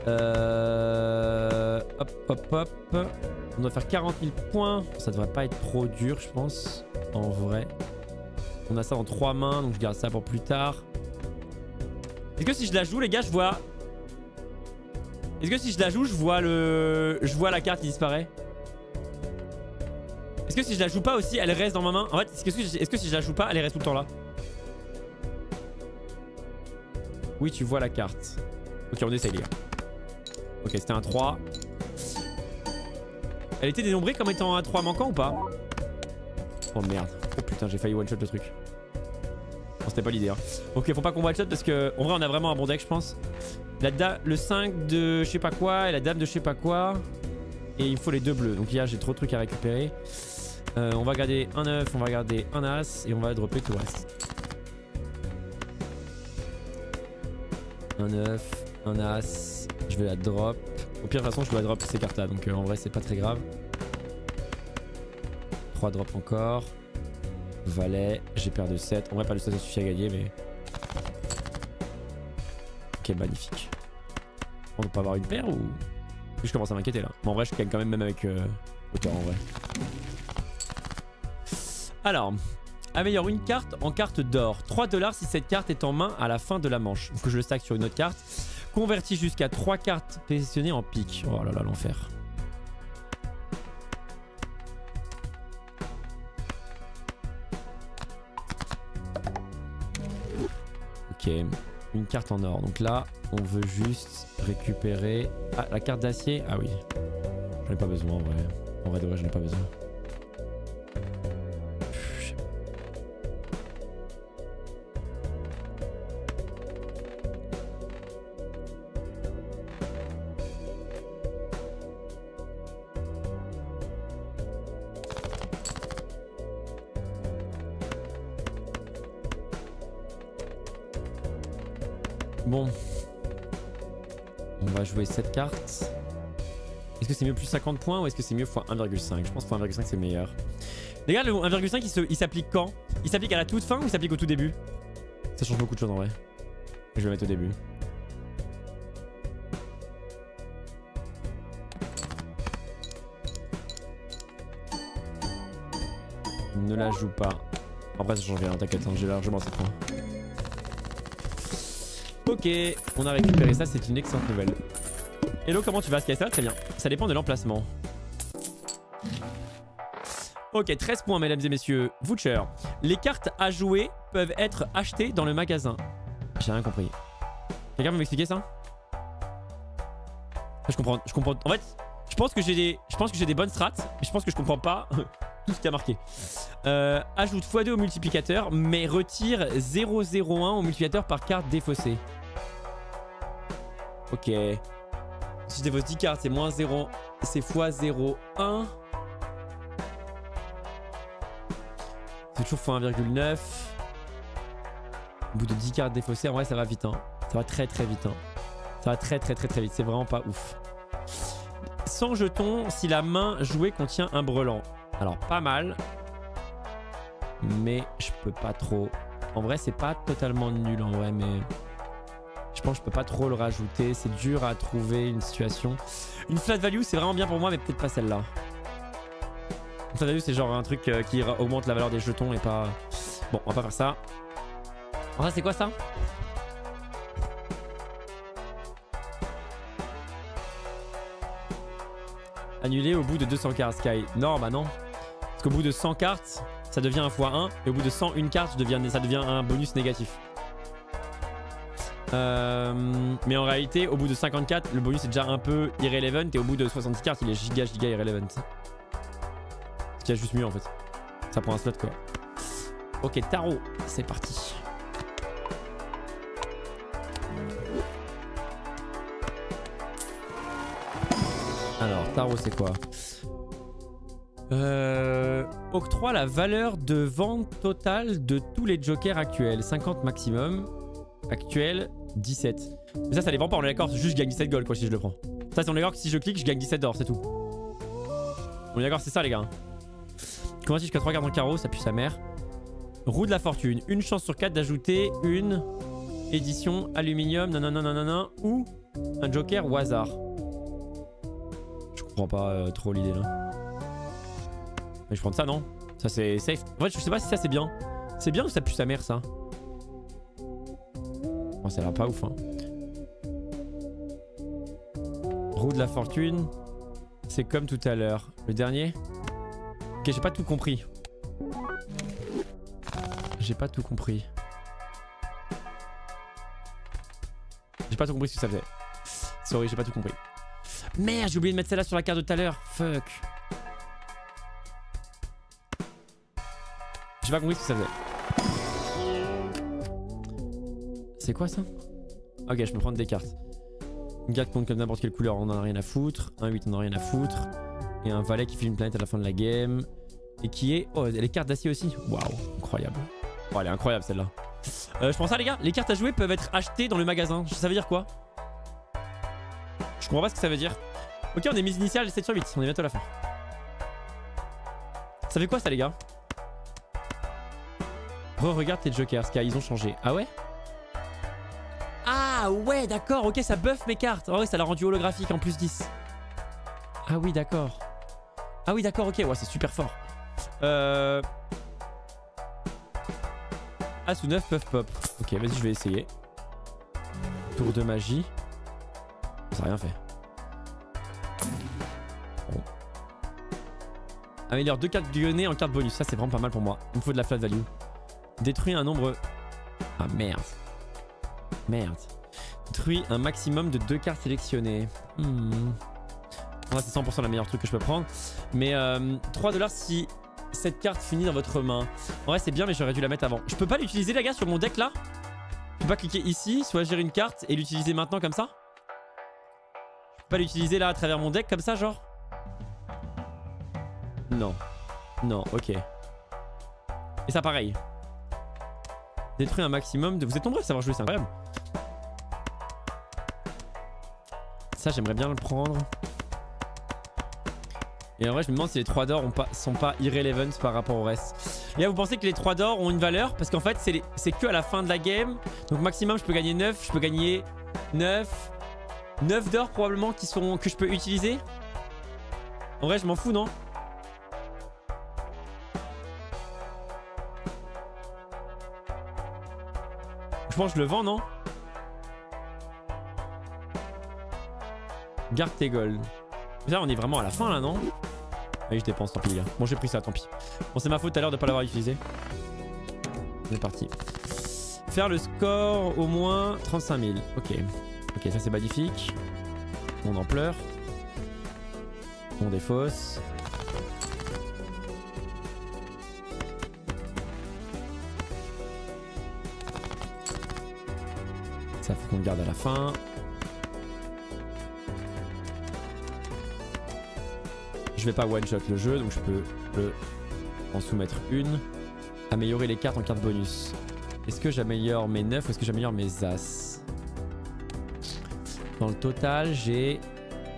Euh, hop, hop, hop. On doit faire 40 000 points. Ça devrait pas être trop dur, je pense. En vrai. On a ça en trois mains, donc je garde ça pour plus tard. Est-ce que si je la joue, les gars, je vois... Est-ce que si je la joue, je vois le... Je vois la carte qui disparaît? Est-ce que si je la joue pas aussi, elle reste dans ma main? En fait, est-ce que, est que si je la joue pas, elle reste tout le temps là? Oui, tu vois la carte. Ok, on essaye, les gars. Ok, c'était un 3. Elle était dénombrée comme étant un 3 manquant ou pas Oh merde. Oh putain, j'ai failli one-shot le truc. Bon, c'était pas l'idée. Hein. Ok, faut pas qu'on one-shot parce que, en vrai, on a vraiment un bon deck, je pense. La le 5 de je sais pas quoi et la dame de je sais pas quoi. Et il faut les deux bleus. Donc, là, j'ai trop de trucs à récupérer. Euh, on va garder un 9, on va garder un as et on va dropper tout le reste. Un 9, un as. Je vais la drop. Au pire, de toute façon, je dois drop ces cartes là. Donc, euh, en vrai, c'est pas très grave. 3 drops encore. Valet, j'ai perdu 7. En vrai, pas le 7 ça suffit à gagner, mais. Ok, magnifique. On va pas avoir une paire ou? Je commence à m'inquiéter là. Mais en vrai, je gagne quand même, même avec euh, hauteur en vrai. Alors, améliore une carte en carte d'or. 3 dollars si cette carte est en main à la fin de la manche. Faut que je le stack sur une autre carte. Convertis jusqu'à 3 cartes positionnées en pique. Oh là là, l'enfer. Ok, une carte en or. Donc là, on veut juste récupérer... Ah, la carte d'acier? Ah oui. J'en ai pas besoin en vrai. En vrai de vrai, j'en ai pas besoin. Est-ce que c'est mieux plus 50 points ou est-ce que c'est mieux x 1,5 Je pense que x 1,5 c'est meilleur. Les gars, le 1,5 il s'applique quand? Il s'applique à la toute fin ou il s'applique au tout début? Ça change beaucoup de choses en vrai. Je vais mettre au début. Ne la joue pas. Après ça change rien, t'inquiète, hein, j'ai largement assez points. Ok, on a récupéré ça, c'est une excellente nouvelle. Hello, comment tu vas Sky Ça va très bien. Ça dépend de l'emplacement. Ok, 13 points, mesdames et messieurs. Voucher. Les cartes à jouer peuvent être achetées dans le magasin. J'ai rien compris. Quelqu'un peut m'expliquer ça? Je comprends, je comprends. En fait, je pense que j'ai des, des bonnes strats, mais je pense que je comprends pas tout ce qui a marqué. Euh, ajoute x2 au multiplicateur, mais retire 0,01 au multiplicateur par carte défaussée. Ok. Si je défausse 10 cartes, c'est moins 0, c'est x 0,1. C'est toujours x 1,9. Au bout de 10 cartes défaussées, en vrai ça va vite hein. Ça va très très vite hein. Ça va très très très très vite, c'est vraiment pas ouf. 100 jetons si la main jouée contient un brelan. Alors pas mal. Mais je peux pas trop. En vrai c'est pas totalement nul en vrai mais... Je pense que je peux pas trop le rajouter. C'est dur à trouver une situation. Une flat value c'est vraiment bien pour moi mais peut-être pas celle-là. Une flat value c'est genre un truc euh, qui augmente la valeur des jetons et pas... Bon on va pas faire ça. Vrai c'est quoi ça? Annulé au bout de 200 cartes, Sky. Non, bah non. Parce qu'au bout de 100 cartes, ça devient un x1. Et au bout de 101 cartes, ça ça devient un bonus négatif. Euh, mais en réalité, au bout de 54, le bonus est déjà un peu irrelevant. Et au bout de 70 cartes, il est giga giga irrelevant. Ce qui est juste mieux en fait. Ça prend un slot quoi. Ok, tarot, c'est parti. Alors, tarot, c'est quoi? Euh, Octroie la valeur de vente totale de tous les jokers actuels. 50 maximum. Actuel, 17. Mais ça, ça vend pas, on est d'accord. Juste, je gagne 17 gold quoi si je le prends. Ça, c'est on est d'accord que si je clique, je gagne 17 d'or, c'est tout. On est d'accord, c'est ça, les gars. Comment si jusqu'à 3 cartes en carreau, ça pue sa mère? Roue de la fortune. Une chance sur 4 d'ajouter une édition aluminium, nanana, nanana, ou un joker au hasard comprends pas euh, trop l'idée là. Mais je prends ça, non? Ça c'est safe. En fait, je sais pas si ça c'est bien. C'est bien ou ça pue sa mère ça? Ça a l'air pas ouf, hein. Roue de la fortune. C'est comme tout à l'heure. Le dernier? Ok, j'ai pas tout compris. J'ai pas tout compris. J'ai pas tout compris ce que ça faisait. Sorry, j'ai pas tout compris. Merde, j'ai oublié de mettre celle-là sur la carte de tout à l'heure. Fuck. J'ai pas compris ce que ça faisait. C'est quoi ça Ok, je peux prendre des cartes. Une carte compte comme n'importe quelle couleur, on en a rien à foutre. Un 8, on en a rien à foutre. Et un valet qui fait une planète à la fin de la game. Et qui est... Oh, les cartes d'acier aussi. Waouh, incroyable. Oh, elle est incroyable celle-là. Euh, je pense ça les gars, les cartes à jouer peuvent être achetées dans le magasin. Ça veut dire quoi je comprends pas ce que ça veut dire. Ok, on est mise initiale 7 sur 8. On est bientôt à la fin. Ça fait quoi ça, les gars Re-regarde tes jokers, car ils ont changé. Ah ouais Ah ouais, d'accord. Ok, ça buff mes cartes. Oh ouais, ça l'a rendu holographique en plus 10. Ah oui, d'accord. Ah oui, d'accord, ok. Ouais, c'est super fort. Euh... As ou 9 puff pop. Ok, vas-y, je vais essayer. Tour de magie. Ça n'a rien fait. Bon. Améliore deux cartes lyonnais en carte bonus. Ça, c'est vraiment pas mal pour moi. Il me faut de la flat value. Détruit un nombre... Ah, merde. Merde. Détruit un maximum de deux cartes sélectionnées. Hmm. c'est 100% le meilleur truc que je peux prendre. Mais euh, 3 dollars si cette carte finit dans votre main. En vrai, c'est bien, mais j'aurais dû la mettre avant. Je peux pas l'utiliser, les gars, sur mon deck là? Je peux pas cliquer ici, gérer une carte et l'utiliser maintenant comme ça? Pas l'utiliser là à travers mon deck comme ça genre? Non. Non, ok. Et ça pareil. Détruire un maximum de... Vous êtes nombreux à savoir jouer, c'est incroyable. Ça, j'aimerais bien le prendre. Et en vrai, je me demande si les 3 d'or sont pas irrelevant par rapport au reste. Et là, vous pensez que les 3 d'or ont une valeur? Parce qu'en fait, c'est que à la fin de la game. Donc maximum, je peux gagner 9. Je peux gagner 9, 9 d'or probablement qui sont, que je peux utiliser. En vrai, je m'en fous, non? Je pense que je le vends, non? Garde tes gold. Là, on est vraiment à la fin, là, non? Allez, je dépense, tant pis, les gars. Bon, j'ai pris ça, tant pis. Bon, c'est ma faute tout à l'heure de pas l'avoir utilisé. On est parti. Faire le score au moins 35 000. Ok. Ok, ça c'est magnifique. On en pleure. On défausse. Ça faut qu'on le garde à la fin. Je vais pas one shot le jeu donc je peux en soumettre une. Améliorer les cartes en cartes bonus. Est-ce que j'améliore mes 9 ou est-ce que j'améliore mes as? Dans le total, j'ai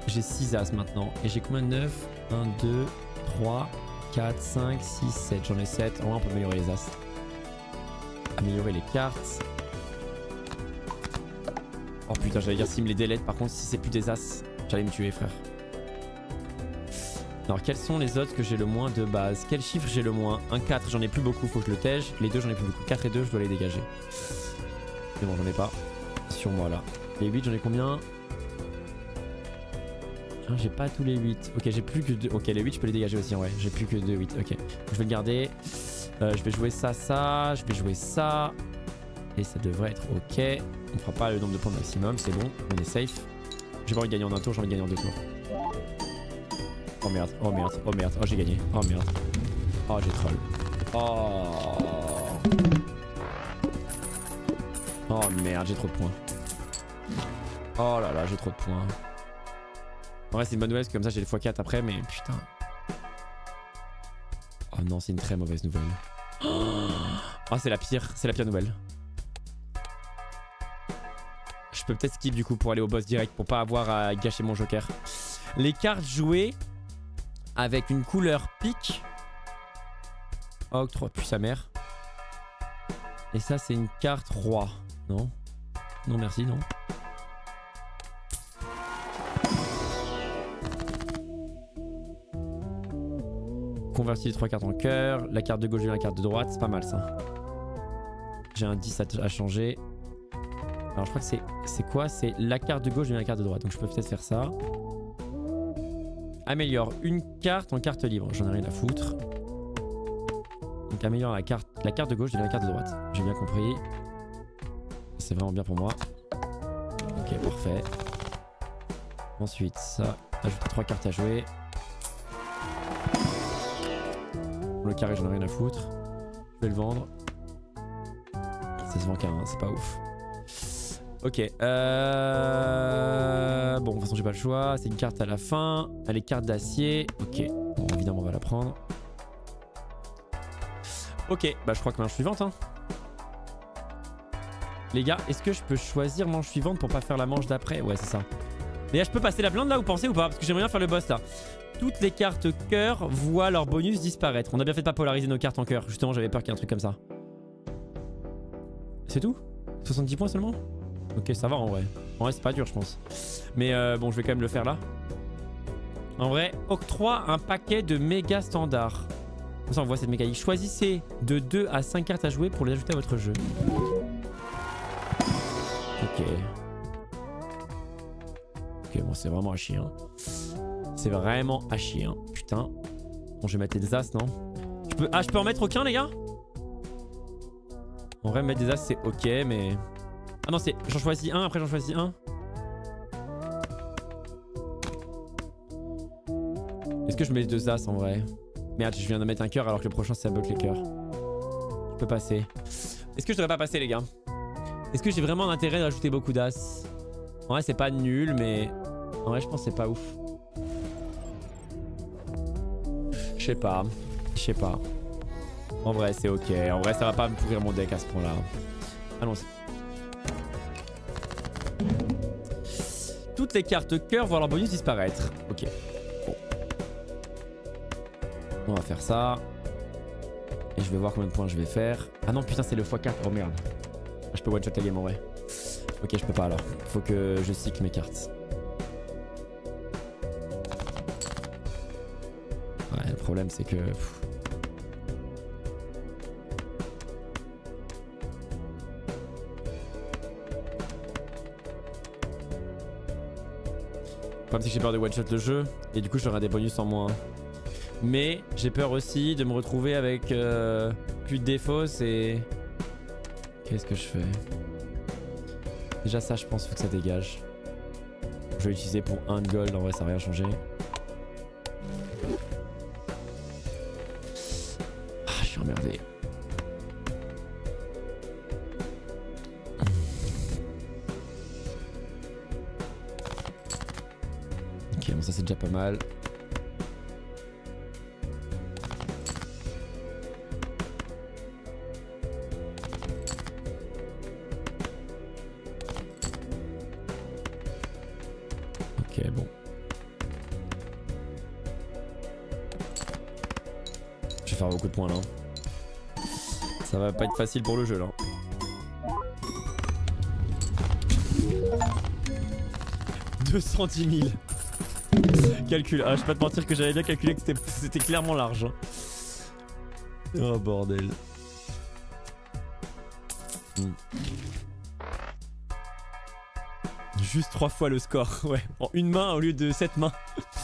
j'ai 6 as maintenant. Et j'ai combien de 9 1, 2, 3, 4, 5, 6, 7. J'en ai 7. En vrai, on peut améliorer les as. Améliorer les cartes. Oh putain, j'allais dire s'il me les délète. Par contre, si c'est plus des as, j'allais me tuer, frère. Alors, quels sont les autres que j'ai le moins de base? Quel chiffre j'ai le moins? Un 4, j'en ai plus beaucoup, faut que je le tège. Les deux, j'en ai plus beaucoup. 4 et 2, je dois les dégager. C'est bon, j'en ai pas. Sur moi là. Les 8, j'en ai combien? Ah, J'ai pas tous les 8. Ok, j'ai plus que 2. Ok, les 8, je peux les dégager aussi en vrai. J'ai plus que 2 8. Ok, je vais le garder. Euh, je vais jouer ça, ça. Je vais jouer ça. Et ça devrait être ok. On fera pas le nombre de points maximum, c'est bon. On est safe. J'ai pas envie gagner en un tour, j'ai envie de gagner en deux tours. Oh merde, oh merde, oh merde, oh j'ai gagné, oh merde. Oh j'ai troll. Oh. Oh merde, j'ai trop de points. Oh là là, j'ai trop de points. En vrai, c'est une bonne nouvelle parce que comme ça j'ai le x4 après, mais putain. Oh non, c'est une très mauvaise nouvelle. Oh, c'est la pire, c'est la pire nouvelle. Je peux peut-être skip du coup pour aller au boss direct pour pas avoir à gâcher mon joker. Les cartes jouées avec une couleur pique. Octroie, puis sa mère. Et ça, c'est une carte roi. Non? Non, merci, non. Convertir les trois cartes en cœur. La carte de gauche et la carte de droite, c'est pas mal ça. J'ai un 10 à, à changer. Alors je crois que c'est c'est quoi? C'est la carte de gauche et la carte de droite. Donc je peux peut-être faire ça. Améliore une carte en carte libre. J'en ai rien à foutre. Donc améliore la carte, la carte de gauche et la carte de droite. J'ai bien compris. C'est vraiment bien pour moi. Ok, parfait. Ensuite, ça. Ajouter trois cartes à jouer. Le carré, j'en ai rien à foutre. Je vais le vendre. Ça se vend qu'un, c'est pas ouf. Ok. Euh... Bon, de toute façon, j'ai pas le choix. C'est une carte à la fin. Elle est carte d'acier. Ok. Bon, évidemment, on va la prendre. Ok. Bah, je crois que manche suivante. Hein. Les gars, est-ce que je peux choisir manche suivante pour pas faire la manche d'après? Ouais, c'est ça. Les gars, je peux passer la blinde là, vous pensez ou pas? Parce que j'aimerais bien faire le boss là. Toutes les cartes cœur voient leur bonus disparaître. On a bien fait de pas polariser nos cartes en cœur. Justement, j'avais peur qu'il y ait un truc comme ça. C'est tout? 70 points seulement? Ok, ça va en vrai. En vrai, c'est pas dur, je pense. Mais euh, bon, je vais quand même le faire là. En vrai, octroie un paquet de méga standards. Comme ça, on voit cette mécanique. Choisissez de 2 à 5 cartes à jouer pour les ajouter à votre jeu. Ok. Ok, bon, c'est vraiment à chier. Hein. C'est vraiment à chier. Hein. Putain. Bon, je vais mettre des as, non? Ah, je peux en mettre aucun, les gars? En vrai, mettre des as, c'est ok, mais... Ah non, c'est j'en choisis un, après j'en choisis un. Est-ce que je mets deux as en vrai? Merde, je viens de mettre un cœur alors que le prochain ça bloque les cœurs. Je peux passer. Est-ce que je devrais pas passer les gars? Est-ce que j'ai vraiment intérêt d'ajouter beaucoup d'as? En vrai c'est pas nul mais... En vrai je pense c'est pas ouf. Je sais pas. Je sais pas. En vrai c'est ok. En vrai ça va pas me pourrir mon deck à ce point là. Allons-y. Toutes les cartes cœur voient leur bonus disparaître. Ok. Bon. On va faire ça. Et je vais voir combien de points je vais faire. Ah non, putain, c'est le x4. Oh merde. Je peux one-shot la game en vrai. Ok, je peux pas alors. Faut que je cycle mes cartes. Ouais, le problème c'est que... Comme si j'ai peur de one-shot le jeu. Et du coup, j'aurai des bonus en moins. Mais j'ai peur aussi de me retrouver avec euh, plus de défauts et... Qu'est-ce que je fais? Déjà ça, je pense, faut que ça dégage. Je vais l'utiliser pour un de gold, en vrai ça n'a rien changé. Ah, je suis emmerdé. Déjà pas mal. Ok, bon. Je vais faire beaucoup de points là. Ça va pas être facile pour le jeu là. « 210 000 Calcul. Ah, je vais pas te mentir que j'avais bien calculé que c'était- clairement large. hein. Oh bordel. Hmm. Juste trois fois le score, ouais. En une main au lieu de sept mains.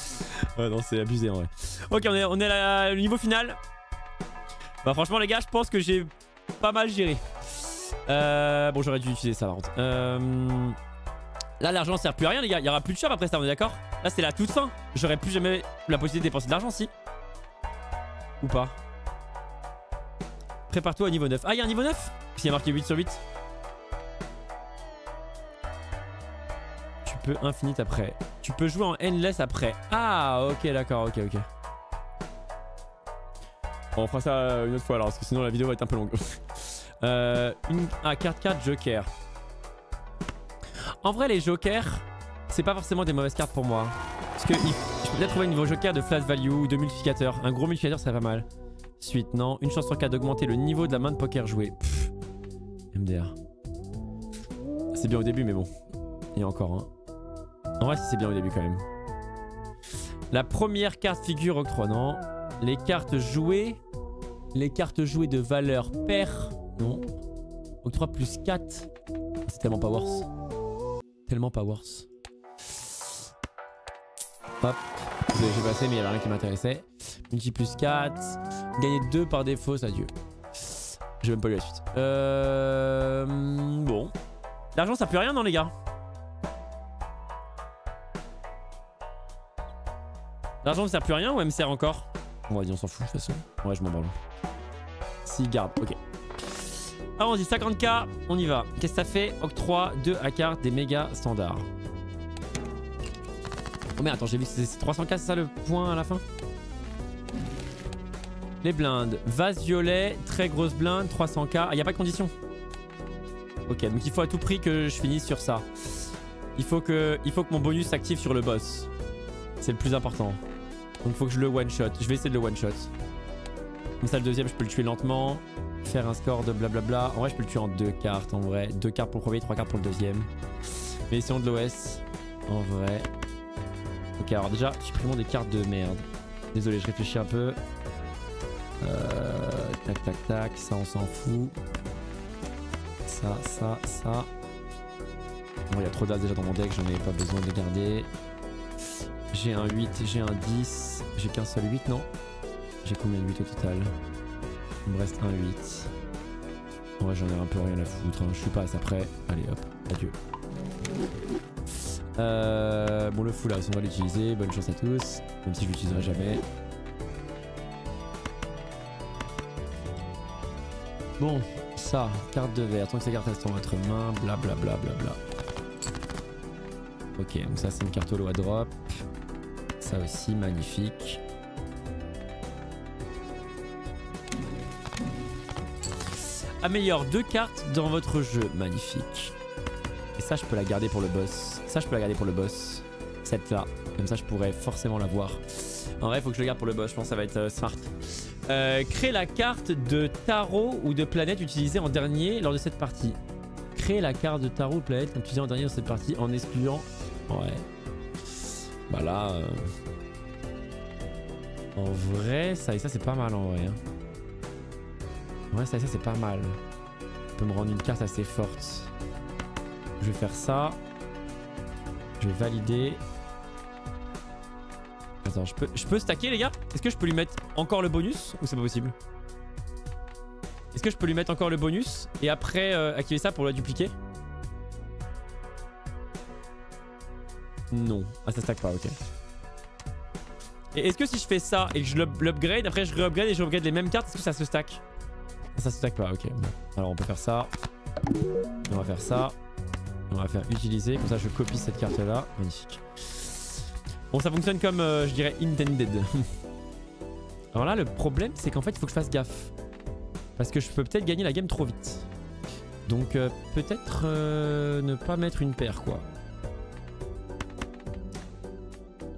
ouais, non, c'est abusé en vrai. Ok, on est, on est à la- le niveau final. Bah, franchement, les gars, je pense que j'ai pas mal géré. Euh, bon, j'aurais dû utiliser ça par contre. Euh, Là, l'argent sert plus à rien, les gars. Il y aura plus de shop après ça, on est d'accord? Là, c'est la toute fin. J'aurais plus jamais la possibilité de dépenser de l'argent, si. Ou pas Prépare-toi au niveau 9. Ah, il y a un niveau 9 S'il y a marqué 8 sur 8. Tu peux infinite après. Tu peux jouer en endless après. Ah, ok, d'accord, ok, ok. On fera ça une autre fois alors, parce que sinon la vidéo va être un peu longue. euh, une... Ah, carte 4 joker. En vrai, les jokers, c'est pas forcément des mauvaises cartes pour moi. Parce que je peux peut-être trouver un niveau joker de flash value ou de multiplicateur. Un gros multiplicateur serait pas mal. Suite, non. Une chance sur 4 d'augmenter le niveau de la main de poker jouée. MDR. C'est bien au début, mais bon. Il y a encore un. En vrai, c'est bien au début quand même. La première carte figure octroi, non. Les cartes jouées. Les cartes jouées de valeur pair, non. Octroi plus 4. C'est tellement pas worse. Tellement pas worse. Hop. J'ai passé, mais il y avait rien qui m'intéressait. Multi plus 4. Gagner 2 par défaut, ça Dieu. J'ai même pas lu la suite. Euh... Bon. L'argent, ça peut rien, non, les gars? L'argent ne sert plus à rien ou elle me sert encore? On va dire, on s'en fout de toute façon. Ouais, je m'en branle. Si, garde, ok. Dit 50k, on y va. Qu'est-ce que ça fait? Octroi 2 à carte des méga standards. Oh merde, attends, j'ai vu que c'est 300k, c'est ça le point à la fin Les blindes. Vase violet, très grosse blinde, 300k. Ah, y a pas de condition Ok, donc il faut à tout prix que je finisse sur ça. Il faut que, il faut que mon bonus s'active sur le boss. C'est le plus important. Donc il faut que je le one shot. Je vais essayer de le one shot. Comme ça, le deuxième, je peux le tuer lentement. Faire un score de blablabla. En vrai, je peux le tuer en deux cartes en vrai. Deux cartes pour le premier, trois cartes pour le deuxième. Mais essayons de l'OS. En vrai. Ok, alors déjà, supprimons des cartes de merde. Désolé, je réfléchis un peu. Euh, tac, tac, tac. Ça, on s'en fout. Ça, ça, ça. Bon, il y a trop d'as déjà dans mon deck, j'en ai pas besoin de garder. J'ai un 8, j'ai un 10. J'ai qu'un seul 8, non? J'ai combien de 8 au total? Il me reste un 8. En j'en ai un peu rien à foutre. hein. Je suis pas assez prêt. Allez, hop, adieu. Euh, bon, le full house, on va l'utiliser. Bonne chance à tous. Même si je l'utiliserai jamais. Bon, ça, carte de verre. Tant que ces cartes restent dans votre main, blablabla. Bla, bla, bla, bla. Ok, donc ça, c'est une carte holo à drop. Ça aussi, magnifique. Améliore deux cartes dans votre jeu. Magnifique. Ça, je peux la garder pour le boss. Ça, je peux la garder pour le boss. Cette là. Comme ça, je pourrais forcément la voir. En vrai, faut que je le garde pour le boss. Je pense que ça va être euh, smart. Euh, crée la carte de tarot ou de planète utilisée en dernier lors de cette partie. Créer la carte de tarot ou planète utilisée en dernier dans cette partie en excluant. Ouais. Bah là. euh, En vrai, ça et ça, c'est pas mal en vrai. hein. En vrai, ça et ça, c'est pas mal. Peut me rendre une carte assez forte. Je vais faire ça. Je vais valider. Attends, je peux, je stacker les gars? Est-ce que je peux lui mettre encore le bonus ou c'est pas possible? Est-ce que je peux lui mettre encore le bonus et après euh, activer ça pour la dupliquer? Non. Ah, ça stack pas, ok. Et est-ce que si je fais ça et que je l'up- l'upgrade, après je re-upgrade et je upgrade les mêmes cartes, est-ce que ça se stack? Ah, Ça se stack pas, ok. Alors on peut faire ça. On va faire ça. On va faire utiliser, comme ça je copie cette carte là. Magnifique. Bon, ça fonctionne comme, euh, je dirais, intended. Alors là, le problème, c'est qu'en fait, il faut que je fasse gaffe. Parce que je peux peut-être gagner la game trop vite. Donc, euh, peut-être euh, ne pas mettre une paire, quoi.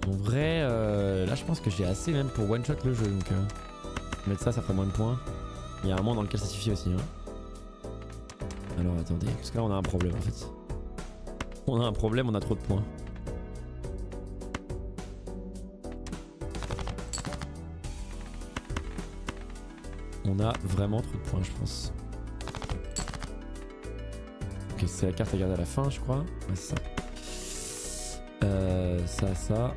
En vrai, là, je pense que j'ai assez même pour one-shot le jeu. Donc, mettre ça, ça ferait moins de points. Il y a un moment dans lequel ça suffit aussi. Hein. Alors, attendez, parce que là, on a un problème, en fait. On a un problème, on a trop de points. On a vraiment trop de points, je pense. Ok, c'est la carte à garder à la fin, je crois. Ouais, ça. Euh, ça, ça.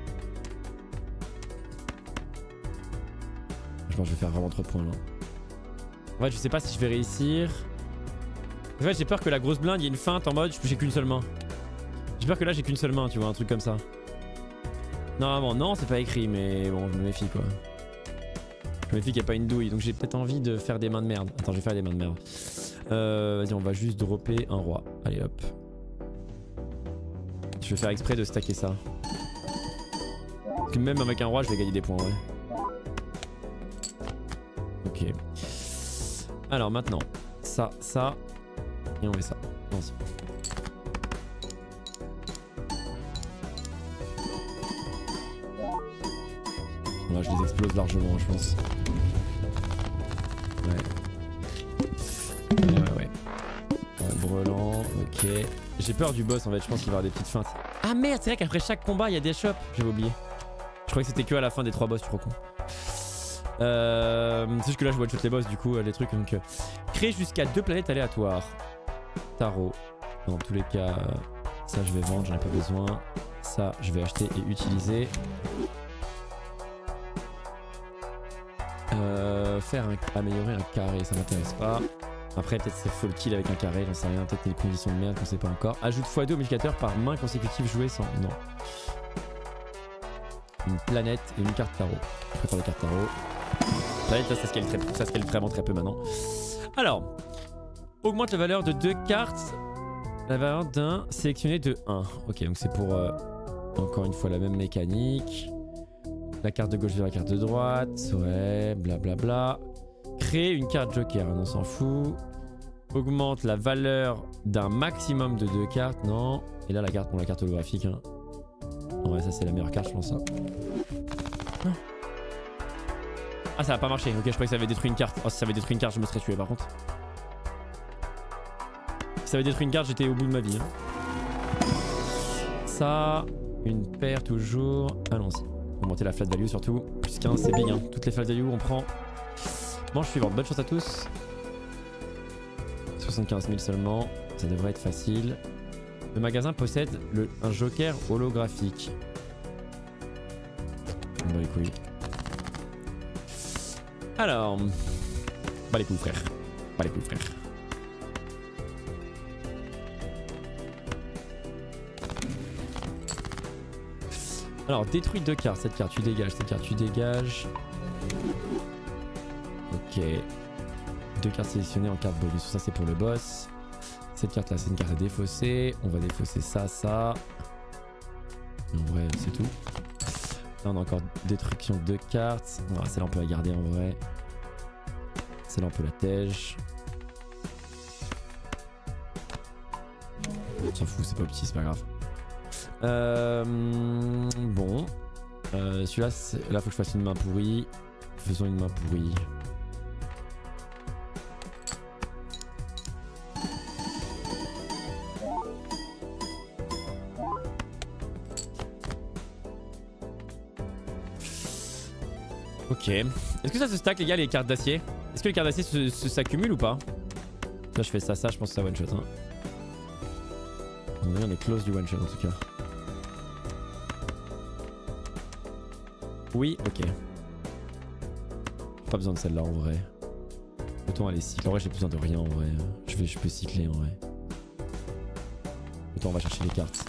Je pense que je vais faire vraiment trop de points là. En fait, je sais pas si je vais réussir. En fait, j'ai peur que la grosse blinde, y ait une feinte en mode j'ai qu'une seule main. Peur que là, j'ai qu'une seule main, tu vois, un truc comme ça. Normalement, non, c'est pas écrit, mais bon, je me méfie quoi. Je me méfie qu'il n'y a pas une douille, donc j'ai peut-être envie de faire des mains de merde. Attends, je vais faire des mains de merde. Euh, Vas-y, on va juste dropper un roi. Allez hop. Je vais faire exprès de stacker ça. Parce que même avec un roi, je vais gagner des points, ouais. Ok. Alors maintenant, ça, ça, et on met ça. Je les explose largement, je pense. Ouais. Ouais, ouais, ouais. Ouais, Brelan, ok. J'ai peur du boss en fait, je pense qu'il va y avoir des petites feintes. Ah merde, c'est vrai qu'après chaque combat, il y a des shops. J'avais oublié. Je croyais que c'était que à la fin des trois boss, tu crois con. Euh, c'est juste que là, je one shot les boss, du coup, euh, les trucs. Donc, euh, créer jusqu'à deux planètes aléatoires. Tarot. Dans tous les cas, ça, je vais vendre, j'en ai pas besoin. Ça, je vais acheter et utiliser. Euh, faire un, améliorer un carré, ça m'intéresse pas. Après, peut-être c'est full kill avec un carré, j'en sais rien. Peut-être des conditions de merde qu'on sait pas encore. Ajoute x2 au multiplicateur par main consécutive jouée sans. Non. Une planète et une carte tarot. Je préfère les cartes tarot. Planète, ça, scale, très, ça vraiment très peu maintenant. Alors, augmente la valeur de deux cartes. La valeur d'un sélectionné de 1. Ok, donc c'est pour euh, encore une fois la même mécanique. La carte de gauche de la carte de droite. Ouais, blablabla. Créer une carte joker, on s'en fout. Augmente la valeur d'un maximum de deux cartes, non. Et là, la carte, bon, la carte holographique. Hein. Ouais, ça, c'est la meilleure carte, je pense. Non. Ah, ça a pas marché. Ok, je croyais que ça avait détruit une carte. Oh, si ça avait détruit une carte, je me serais tué par contre. Si ça avait détruit une carte, j'étais au bout de ma vie. hein. Ça, une paire toujours. Allons-y. Augmenter la flat value surtout. Plus 15, c'est big. Hein. Toutes les flat value, on prend. Manche suivante. Bonne chance à tous. 75 000 seulement. Ça devrait être facile. Le magasin possède le- un joker holographique. Bah les couilles. Alors. Bah les couilles frère. Bah les couilles frère. Alors détruis deux cartes. Cette carte tu dégages. Cette carte tu dégages. Ok. Deux cartes sélectionnées en carte bonus. Ça c'est pour le boss. Cette carte là c'est une carte à défausser. On va défausser ça, ça. En vrai c'est tout. Là on a encore destruction de cartes. Ah, Celle-là on peut la garder en vrai. Celle-là on peut la tège. On s'en fout, c'est pas petit, c'est pas grave. Euh, bon. Euh, Celui-là, là faut que je fasse une main pourrie. Faisons une main pourrie. Ok. Est-ce que ça se stack les gars les cartes d'acier? Est-ce que les cartes d'acier s'accumulent ou pas? Là je fais ça, ça, je pense que ça one shot. Hein. On est close du one shot en tout cas. Oui, ok. Pas besoin de celle-là en vrai. Autant aller cycler. En vrai, j'ai besoin de rien en vrai. Je, vais, je peux cycler en vrai. Autant on va chercher les cartes.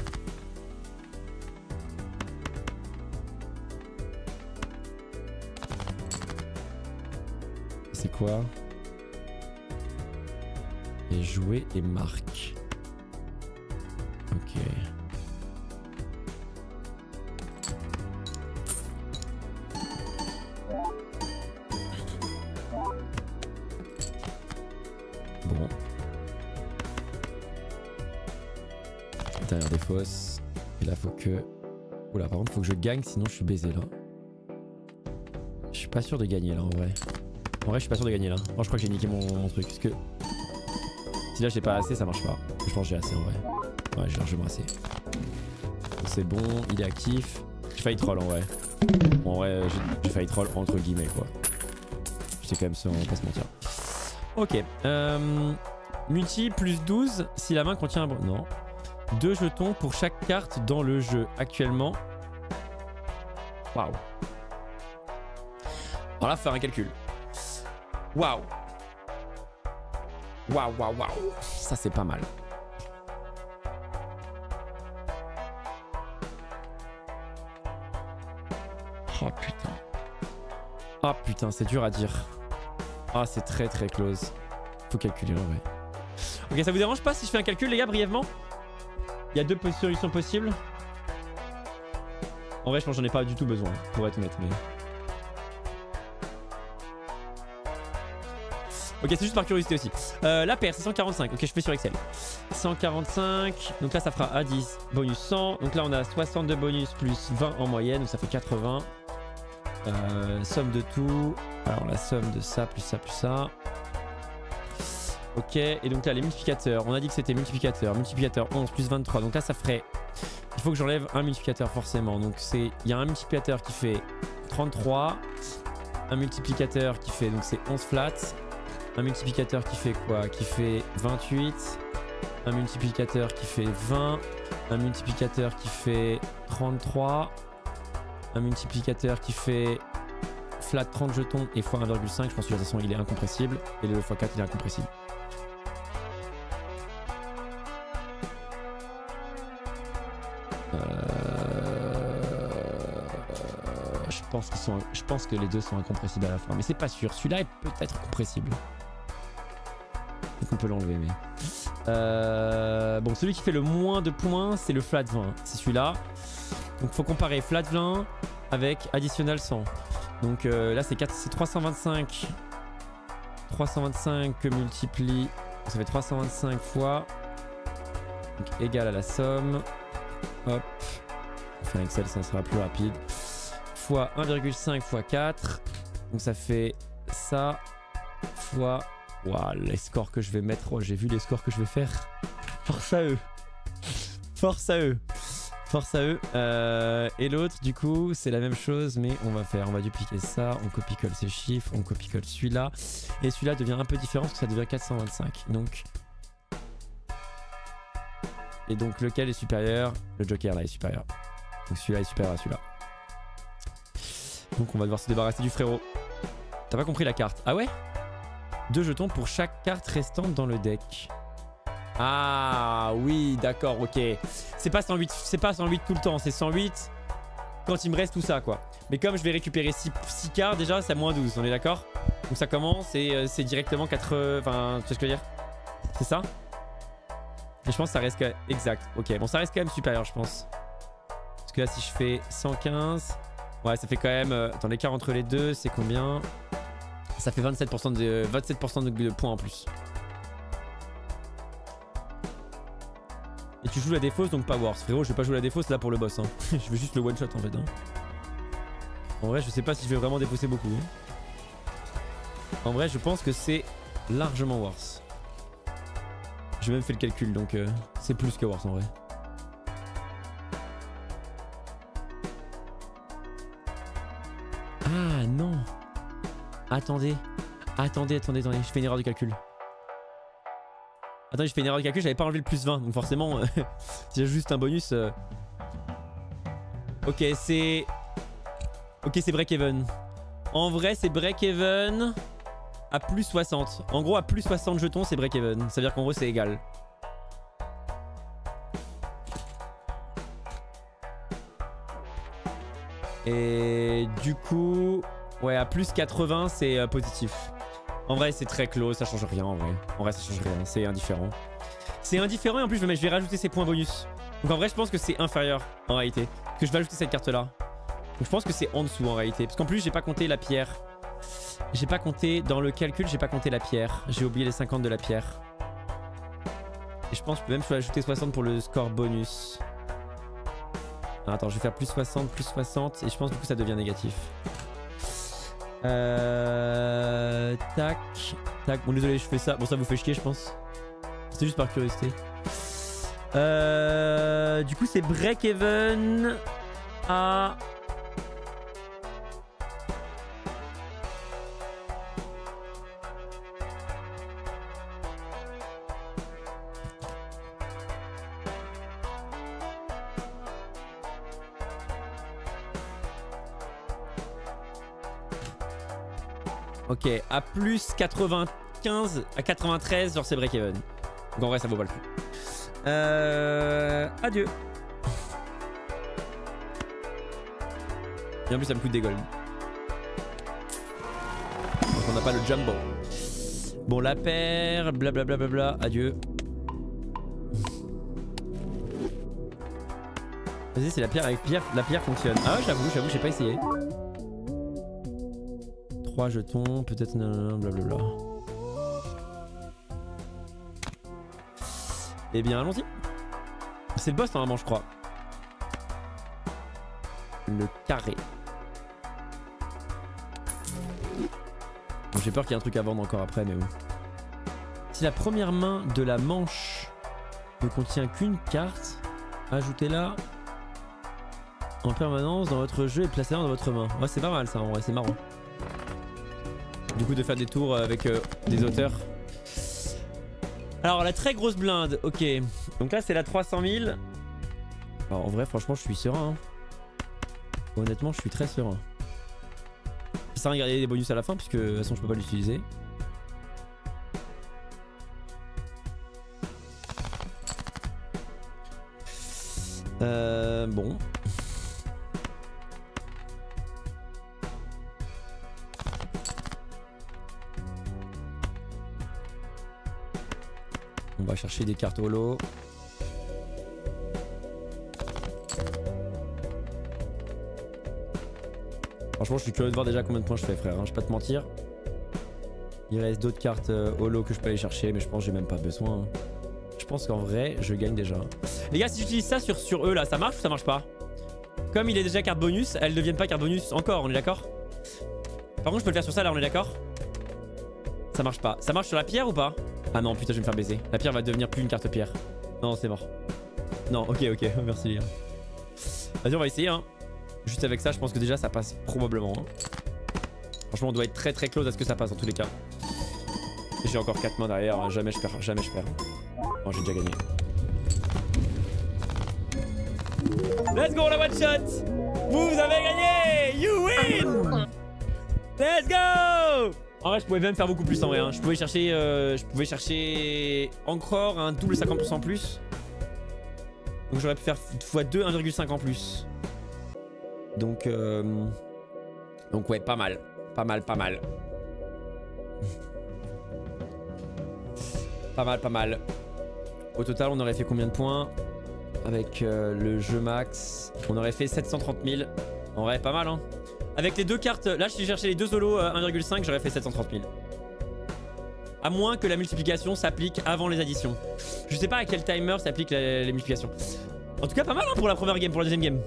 C'est quoi? Et jouer et marque. Ok. Faut que... Oula, par contre, faut que je gagne, sinon je suis baisé là. Je suis pas sûr de gagner là en vrai. En vrai, je suis pas sûr de gagner là. Moi, je crois que j'ai niqué mon, truc. Parce que si là j'ai pas assez, ça marche pas. Je pense que j'ai assez en vrai. Ouais, j'ai largement assez. C'est bon, il est actif. J'ai failli troll en vrai. En vrai, j'ai- j'ai failli troll entre guillemets quoi. J'étais quand même sans pas se mentir. Ok. Euh, multi plus 12 si la main contient un... Non. Deux jetons pour chaque carte dans le jeu. Actuellement. Waouh. Alors là, faire un calcul. Waouh. Waouh, waouh, waouh. Ça, c'est pas mal. Oh putain. Ah putain, c'est dur à dire. Ah, c'est très très close. Faut calculer en vrai. Ok, ça vous dérange pas si je fais un calcul, les gars, brièvement? Il y a deux solutions possibles. En vrai, je pense que j'en ai pas du tout besoin, pour être honnête, mais. Ok, c'est juste par curiosité aussi. Euh, la paire, c'est 145. Ok, je fais sur Excel. 145. Donc là, ça fera A10 bonus 100. Donc là, on a 60 de bonus plus 20 en moyenne. Donc ça fait 80. Euh, somme de tout. Alors la somme de ça plus ça plus ça. Ok, et donc là, les multiplicateurs. On a dit que c'était multiplicateur. Multiplicateur 11 plus 23. Donc là, ça ferait. Il faut que j'enlève un multiplicateur forcément. Donc c'est. Il y a un multiplicateur qui fait 33. Un multiplicateur qui fait. Donc c'est 11 flat. Un multiplicateur qui fait quoi? Qui fait 28. Un multiplicateur qui fait 20. Un multiplicateur qui fait 33. Un multiplicateur qui fait flat 30 jetons et x 1,5. Je pense que de toute façon il est incompressible. Et le x4 il est incompressible. Pense, sont, je pense que les deux sont incompressibles à la fin. Mais c'est pas sûr. Celui-là est peut-être compressible. On peut l'enlever, mais. Euh, Bon, celui qui fait le moins de points, c'est le flat 20. C'est celui-là. Donc faut comparer flat 20 avec additional 100. Donc euh, là, c'est 4 c'est 325. 325 que multiplie. Ça fait 325 fois. Donc égal à la somme. Hop. Un Excel, ça sera plus rapide. Fois 1,5 fois 4. Donc ça fait ça. Fois. Waouh, les scores que je vais mettre. Oh, j'ai vu les scores que je vais faire. Force à eux. Force à eux. Force à eux. Euh, et l'autre, du coup, c'est la même chose, mais on va faire, on va dupliquer ça, on copie-colle ces chiffres, on copie-colle celui-là, et celui-là devient un peu différent parce que ça devient 425. Donc, et donc lequel est supérieur? Le Joker là est supérieur. Donc celui-là est supérieur à celui-là. Donc on va devoir se débarrasser du frérot. T'as pas compris la carte Ah ouais Deux jetons pour chaque carte restante dans le deck. Ah oui, d'accord, ok. C'est pas 108, c'est pas 108 tout le temps, c'est 108 quand il me reste tout ça quoi. Mais comme je vais récupérer 6, cartes déjà, c'est moins 12, on est d'accord? Donc ça commence et euh, c'est directement 4... Enfin, tu sais ce que je veux dire? C'est ça? Et je pense que ça reste. Exact, ok. Bon, ça reste quand même supérieur, je pense. Parce que là, si je fais 115... Ouais, ça fait quand même... euh, Attends, l'écart entre les deux, c'est combien? Ça fait 27% de, 27 de, points en plus. Et tu joues la défausse donc pas Wars. Frérot, je vais pas jouer la défausse là pour le boss. Hein. je veux juste le one shot en fait. hein. En vrai, je sais pas si je vais vraiment défausser beaucoup. hein. En vrai, je pense que c'est largement Wars. J'ai même fait le calcul donc euh, c'est plus que Wars en vrai. Ah non Attendez. Attendez, attendez, attendez. Je fais une erreur de calcul. Attends, j'ai fait une erreur de calcul, j'avais pas enlevé le plus 20, donc forcément, euh, si j'ai juste un bonus. euh. Ok, c'est. Ok, c'est break-even. En vrai, c'est break-even à plus 60. En gros, à plus 60 jetons, c'est break-even. Ça veut dire qu'en gros, c'est égal. Et du coup, ouais, à plus 80, c'est euh, positif. En vrai, c'est très close, ça change rien en vrai. En vrai, ça change rien, c'est indifférent. C'est indifférent et en plus, je vais, rajouter ces points bonus. Donc en vrai, je pense que c'est inférieur en réalité. Que je vais ajouter cette carte là. Donc je pense que c'est en dessous en réalité. Parce qu'en plus, j'ai pas compté la pierre. J'ai pas compté, dans le calcul, j'ai pas compté la pierre. J'ai oublié les 50 de la pierre. Et je pense que je peux même ajouter 60 pour le score bonus. Attends, je vais faire plus 60, plus 60. Et je pense du coup ça devient négatif. Euh... Tac. Tac. Bon désolé, je fais ça. Bon ça vous fait chier je pense. C'était juste par curiosité. Euh... Du coup c'est break-even à... Ok, à plus 95, à 93, genre c'est break-even. Donc en vrai, ça vaut pas le coup. Euh... Adieu. Et en plus, ça me coûte des golds. Donc on n'a pas le jumbo. Bon, la paire, blablabla, bla bla bla, adieu. Vas-y, c'est la pierre avec pierre. La pierre fonctionne. Ah ouais, j'avoue, j'avoue, j'ai pas essayé. 3 jetons, peut-être blablabla. Eh bien, allons-y. C'est le boss normalement, je crois. Le carré. J'ai peur qu'il y ait un truc à vendre encore après, mais bon. Si la première main de la manche ne contient qu'une carte, ajoutez-la en permanence dans votre jeu et placez-la dans votre main. Ouais, c'est pas mal ça en vrai, c'est marrant. Du coup, de faire des tours avec euh, des auteurs. Alors, la très grosse blinde, ok. Donc là, c'est la 300 000. Alors, en vrai, franchement, je suis serein. hein. Honnêtement, je suis très serein. Ça sert à rien de garder des bonus à la fin, puisque de toute façon, je peux pas l'utiliser. Des cartes holo. Franchement, je suis curieux de voir déjà combien de points je fais, frère. hein, je vais pas te mentir. Il reste d'autres cartes euh, holo que je peux aller chercher, mais je pense que j'ai même pas besoin. hein. Je pense qu'en vrai, je gagne déjà. Les gars, si j'utilise ça sur, sur eux là, ça marche ou ça marche pas? Comme il est déjà carte bonus, elles ne deviennent pas carte bonus encore, on est d'accord? Par contre, je peux le faire sur ça là, on est d'accord? Ça marche pas. Ça marche sur la pierre ou pas? Ah non, putain, je vais me faire baiser. La pierre va devenir plus une carte pierre. Non, c'est mort. Non, ok, ok, merci gars. Vas-y, on va essayer, hein. Juste avec ça, je pense que déjà ça passe probablement. hein. Franchement, on doit être très très close à ce que ça passe dans tous les cas. J'ai encore 4 mains derrière, hein. jamais je perds, jamais je perds. Oh, j'ai déjà gagné. Let's go la one shot Vous avez gagné You win Let's go En vrai, je pouvais même faire beaucoup plus en vrai. hein. Je pouvais chercher, euh, je pouvais chercher encore un double 50% plus. Donc j'aurais pu faire x2 1,5 en plus. Donc, euh... donc ouais, pas mal, pas mal, pas mal. Pas mal, pas mal. Au total, on aurait fait combien de points? Avec euh, le jeu max, on aurait fait 730 000. En vrai, pas mal, hein. Avec les deux cartes, là, si je cherchais les deux solos euh, 1,5, j'aurais fait 730 000. À moins que la multiplication s'applique avant les additions. Je sais pas à quel timer s'applique la- les multiplications. En tout cas, pas mal hein, pour la première game, pour la deuxième game.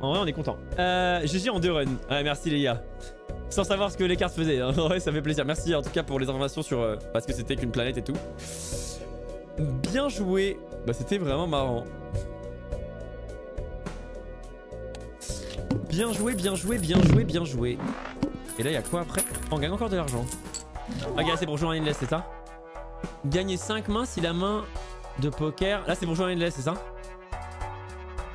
En vrai, on est content. Euh, GG en deux runs. Ouais, merci les gars. Sans savoir ce que les cartes faisaient. hein. En vrai, ça fait plaisir. Merci en tout cas pour les informations sur. euh, parce que c'était qu'une planète et tout. Bien joué. Bah, c'était vraiment marrant. Bien joué, bien joué, bien joué, bien joué. Et là, il y a quoi après On gagne encore de l'argent. Ah, gars, c'est pour jouer en endless, c'est ça Gagner 5 mains si la main de poker. Là, c'est pour jouer en endless, c'est ça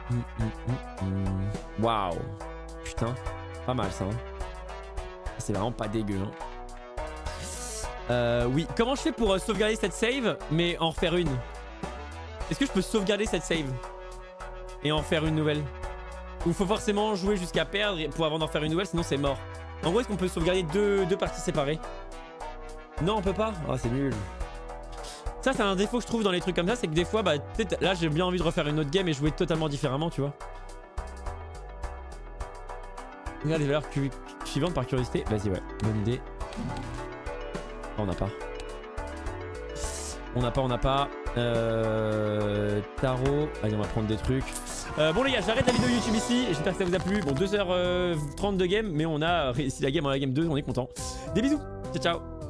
hum, hum, hum. Waouh. Putain, pas mal ça. hein. C'est vraiment pas dégueu. hein. Euh, oui, comment je fais pour euh, sauvegarder cette save, mais en refaire une? Est-ce que je peux sauvegarder cette save? Et en faire une nouvelle? Ou faut forcément jouer jusqu'à perdre pour avant d'en faire une nouvelle, sinon c'est mort En gros, est-ce qu'on peut sauvegarder deux, parties séparées? Non, on peut pas Ah, c'est nul. Ça, c'est un défaut que je trouve dans les trucs comme ça, c'est que des fois, bah, peut-être là, j'ai bien envie de refaire une autre game et jouer totalement différemment, tu vois. Regarde les valeurs suivantes par curiosité. Vas-y, ouais, bonne idée. Ah, on n'a pas. On n'a pas, on n'a pas. Euh, tarot. Allez, on va prendre des trucs. Euh, bon les gars, j'arrête la vidéo YouTube ici. J'espère que ça vous a plu. Bon, 2h30 de game, mais on a réussi la game en la game 2, on est content. Des bisous. Ciao, ciao.